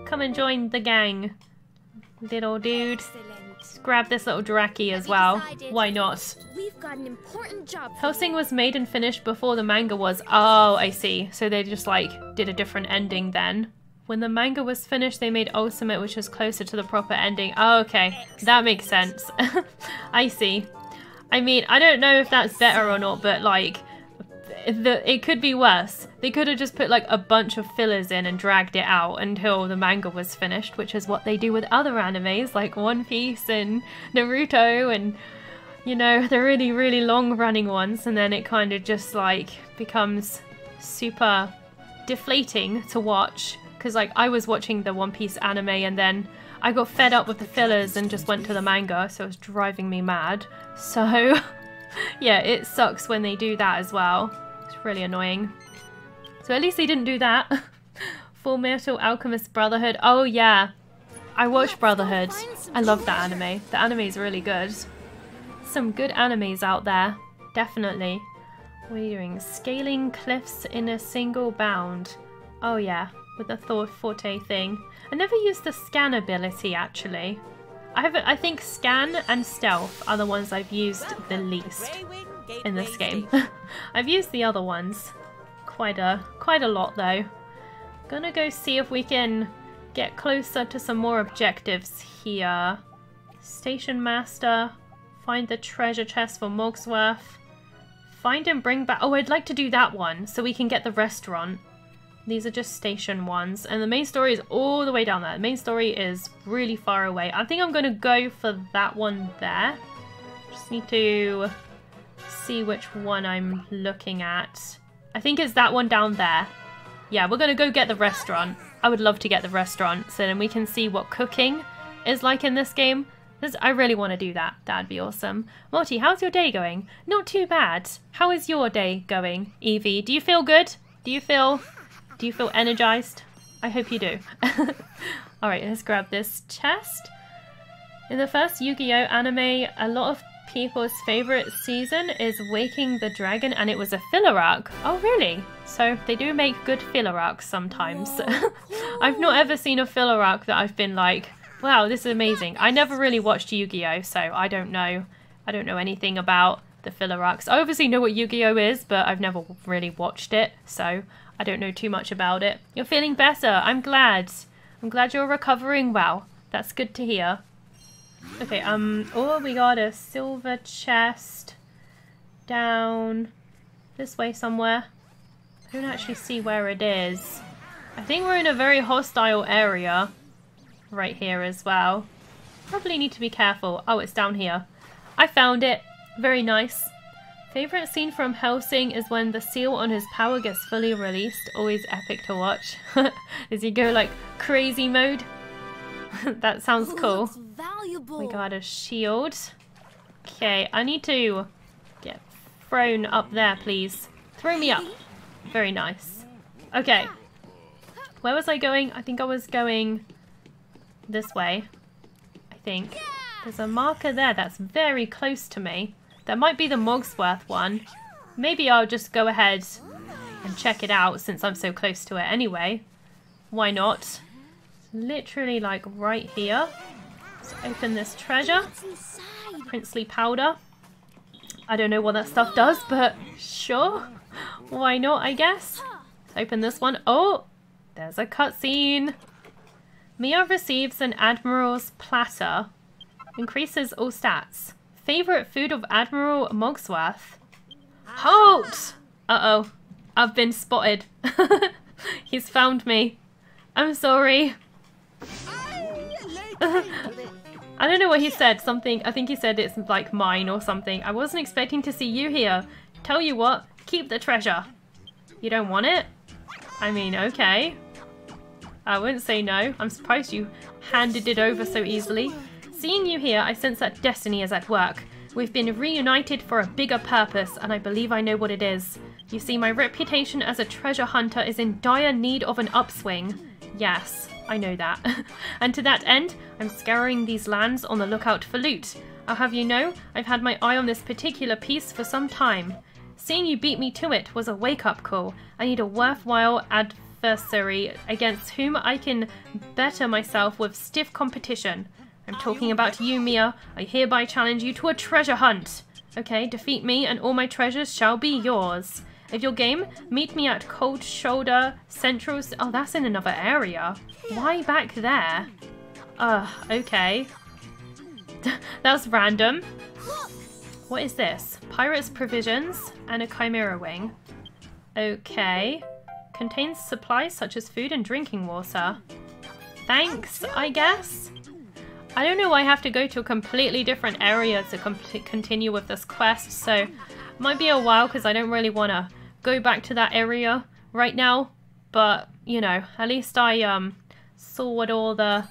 Come and join the gang. Little dude. Let's grab this little Dracky as well. Why not? We've got an important job. Hellsing was made and finished before the manga was. Oh, I see. So they just like did a different ending then. When the manga was finished, they made Ultimate, which was closer to the proper ending. Oh, okay. That makes sense. [LAUGHS] I see. I mean, I don't know if that's better or not, but like, the, it could be worse. They could have just put like a bunch of fillers in and dragged it out until the manga was finished, which is what they do with other animes like One Piece and Naruto and you know, [LAUGHS] the really, really long running ones, and then it kind of just like becomes super deflating to watch. Because like I was watching the One Piece anime and then I got fed up with the fillers and just went to the manga, so it was driving me mad. [LAUGHS] So yeah, it sucks when they do that as well. It's really annoying. So at least they didn't do that. [LAUGHS] Full Metal Alchemist Brotherhood. Oh yeah. I watched Brotherhood. I love that anime. The anime is really good. Some good animes out there. Definitely. What are you doing? Scaling cliffs in a single bound. Oh yeah, with the Thor Forte thing. I never used the scan ability actually. I have I think scan and stealth are the ones I've used the least in this game. [LAUGHS] I've used the other ones quite a quite a lot though. Gonna go see if we can get closer to some more objectives here. Station Master, find the treasure chest for Mogsworth. Find and bring back... Oh, I'd like to do that one so we can get the restaurant. These are just station ones. And the main story is all the way down there. The main story is really far away. I think I'm going to go for that one there. Just need to see which one I'm looking at. I think it's that one down there. Yeah, we're going to go get the restaurant. I would love to get the restaurant so then we can see what cooking is like in this game. This, I really want to do that. That'd be awesome. Morty, how's your day going? Not too bad. How is your day going, Evie? Do you feel good? Do you feel do you feel energized? I hope you do. [LAUGHS] Alright, let's grab this chest. In the first Yu-Gi-Oh anime, a lot of people's favorite season is Waking the Dragon and it was a filler arc. Oh really? So they do make good filler arcs sometimes. [LAUGHS] I've not ever seen a filler arc that I've been like, wow, this is amazing. I never really watched Yu-Gi-Oh, so I don't know. I don't know anything about the filler arcs. I obviously know what Yu-Gi-Oh is, but I've never really watched it, so I don't know too much about it. You're feeling better. I'm glad. I'm glad you're recovering well. That's good to hear. Okay, um, oh, we got a silver chest down this way somewhere. I don't actually see where it is. I think we're in a very hostile area right here as well. Probably need to be careful. Oh, it's down here. I found it. Very nice. Favorite scene from Hellsing is when the seal on his power gets fully released. Always epic to watch. [LAUGHS] Does he go like crazy mode. [LAUGHS] that sounds cool. valuable. We got a shield. Okay, I need to get thrown up there, please. Throw me up. Very nice. Okay. Where was I going? I think I was going this way. I think. There's a marker there that's very close to me. That might be the Mogsworth one. Maybe I'll just go ahead and check it out since I'm so close to it anyway. Why not? Literally like right here. Let's open this treasure. Princely powder. I don't know what that stuff does, but sure. Why not, I guess? Let's open this one. Oh, there's a cutscene. Mia receives an Admiral's platter. Increases all stats. Favorite food of Admiral Mogsworth. Halt! Uh-oh. I've been spotted. [LAUGHS] He's found me. I'm sorry. [LAUGHS] I don't know what he said. Something, I think he said it's like mine or something. I wasn't expecting to see you here. Tell you what, keep the treasure. You don't want it? I mean, okay. I wouldn't say no. I'm surprised you handed it over so easily. Seeing you here, I sense that destiny is at work. We've been reunited for a bigger purpose, and I believe I know what it is. You see, my reputation as a treasure hunter is in dire need of an upswing. Yes, I know that. [LAUGHS] and to that end, I'm scouring these lands on the lookout for loot. I'll have you know, I've had my eye on this particular piece for some time. Seeing you beat me to it was a wake-up call. I need a worthwhile adversary against whom I can better myself with stiff competition. I'm talking about you, Mia. I hereby challenge you to a treasure hunt. Okay, defeat me and all my treasures shall be yours. If you're game, meet me at Cold Shoulder Central. Oh, that's in another area. Why back there? Ugh, okay. [LAUGHS] that's random. What is this? Pirate's Provisions and a Chimera Wing. Okay. Contains supplies such as food and drinking water. Thanks, I guess. I don't know why I have to go to a completely different area to continue with this quest, so might be a while because I don't really want to go back to that area right now. But, you know, at least I um saw what all the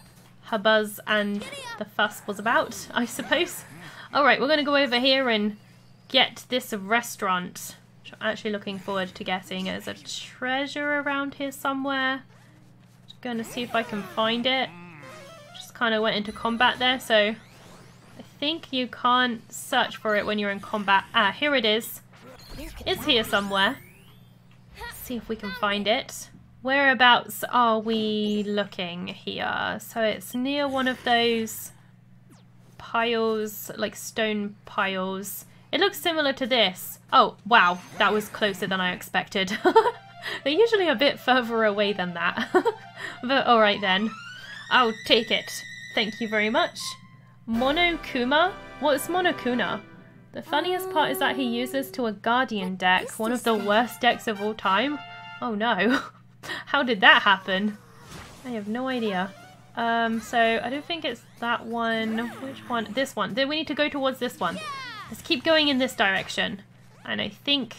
hubbuzz and the fuss was about, I suppose. Alright, we're going to go over here and get this restaurant. I'm actually looking forward to getting. There's a treasure around here somewhere. Just going to see if I can find it. Kind of went into combat there, so I think you can't search for it when you're in combat. Ah, here it is. It's here somewhere. Let's see if we can find it. Whereabouts are we looking here? So it's near one of those piles, like stone piles. It looks similar to this. Oh, wow, that was closer than I expected. [LAUGHS] They're usually a bit further away than that. [LAUGHS] but alright then. I'll take it. Thank you very much. Monokuma? What's Monokuna? The funniest part is that he uses to a Guardian deck, one of the worst decks of all time. Oh no. [LAUGHS] How did that happen? I have no idea. Um, so I don't think it's that one. Which one? This one. Then we need to go towards this one. Let's keep going in this direction. And I think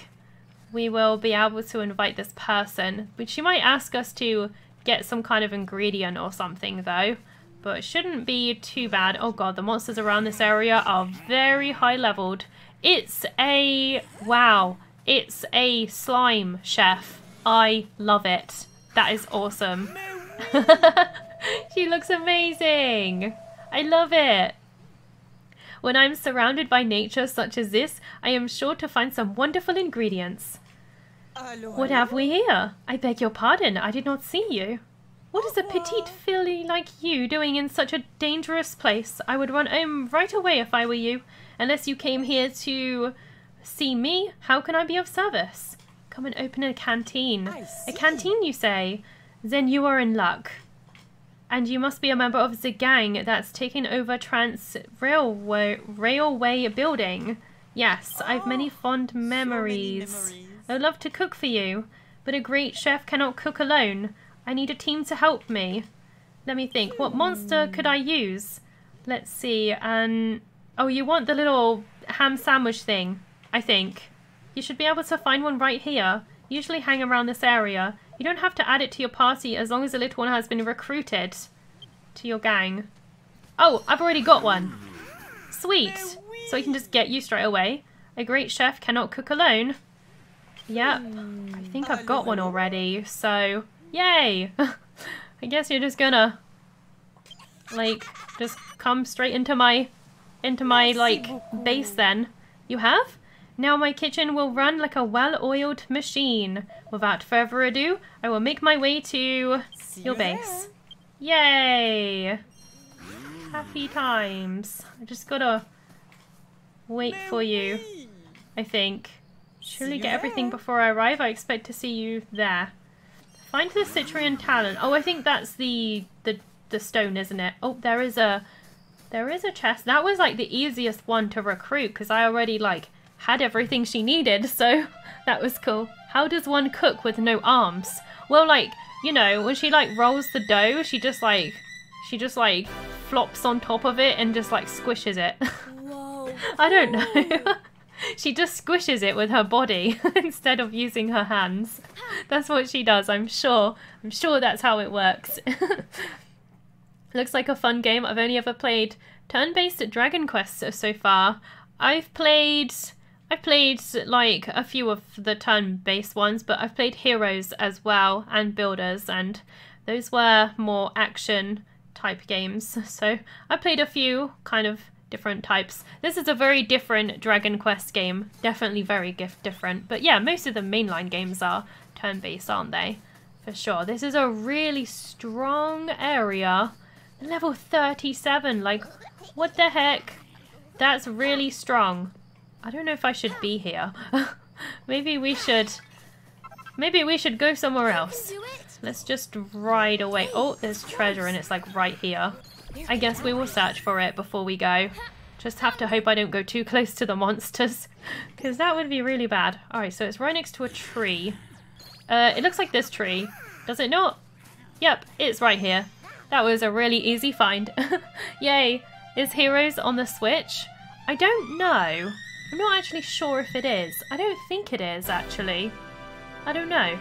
we will be able to invite this person. But she might ask us to get some kind of ingredient or something though. But it shouldn't be too bad. Oh god, the monsters around this area are very high leveled. It's a... Wow. It's a slime chef. I love it. That is awesome. [LAUGHS] she looks amazing. I love it. When I'm surrounded by nature such as this, I am sure to find some wonderful ingredients. What have we here? I beg your pardon, I did not see you. What is a petite filly like you doing in such a dangerous place? I would run home right away if I were you. Unless you came here to see me, how can I be of service? Come and open a canteen. A canteen, you say? Then you are in luck. And you must be a member of the gang that's taken over Trans Railway, railway Building. Yes, I've many fond memories. I'd love to cook for you, but a great chef cannot cook alone. I need a team to help me. Let me think. What monster could I use? Let's see. Um, oh, you want the little ham sandwich thing, I think. You should be able to find one right here. Usually hang around this area. You don't have to add it to your party as long as the little one has been recruited to your gang. Oh, I've already got one. Sweet. So I can just get you straight away. A great chef cannot cook alone. Yep. I hmm. think I've got one already. So, yay. [LAUGHS] I guess you're just gonna, like, just come straight into my, into my, like, base then. You have? Now my kitchen will run like a well-oiled machine. Without further ado, I will make my way to your base. Yay! Happy times. I just gotta wait for you, I think. Surely get everything before I arrive. I expect to see you there. Find the Citrian Talon. Oh, I think that's the the the stone, isn't it? Oh, there is a there is a chest. That was like the easiest one to recruit because I already like had everything she needed, [LAUGHS] so that was cool. How does one cook with no arms? Well, like, you know, when she like rolls the dough, she just like she just like flops on top of it and just like squishes it. [LAUGHS] Whoa. I don't know. [LAUGHS] [LAUGHS] she just squishes it with her body [LAUGHS] instead of using her hands. That's what she does, I'm sure. I'm sure that's how it works. [LAUGHS] Looks like a fun game. I've only ever played turn-based Dragon Quest so, so far. I've played I've played like a few of the turn-based ones, but I've played Heroes as well and Builders and those were more action type games. So I played a few kind of different types. This is a very different Dragon Quest game. Definitely very gift different. But yeah, most of the mainline games are turn-based, aren't they? For sure. This is a really strong area. Level 37, like, what the heck? That's really strong. I don't know if I should be here. [LAUGHS] maybe we should... Maybe we should go somewhere else. Let's just ride away. Oh, there's treasure and it's like right here. I guess we will search for it before we go. Just have to hope I don't go too close to the monsters. [LAUGHS] Because that would be really bad. Alright, so it's right next to a tree. Uh, it looks like this tree. Does it not? Yep, it's right here. That was a really easy find. [LAUGHS] Yay! Is Heroes on the Switch? I don't know. I'm not actually sure if it is. I don't think it is, actually. I don't know.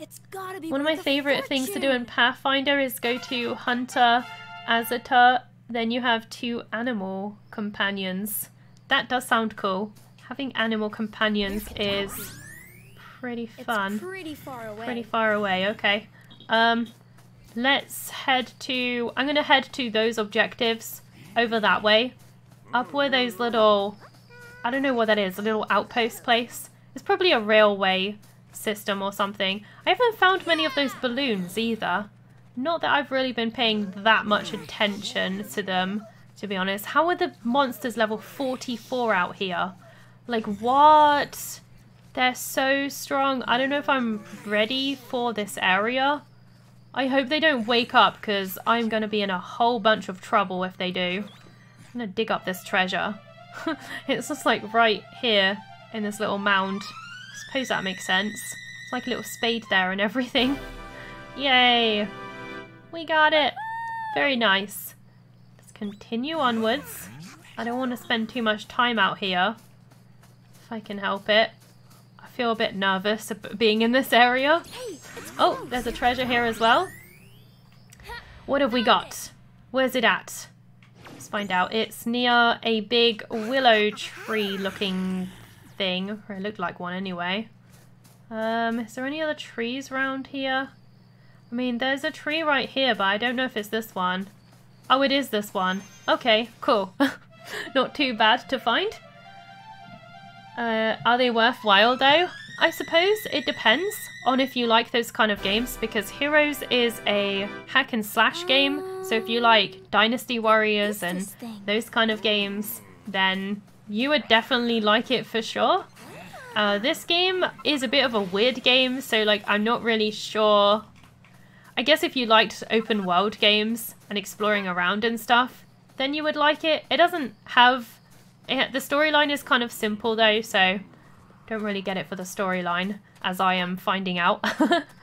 It's gotta be One of my favourite things to do in Pathfinder is go to Hunter, Azata, then you have two animal companions. That does sound cool. Having animal companions is pretty It's fun. pretty far away. Pretty far away, okay. Um, let's head to... I'm going to head to those objectives over that way. Up where those little... I don't know what that is, a little outpost place. It's probably a railway system or something. I haven't found many of those balloons either. Not that I've really been paying that much attention to them, to be honest. How are the monsters level 44 out here? Like, what? They're so strong. I don't know if I'm ready for this area. I hope they don't wake up because I'm going to be in a whole bunch of trouble if they do. I'm going to dig up this treasure. [LAUGHS] it's just like right here in this little mound. I suppose that makes sense. It's like a little spade there and everything. [LAUGHS] Yay! We got it! Very nice. Let's continue onwards. I don't want to spend too much time out here. If I can help it. I feel a bit nervous about being in this area. Oh, there's a treasure here as well. What have we got? Where's it at? Let's find out. It's near a big willow tree looking thing. Or it looked like one anyway. Um, is there any other trees around here? I mean, there's a tree right here, but I don't know if it's this one. Oh, it is this one. Okay, cool. [LAUGHS] Not too bad to find. Uh, are they worthwhile though? I suppose it depends on if you like those kind of games because Heroes is a hack and slash game. So if you like Dynasty Warriors and those kind of games, then you would definitely like it for sure. Uh, this game is a bit of a weird game, so like I'm not really sure. I guess if you liked open world games and exploring around and stuff, then you would like it. It doesn't have it, the storyline is kind of simple though, so don't really get it for the storyline, as I am finding out.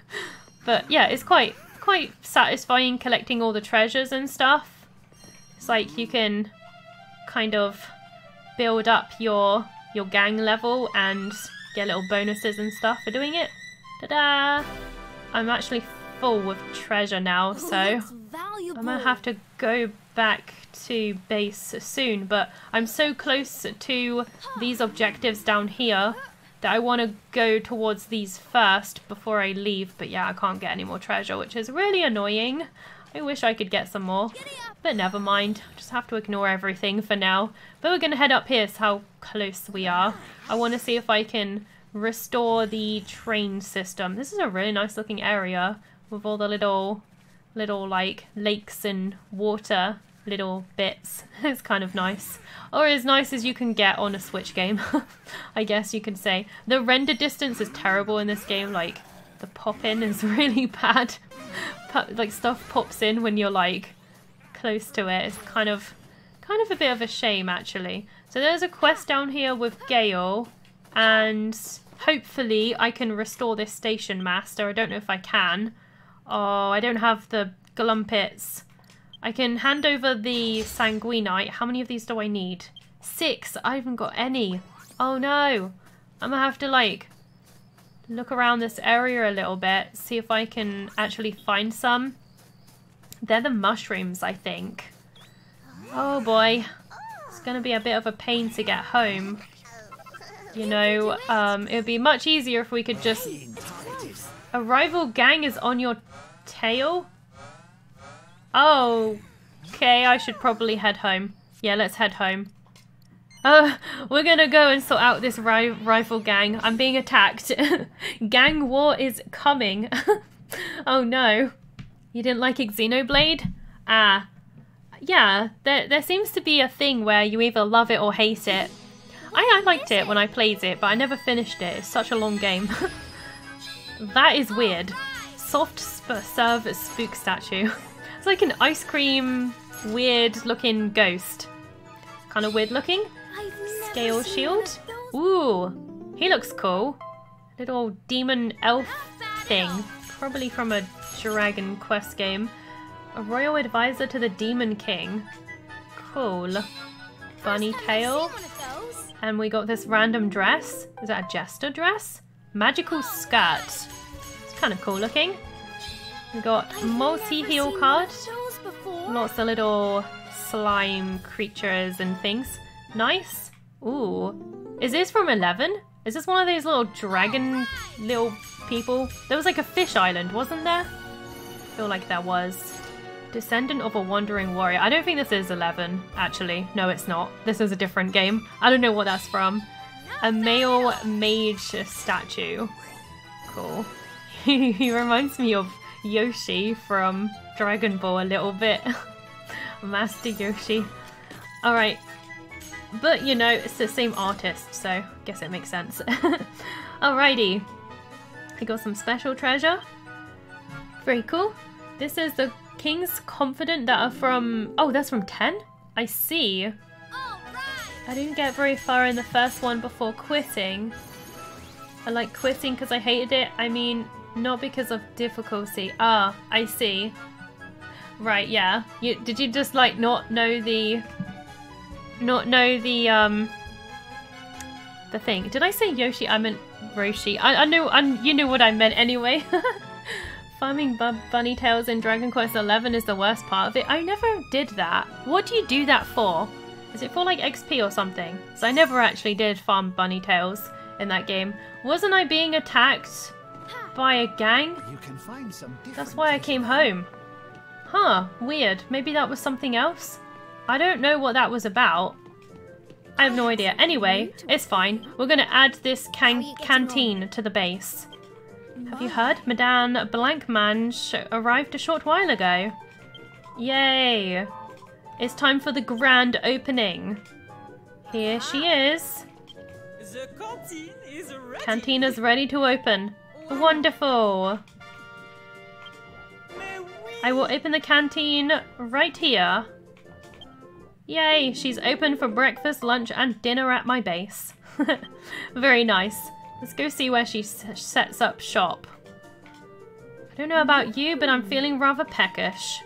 [LAUGHS] but yeah, it's quite quite satisfying collecting all the treasures and stuff. It's like you can kind of build up your your gang level and get little bonuses and stuff for doing it. Ta-da! I'm actually full with treasure now, so. I'm gonna have to go back to base soon, but I'm so close to these objectives down here that I want to go towards these first before I leave. But yeah, I can't get any more treasure, which is really annoying. I wish I could get some more, but never mind. Just have to ignore everything for now. But we're going to head up here, so how close we are. I want to see if I can restore the train system. This is a really nice looking area with all the little, little like lakes and water little bits. [LAUGHS] it's kind of nice. Or as nice as you can get on a Switch game, [LAUGHS] I guess you can say. The render distance is terrible in this game, like the pop-in is [LAUGHS] really bad. like stuff pops in when you're like close to it. It's kind of kind of a bit of a shame actually. So there's a quest down here with Gale and hopefully I can restore this station master. I don't know if I can. Oh, I don't have the glumpets. I can hand over the Sanguinite. How many of these do I need? Six. I haven't got any. Oh no. I'm gonna have to like look around this area a little bit, see if I can actually find some. They're the mushrooms, I think. Oh boy. It's gonna be a bit of a pain to get home. You know, um, it would be much easier if we could just... A rival gang is on your tail? Oh, okay, I should probably head home. Yeah, let's head home. Oh, we're gonna go and sort out this ri rival gang. I'm being attacked. [LAUGHS] gang war is coming. [LAUGHS] oh no. You didn't like Xenoblade? Ah. Yeah, there, there seems to be a thing where you either love it or hate it. I, I liked it when I played it, but I never finished it. It's such a long game. [LAUGHS] that is weird. Soft sp serve spook statue. [LAUGHS] It's like an ice cream, weird looking ghost. Kind of weird looking. Scale shield. Ooh, he looks cool. Little demon elf thing. Probably from a Dragon Quest game. A royal advisor to the Demon King. Cool. Bunny tail. And we got this random dress. Is that a jester dress? Magical skirt. Kind of cool looking. We got multi-heal card. Lots of little slime creatures and things. Nice. Ooh. Is this from 11? Is this one of those little dragon little people? There was like a fish island, wasn't there? I feel like there was. Descendant of a Wandering Warrior. I don't think this is 11, actually. No, it's not. This is a different game. I don't know what that's from. A male mage statue. Cool. [LAUGHS] he reminds me of Yoshi from Dragon Ball a little bit. [LAUGHS] Master Yoshi. Alright. But, you know, it's the same artist, so I guess it makes sense. [LAUGHS] Alrighty. I got some special treasure. Very cool. This is the King's Confidant that are from... Oh, that's from 10? I see. I didn't get very far in the first one before quitting. I like quitting because I hated it. I mean, not because of difficulty. Ah, I see. Right, yeah. You did you just like not know the not know the um the thing. Did I say Yoshi? I meant Roshi. I, I knew I, you knew what I meant anyway. [LAUGHS] Farming bu bunny tails in Dragon Quest XI is the worst part of it. I never did that. What do you do that for? Is it for like XP or something? So I never actually did farm bunny tails in that game. Wasn't I being attacked by a gang? That's why I came home. Huh, weird. Maybe that was something else? I don't know what that was about. I have no idea. Anyway, it's fine. We're going to add this can canteen to the base. Have you heard? Madame Blancmange arrived a short while ago. Yay! It's time for the grand opening. Here she ah. is. The canteen is ready. Cantina's ready to open. Wonderful. I will open the canteen right here. Yay, she's open for breakfast, lunch, and dinner at my base. [LAUGHS] Very nice. Let's go see where she sets up shop. I don't know about you, but I'm feeling rather peckish.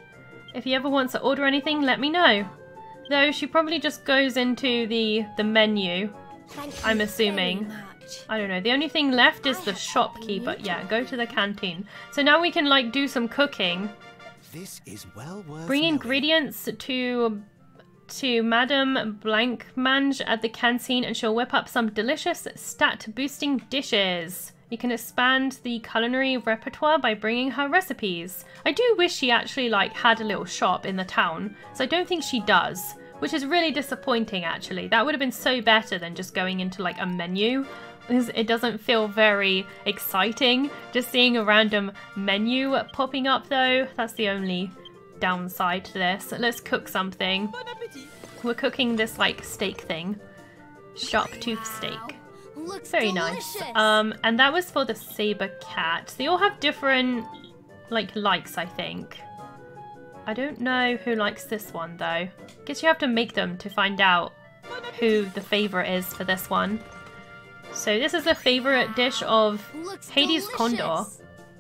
If you ever want to order anything, let me know. Though she probably just goes into the, the menu, I'm assuming. I don't know. The only thing left is the shopkeeper. Yeah, go to the canteen. So now we can like do some cooking This is well worth Bring knowing. ingredients to to Madame Blancmange at the canteen and she'll whip up some delicious stat boosting dishes. You can expand the culinary repertoire by bringing her recipes. I do wish she actually like had a little shop in the town, so I don't think she does, which is really disappointing actually. That would have been so better than just going into like a menu. It doesn't feel very exciting just seeing a random menu popping up though. That's the only downside to this. Let's cook something. Bon. We're cooking this like steak thing. Sharp tooth steak. Looks Very delicious. nice. Um, and that was for the saber cat. They all have different like likes, I think. I don't know who likes this one though. Guess you have to make them to find out who the favorite is for this one. So this is a favorite dish of Looks Hades Condor.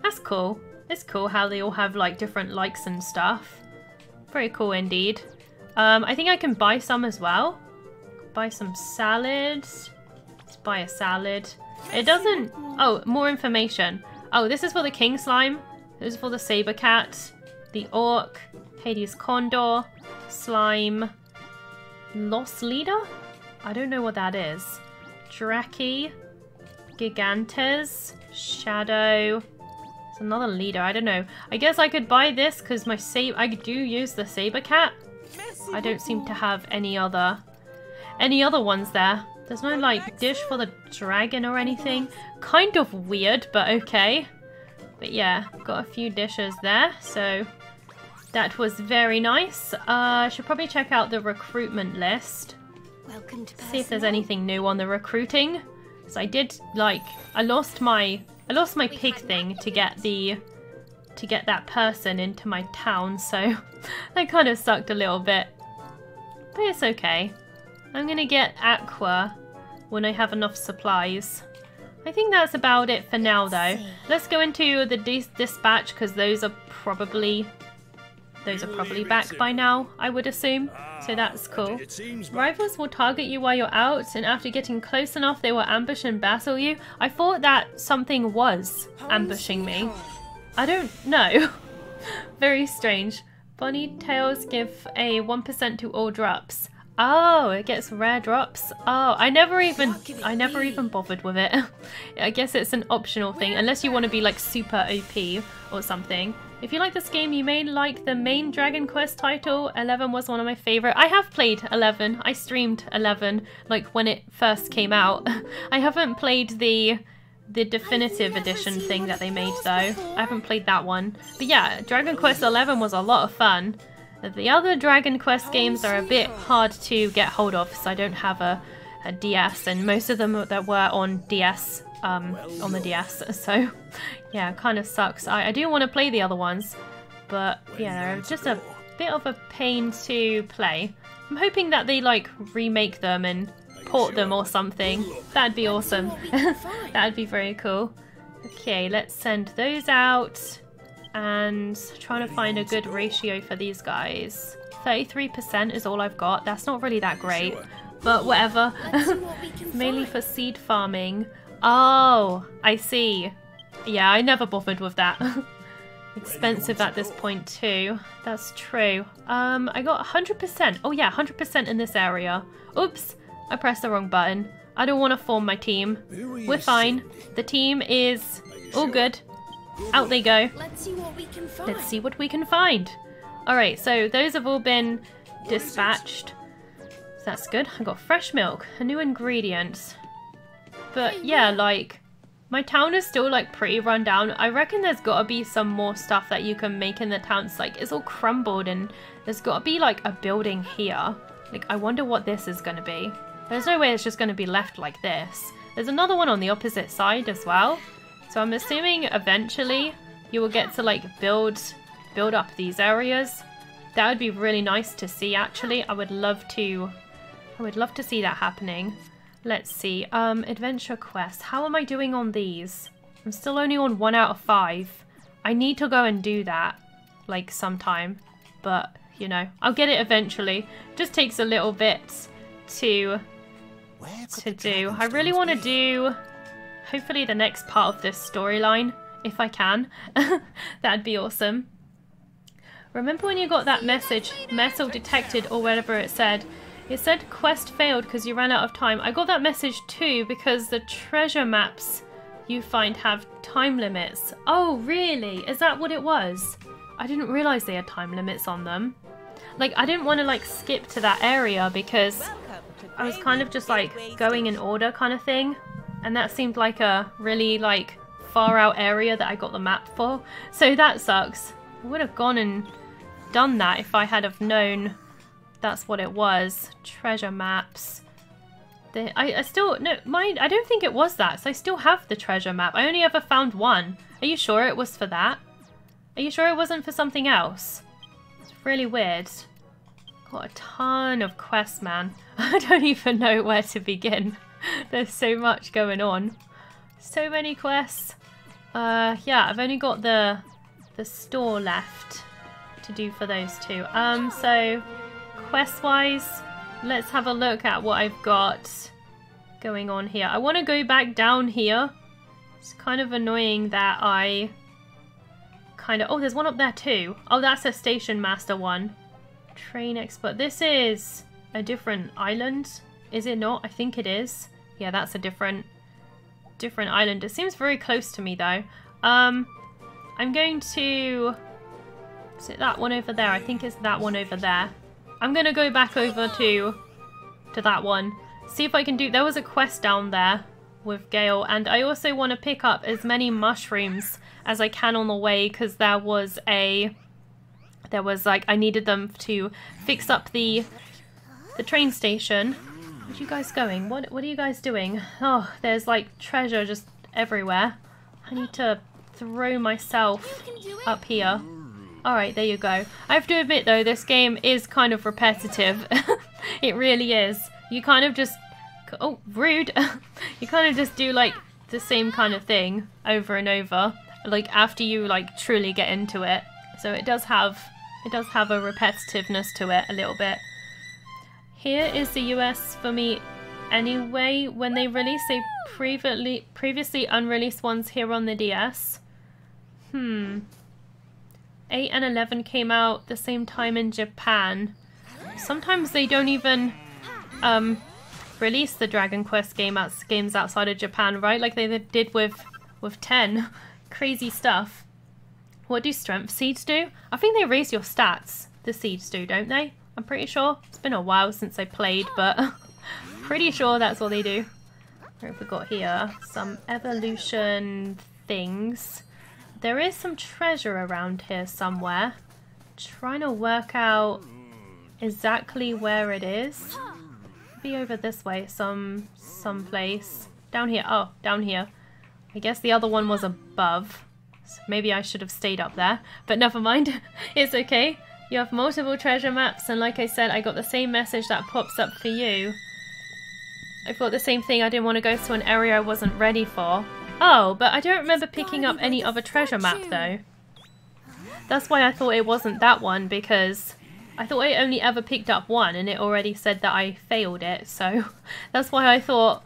That's cool. It's cool how they all have like different likes and stuff. Very cool indeed. Um, I think I can buy some as well. Buy some salads. Let's buy a salad. It doesn't. Oh, more information. Oh, this is for the king slime. This is for the saber cat, the orc, Hades condor, slime, lost leader. I don't know what that is. Dracky, Gigantes, Shadow. It's another leader. I don't know. I guess I could buy this because my sab I do use the saber cat. I don't seem to have any other any other ones there. There's no like dish for the dragon or anything. Kind of weird, but okay. But yeah, got a few dishes there, so that was very nice. Uh, I should probably check out the recruitment list. Welcome to See if there's anything new on the recruiting. So I did like I lost my I lost my pig thing to get the to get that person into my town, so [LAUGHS] that kind of sucked a little bit. But it's okay. I'm gonna get Aqua when I have enough supplies. I think that's about it for now though. Let's go into the dis- dispatch because those are probably those are probably back by now, I would assume. So that's cool. Rivals will target you while you're out, and after getting close enough, they will ambush and battle you. I thought that something was ambushing me. I don't know. [LAUGHS] Very strange. Bunny tails give a 1% to all drops. Oh, it gets rare drops. Oh, I never even I never even bothered with it. [LAUGHS] I guess it's an optional thing unless you want to be like super OP or something. If you like this game, you may like the main Dragon Quest title. 11 was one of my favorite. I have played 11. I streamed 11 like when it first came out. [LAUGHS] I haven't played the the definitive edition thing that they made though. I haven't played that one. But yeah, Dragon Quest 11 was a lot of fun. The other Dragon Quest games are a bit hard to get hold of so I don't have a, a DS and most of them that were on DS um, on the DS. [LAUGHS] So yeah, kind of sucks. I, I do want to play the other ones, but yeah, they're just a bit of a pain to play. I'm hoping that they like remake them and port them or something. That'd be awesome. [LAUGHS] That'd be very cool. Okay, let's send those out and trying to find a good ratio for these guys. 33% is all I've got. That's not really that great, but whatever. What [LAUGHS] Mainly for seed farming. Oh, I see. Yeah, I never bothered with that. [LAUGHS] Expensive at this point too. That's true. Um, I got 100%. Oh yeah, 100% in this area. Oops, I pressed the wrong button. I don't want to form my team. We're fine. The team is all good. Out they go. Let's see what we can find. Let's see what we can find. Alright, so those have all been dispatched. So that's good. I got fresh milk, a new ingredient. But yeah, like, my town is still like pretty run down. I reckon there's gotta be some more stuff that you can make in the town. It's like, it's all crumbled and there's gotta be like a building here. Like, I wonder what this is gonna be. There's no way it's just gonna be left like this. There's another one on the opposite side as well. So I'm assuming eventually you will get to like build build up these areas. That would be really nice to see actually. I would love to I would love to see that happening. Let's see. Um adventure quest. How am I doing on these? I'm still only on 1 out of 5. I need to go and do that like sometime. But, you know, I'll get it eventually. Just takes a little bit to to do. I really want to do hopefully the next part of this storyline if I can. [LAUGHS] That'd be awesome. Remember when you got that message, metal detected or whatever it said? It said quest failed because you ran out of time. I got that message too because the treasure maps you find have time limits. Oh, really? Is that what it was? I didn't realize they had time limits on them. Like, I didn't want to like skip to that area because I was kind of just like going in order kind of thing. And that seemed like a really like far out area that I got the map for. So that sucks. I would have gone and done that if I had have known that's what it was. Treasure maps. The, I, I still, no, mine, I don't think it was that, so I still have the treasure map. I only ever found one. Are you sure it was for that? Are you sure it wasn't for something else? It's really weird. Got a ton of quests, man. [LAUGHS] I don't even know where to begin. [LAUGHS] There's so much going on. So many quests. Uh, yeah, I've only got the the store left to do for those two. Um, so quest-wise, let's have a look at what I've got going on here. I want to go back down here. It's kind of annoying that I kind of... Oh, there's one up there too. Oh, that's a station master one. Train expert. This is a different island. Is it not? I think it is. Yeah, that's a different different island. It seems very close to me though. Um, I'm going to... Is it that one over there? I think it's that one over there. I'm going to go back over to to that one. See if I can do... There was a quest down there with Gale. And I also want to pick up as many mushrooms as I can on the way because there was a... There was like... I needed them to fix up the the train station. Where are you guys going? What, what are you guys doing? Oh, there's like treasure just everywhere. I need to throw myself up here. Alright, there you go. I have to admit though, this game is kind of repetitive. [LAUGHS] it really is. You kind of just... Oh, rude. [LAUGHS] you kind of just do like the same kind of thing over and over. Like after you like truly get into it. So it does have... It does have a repetitiveness to it a little bit. Here is the US for me anyway. When they release a previously previously unreleased ones here on the DS. Hmm. 8 and 11 came out the same time in Japan. Sometimes they don't even um, release the Dragon Quest game games outside of Japan, right? Like they did with, with 10. [LAUGHS] Crazy stuff. What do strength seeds do? I think they raise your stats, the seeds do, don't they? I'm pretty sure. It's been a while since I played, but [LAUGHS] pretty sure that's what they do. What have we got here? Some evolution things. There is some treasure around here somewhere. Trying to work out exactly where it is. Be over this way, some someplace. Down here. Oh, down here. I guess the other one was above. So maybe I should have stayed up there. But never mind. [LAUGHS] it's okay. You have multiple treasure maps and like I said, I got the same message that pops up for you. I thought the same thing. I didn't want to go to an area I wasn't ready for. Oh, but I don't remember picking up any other treasure map though. That's why I thought it wasn't that one because I thought I only ever picked up one and it already said that I failed it. So [LAUGHS] that's why I thought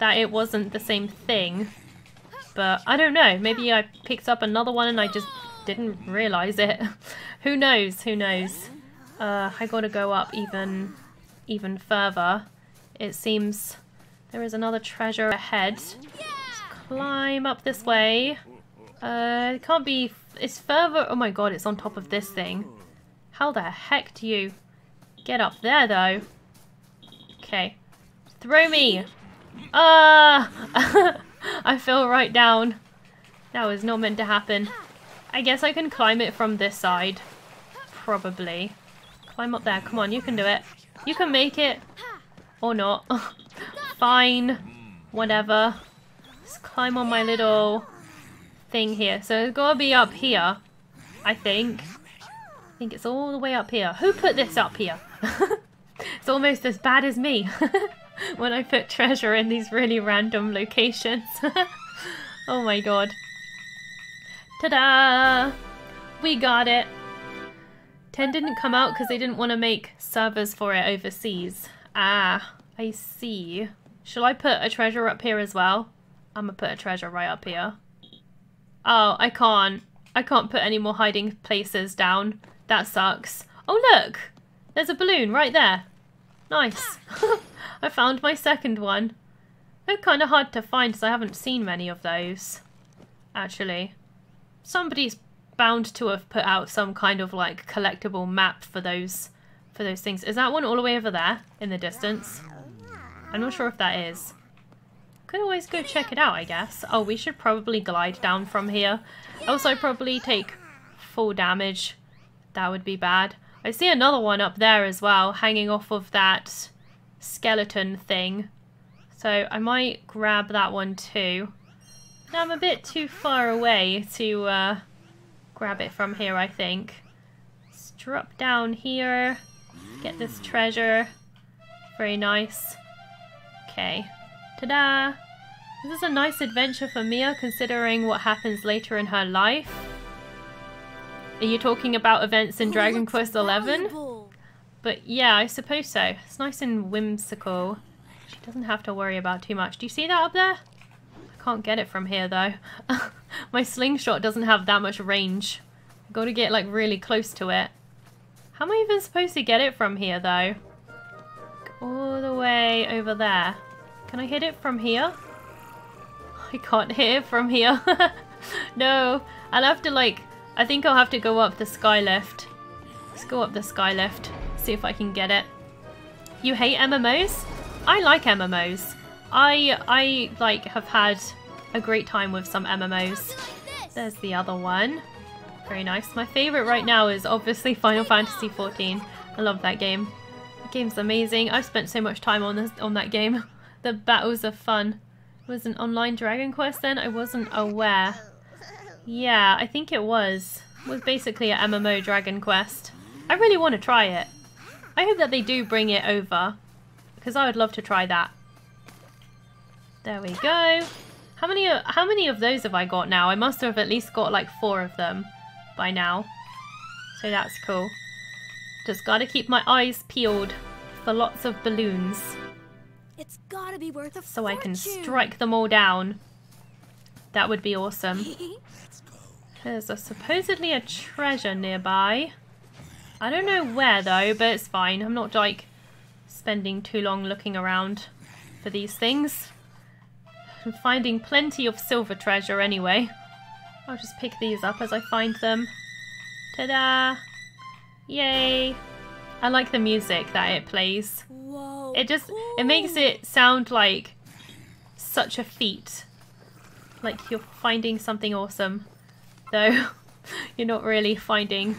that it wasn't the same thing. But I don't know. Maybe I picked up another one and I just didn't realise it. [LAUGHS] who knows? Who knows? Uh, I gotta go up even, even further. It seems there is another treasure ahead climb up this way. Uh, it can't be... It's further... Oh my god, it's on top of this thing. How the heck do you get up there, though? Okay. Throw me! Ah! Uh, [LAUGHS] I fell right down. That was not meant to happen. I guess I can climb it from this side. Probably. Climb up there. Come on, you can do it. You can make it. Or not. [LAUGHS] Fine. Whatever. Let's climb on my little thing here. So it's gotta be up here, I think. I think it's all the way up here. Who put this up here? [LAUGHS] it's almost as bad as me [LAUGHS] when I put treasure in these really random locations. [LAUGHS] oh my god. Ta-da! We got it! 10 didn't come out because they didn't want to make servers for it overseas. Ah, I see. Shall I put a treasure up here as well? I'm gonna put a treasure right up here. Oh, I can't. I can't put any more hiding places down. That sucks. Oh, look! There's a balloon right there. Nice. [LAUGHS] I found my second one. They're kind of hard to find because I haven't seen many of those. Actually. Somebody's bound to have put out some kind of like collectible map for those for those things. Is that one all the way over there in the distance? I'm not sure if that is. Could always go check it out, I guess. Oh, we should probably glide down from here. Also, probably take full damage. That would be bad. I see another one up there as well, hanging off of that skeleton thing. So I might grab that one too. Now I'm a bit too far away to uh, grab it from here, I think. Let's drop down here. Get this treasure. Very nice. Okay. Ta-da! This is a nice adventure for Mia considering what happens later in her life. Are you talking about events in Dragon Quest XI? But yeah, I suppose so. It's nice and whimsical. She doesn't have to worry about too much. Do you see that up there? I can't get it from here though. [LAUGHS] My slingshot doesn't have that much range. I've got to get like really close to it. How am I even supposed to get it from here though? All the way over there. Can I hit it from here? I can't hit it from here. [LAUGHS] no, I'll have to like, I think I'll have to go up the sky lift. Let's go up the sky lift, see if I can get it. You hate MMOs? I like MMOs. I, I like have had a great time with some MMOs. There's the other one. Very nice. My favorite right now is obviously Final Fantasy XIV. I love that game. The game's amazing. I've spent so much time on this on that game. [LAUGHS] The battles are fun. It Was an online Dragon Quest then? I wasn't aware. Yeah, I think it was. It was basically a MMO Dragon Quest. I really want to try it. I hope that they do bring it over. Because I would love to try that. There we go. How many, how many of those have I got now? I must have at least got like four of them by now. So that's cool. Just gotta keep my eyes peeled for lots of balloons It's gotta be worth a so I can strike them all down. That would be awesome. [LAUGHS] There's a, supposedly a treasure nearby. I don't know where though, but it's fine. I'm not like spending too long looking around for these things. I'm finding plenty of silver treasure anyway. I'll just pick these up as I find them. Ta-da! Yay! I like the music that it plays. Whoa. It oh, just it makes it sound like such a feat. Like you're finding something awesome. Though [LAUGHS] you're not really finding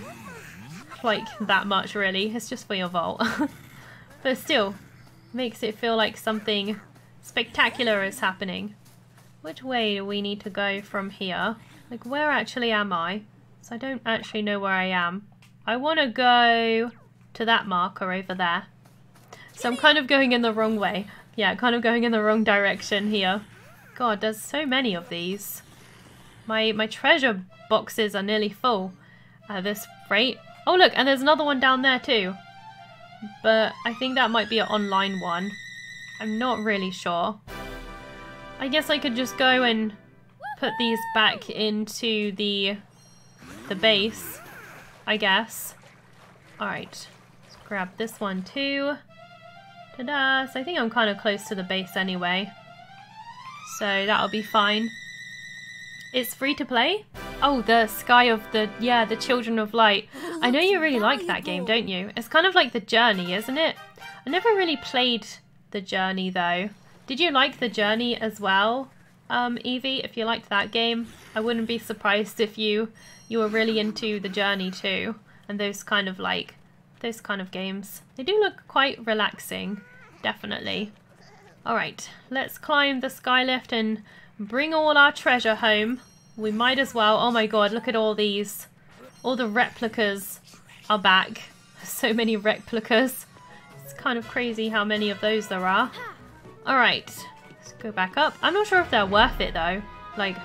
like that much really. It's just for your vault. [LAUGHS] but still makes it feel like something spectacular is happening. Which way do we need to go from here? Like where actually am I? So I don't actually know where I am. I want to go to that marker over there. So I'm kind of going in the wrong way. Yeah, kind of going in the wrong direction here. God, there's so many of these. My my treasure boxes are nearly full at this rate. Oh look, and there's another one down there too. But I think that might be an online one. I'm not really sure. I guess I could just go and put these back into the the base, I guess. Alright, let's grab this one too. Ta-da! So I think I'm kind of close to the base anyway. So that'll be fine. It's free to play? Oh, the Sky of the... Yeah, the Children of Light. [GASPS] I know you really like that game, don't you? It's kind of like The Journey, isn't it? I never really played The Journey, though. Did you like The Journey as well, um, Evie? If you liked that game, I wouldn't be surprised if you you were really into The Journey too. And those kind of like... Those kind of games. They do look quite relaxing, definitely. Alright, let's climb the skylift and bring all our treasure home. We might as well. Oh my god, look at all these. All the replicas are back. [LAUGHS] So many replicas. It's kind of crazy how many of those there are. Alright, let's go back up. I'm not sure if they're worth it though. Like,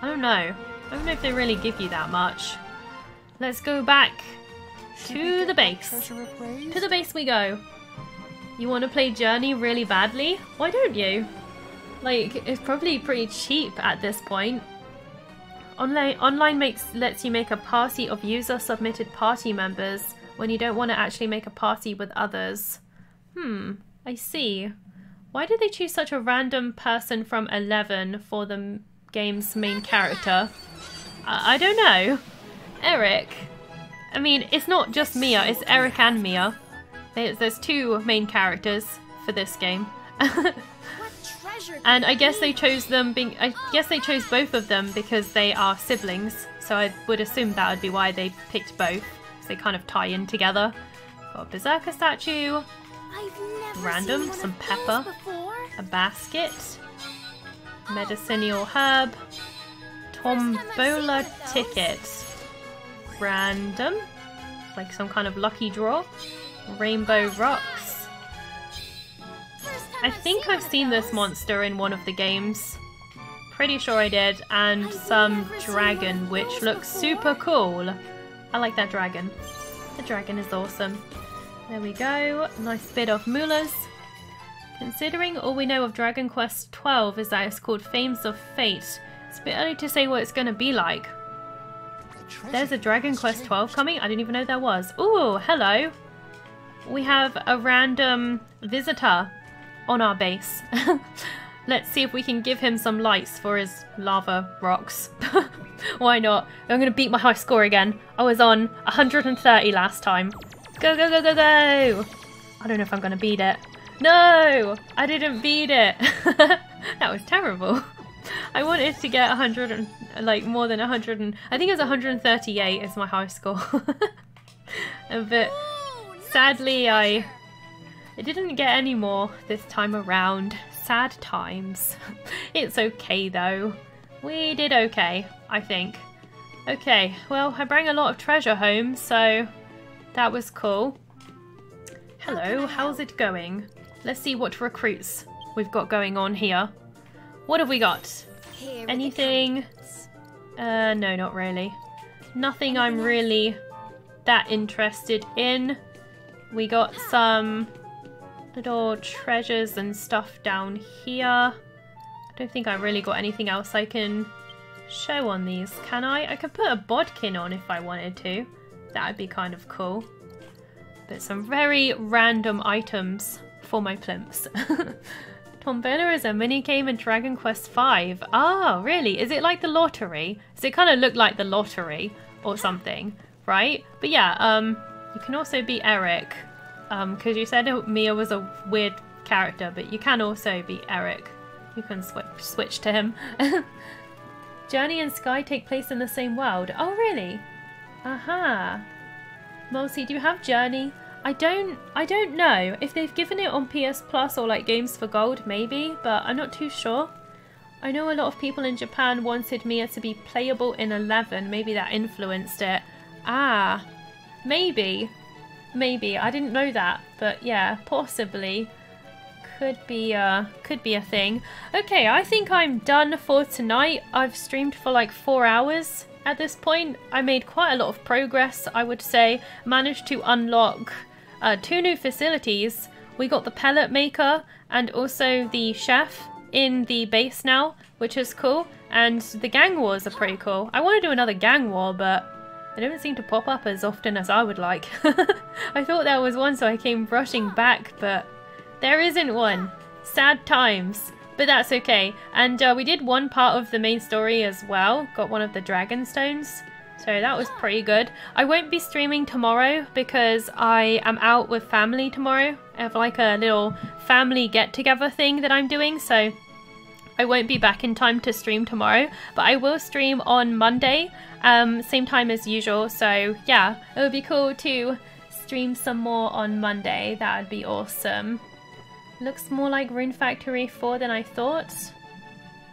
I don't know. I don't know if they really give you that much. Let's go back to the base. To the base we go. You want to play Journey really badly? Why don't you? Like, it's probably pretty cheap at this point. Online online makes lets you make a party of user submitted party members when you don't want to actually make a party with others. Hmm, I see. Why did they choose such a random person from 11 for the game's main character? I, I don't know. Erik. I mean, it's not just Mia, it's Erik and Mia. There's, two main characters for this game. [LAUGHS] And I guess they chose them being I guess they chose both of them because they are siblings. So I would assume that would be why they picked both. So they kind of tie in together. Got a berserker statue, Random, some pepper. a basket, medicinal herb, tombola ticket, random, like some kind of lucky draw, rainbow rocks. I think I've seen this monster in one of the games. Pretty sure I did. And some dragon, which looks super cool. I like that dragon. The dragon is awesome. There we go. Nice bit of moolahs. Considering all we know of Dragon Quest XII is that it's called Flames of Fate, it's a bit early to say what it's going to be like. There's a Dragon Quest changed. 12 coming? I didn't even know there was. Ooh, hello. We have a random visitor on our base. [LAUGHS] Let's see if we can give him some lights for his lava rocks. [LAUGHS] Why not? I'm going to beat my high score again. I was on 130 last time. Go, go, go, go, go! I don't know if I'm going to beat it. No! I didn't beat it! [LAUGHS] that was terrible. I wanted to get 100 and, like more than 100 and I think it was 138 is my high score. [LAUGHS] but sadly I. I didn't get any more this time around. Sad times. [LAUGHS] it's okay though. We did okay, I think. Okay, well, I bring a lot of treasure home, so that was cool. Hello, how's it going? Let's see what recruits we've got going on here. What have we got? Here Anything? Uh, no, not really. Nothing I'm really that interested in. We got some little treasures and stuff down here. I don't think I really got anything else I can show on these, can I? I could put a bodkin on if I wanted to. That would be kind of cool. But some very random items for my plimps. [LAUGHS] Tombola is a mini game in Dragon Quest V. Ah, really? Is it like the lottery? Does it kind of look like the lottery or something, right? But yeah, um, you can also be Erik, um, because you said Mia was a weird character, but you can also be Erik. You can switch switch to him. [LAUGHS] Journey and Sky take place in the same world. Oh, really? Aha. Mousy, do you have Journey? I don't I don't know. If they've given it on PS Plus or like Games for Gold, maybe, but I'm not too sure. I know a lot of people in Japan wanted Mia to be playable in 11. Maybe that influenced it. Ah, maybe. Maybe. I didn't know that, but yeah, possibly. Could be uh could be a thing. Okay, I think I'm done for tonight. I've streamed for like 4 hours at this point. I made quite a lot of progress, I would say. Managed to unlock uh, two new facilities. We got the pellet maker and also the chef in the base now, which is cool. And the gang wars are pretty cool. I want to do another gang war, but they don't seem to pop up as often as I would like. [LAUGHS] I thought there was one, so I came rushing back, but there isn't one. Sad times. But that's okay. And uh, we did one part of the main story as well. Got one of the dragon stones. So that was pretty good. I won't be streaming tomorrow because I am out with family tomorrow. I have like a little family get together thing that I'm doing. So I won't be back in time to stream tomorrow, but I will stream on Monday, um, same time as usual. So yeah, it would be cool to stream some more on Monday. That would be awesome. Looks more like Rune Factory 4 than I thought.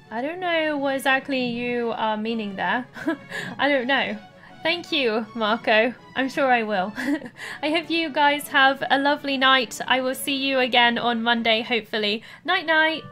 I don't know what exactly you are meaning there. [LAUGHS] I don't know. Thank you, Marco. I'm sure I will. [LAUGHS] I hope you guys have a lovely night. I will see you again on Monday, hopefully. Night night!